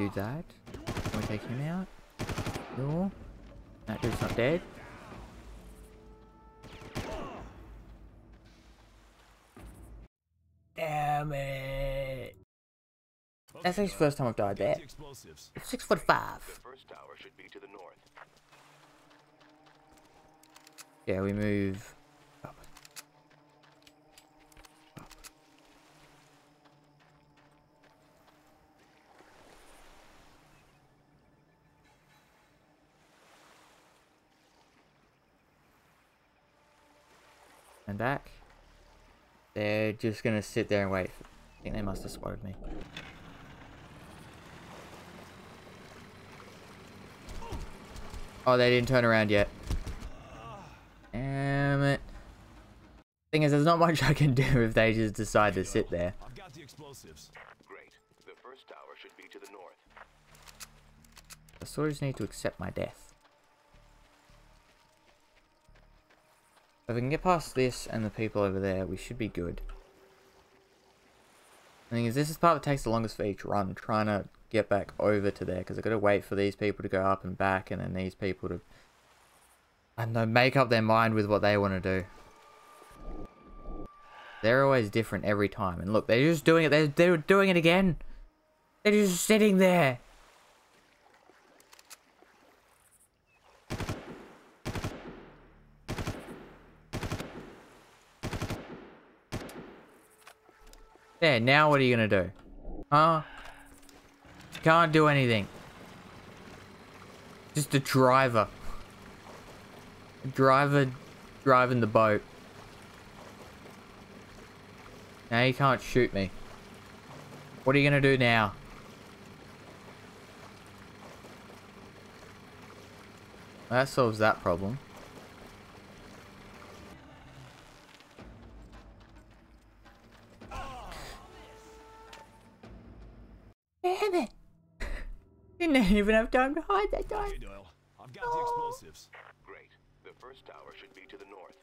Do that. Can we take him out? Sure. That dude's not dead. Damn it. That's Okay, his first time I've died there. Six foot five. The first tower should be to the north. Yeah, we move And back. They're just gonna sit there and wait. I think they must have spotted me. Oh, they didn't turn around yet. Damn it. Thing is, there's not much I can do if they just decide to sit there. I've got the explosives. Great. The first tower should be to the north. I sort of just need to accept my death. If we can get past this and the people over there, we should be good. The thing is, this is part that takes the longest for each run, trying to get back over to there, because I've got to wait for these people to go up and back, and then these people to, don't know, make up their mind with what they want to do. They're always different every time, and look, they're just doing it, they're, they're doing it again! They're just sitting there! There, now what are you gonna do? Huh? Can't do anything. Just a driver. A driver driving the boat. Now you can't shoot me. What are you gonna do now? That solves that problem. Didn't even have time to hide that time. Okay, Doyle. I've got the explosives. Great. The first tower should be to the north.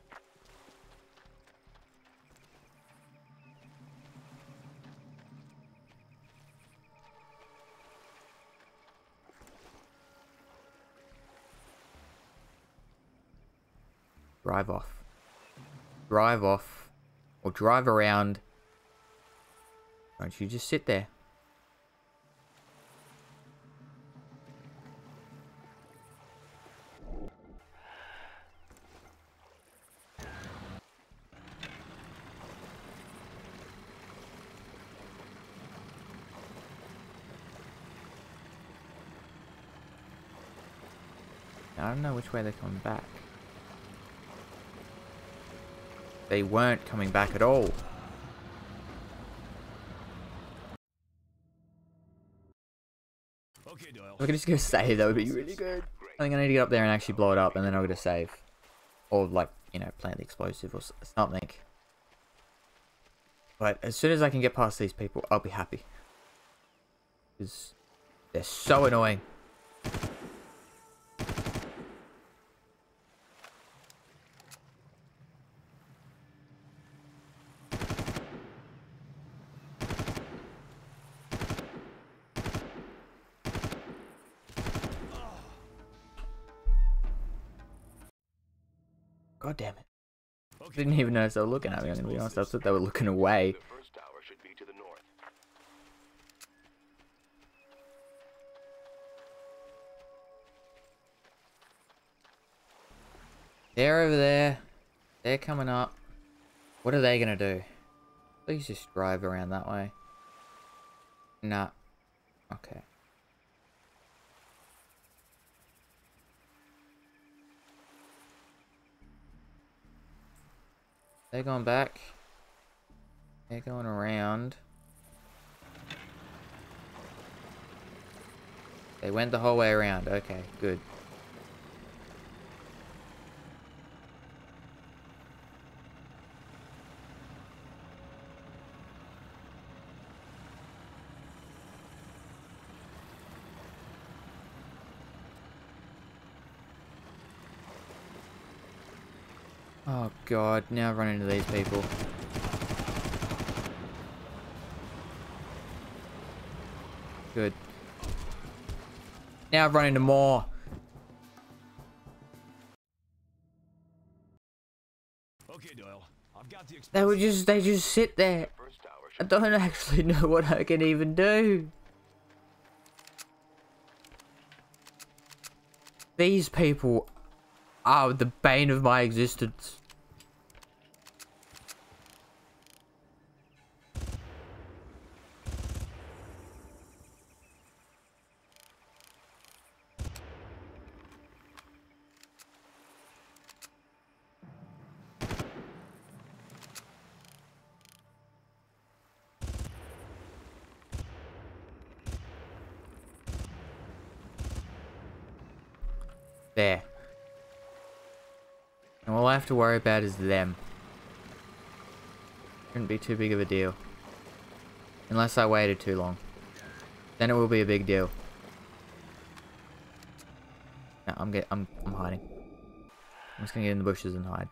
Drive off. Drive off. Or drive around. Don't you just sit there. Which way they're coming back. They weren't coming back at all. Okay, Doyle. I could just go save, that would be really good. I think I need to get up there and actually blow it up, and then I'll go to save. Or, like, you know, plant the explosive or something. But as soon as I can get past these people, I'll be happy. Because they're so annoying. Notice they were looking at me, I'm gonna be honest. I thought they were looking away. The first tower should be to the north. They're over there. They're coming up. What are they gonna do? Please just drive around that way. Nah. Okay. They're going back. They're going around. They went the whole way around. Okay, good. Oh god, now I've run into these people. Good. Now I've run into more. Okay, Doyle. I've got the They explosive. just, they just sit there. I don't actually know what I can even do. These people are the bane of my existence. There. And all I have to worry about is them. Shouldn't be too big of a deal. Unless I waited too long. Then it will be a big deal. No, I'm get I'm I'm hiding. I'm just gonna get in the bushes and hide.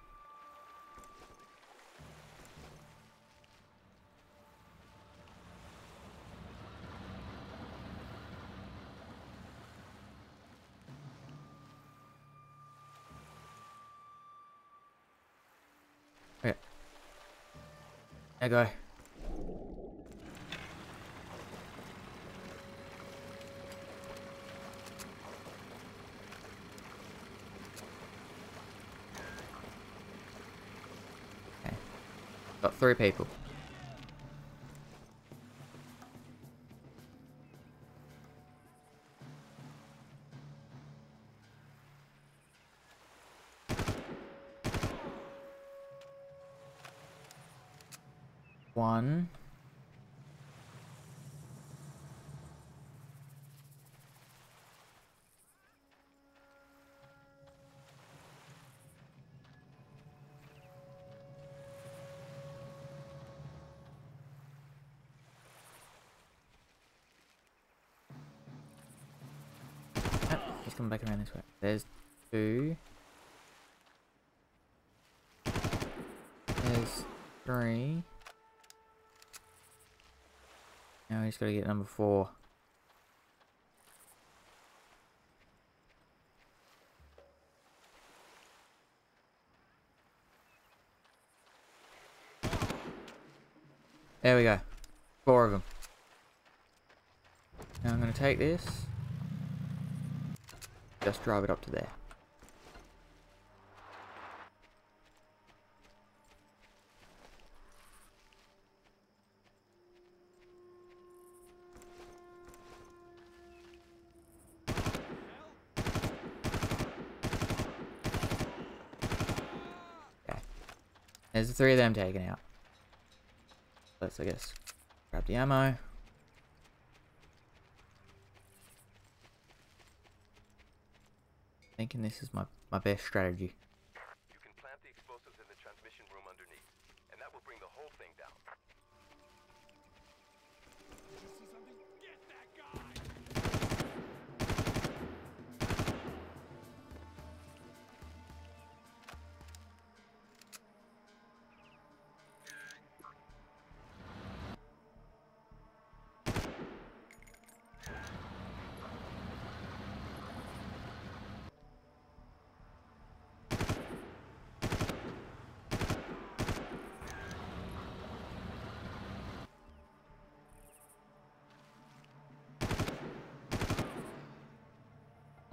There go. Okay. Got three people. He's got to get number four. There we go. Four of them. Now I'm going to take this. Just drive it up to there. Three of them taken out. Let's, I guess, grab the ammo. Thinking this is my, my best strategy.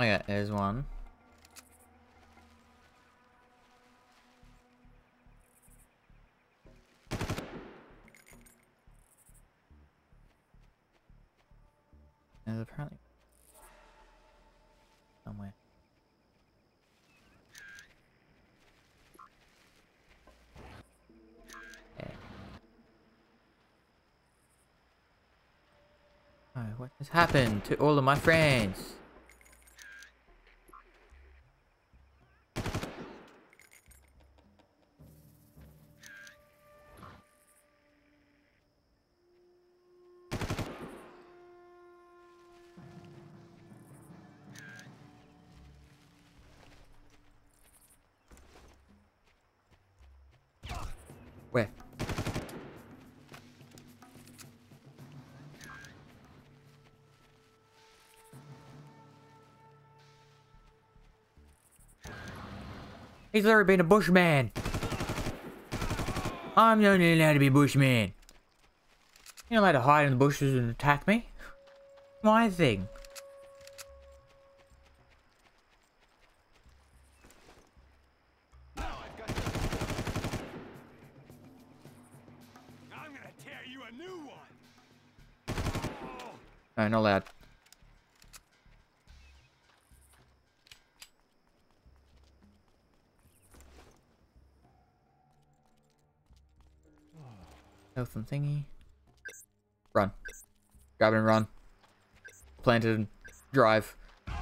Oh yeah, there's one. There's apparently somewhere. Oh, what has happened to all of my friends? He's already been a bushman. I'm the only allowed to be bushman. You're not allowed to hide in the bushes and attack me. My thing. Now I've got Health and thingy. Run. Grab it and run. Planted and drive. Done.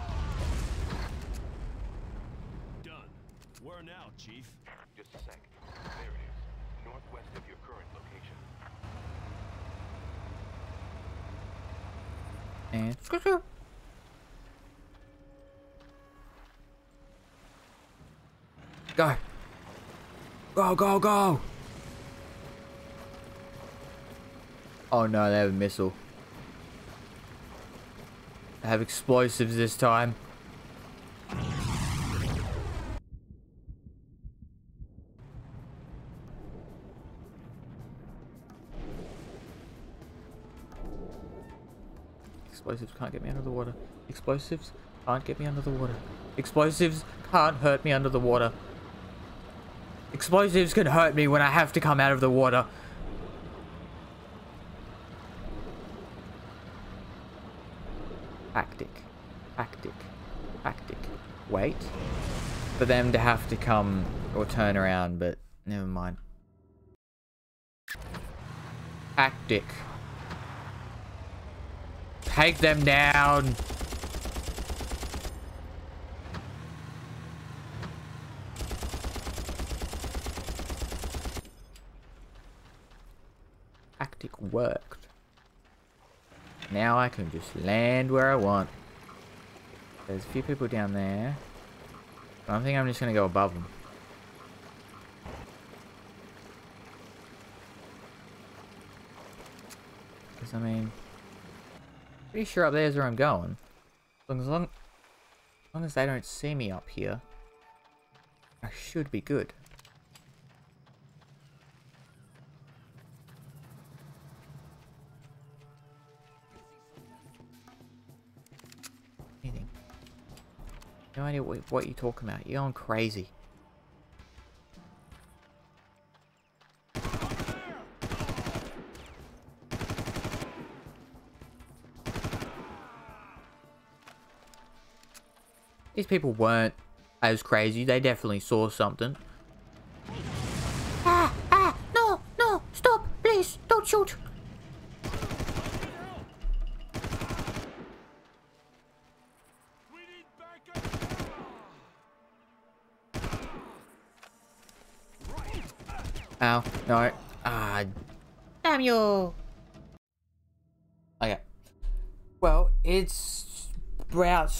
Where now, Chief? Just a sec. There it is, northwest of your current location. And screw Go. Go, go, go. Oh no, they have a missile. They have explosives this time. Explosives can't get me under the water. Explosives can't get me under the water. Explosives can't hurt me under the water. Explosives can hurt me when I have to come out of the water. Tactic. Tactic. Tactic. Wait. For them to have to come or turn around, but never mind. Tactic. Take them down. Tactic worked. Now I can just land where I want. There's a few people down there. I think I'm just gonna go above them. Because I mean, pretty sure up there's where I'm going. As long as, long, as long as they don't see me up here, I should be good. No idea what, what you're talking about. You're going crazy. These people weren't as crazy. They definitely saw something.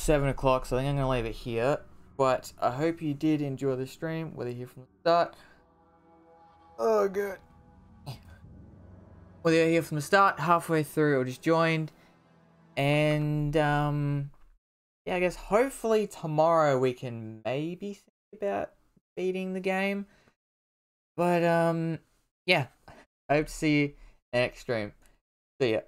7 o'clock, so I think I'm going to leave it here. But I hope you did enjoy the stream, whether you're here from the start. Oh, good. Whether you're here from the start, halfway through, or just joined. And, um, yeah, I guess hopefully tomorrow we can maybe think about beating the game. But, um, yeah, I hope to see you next stream. See ya.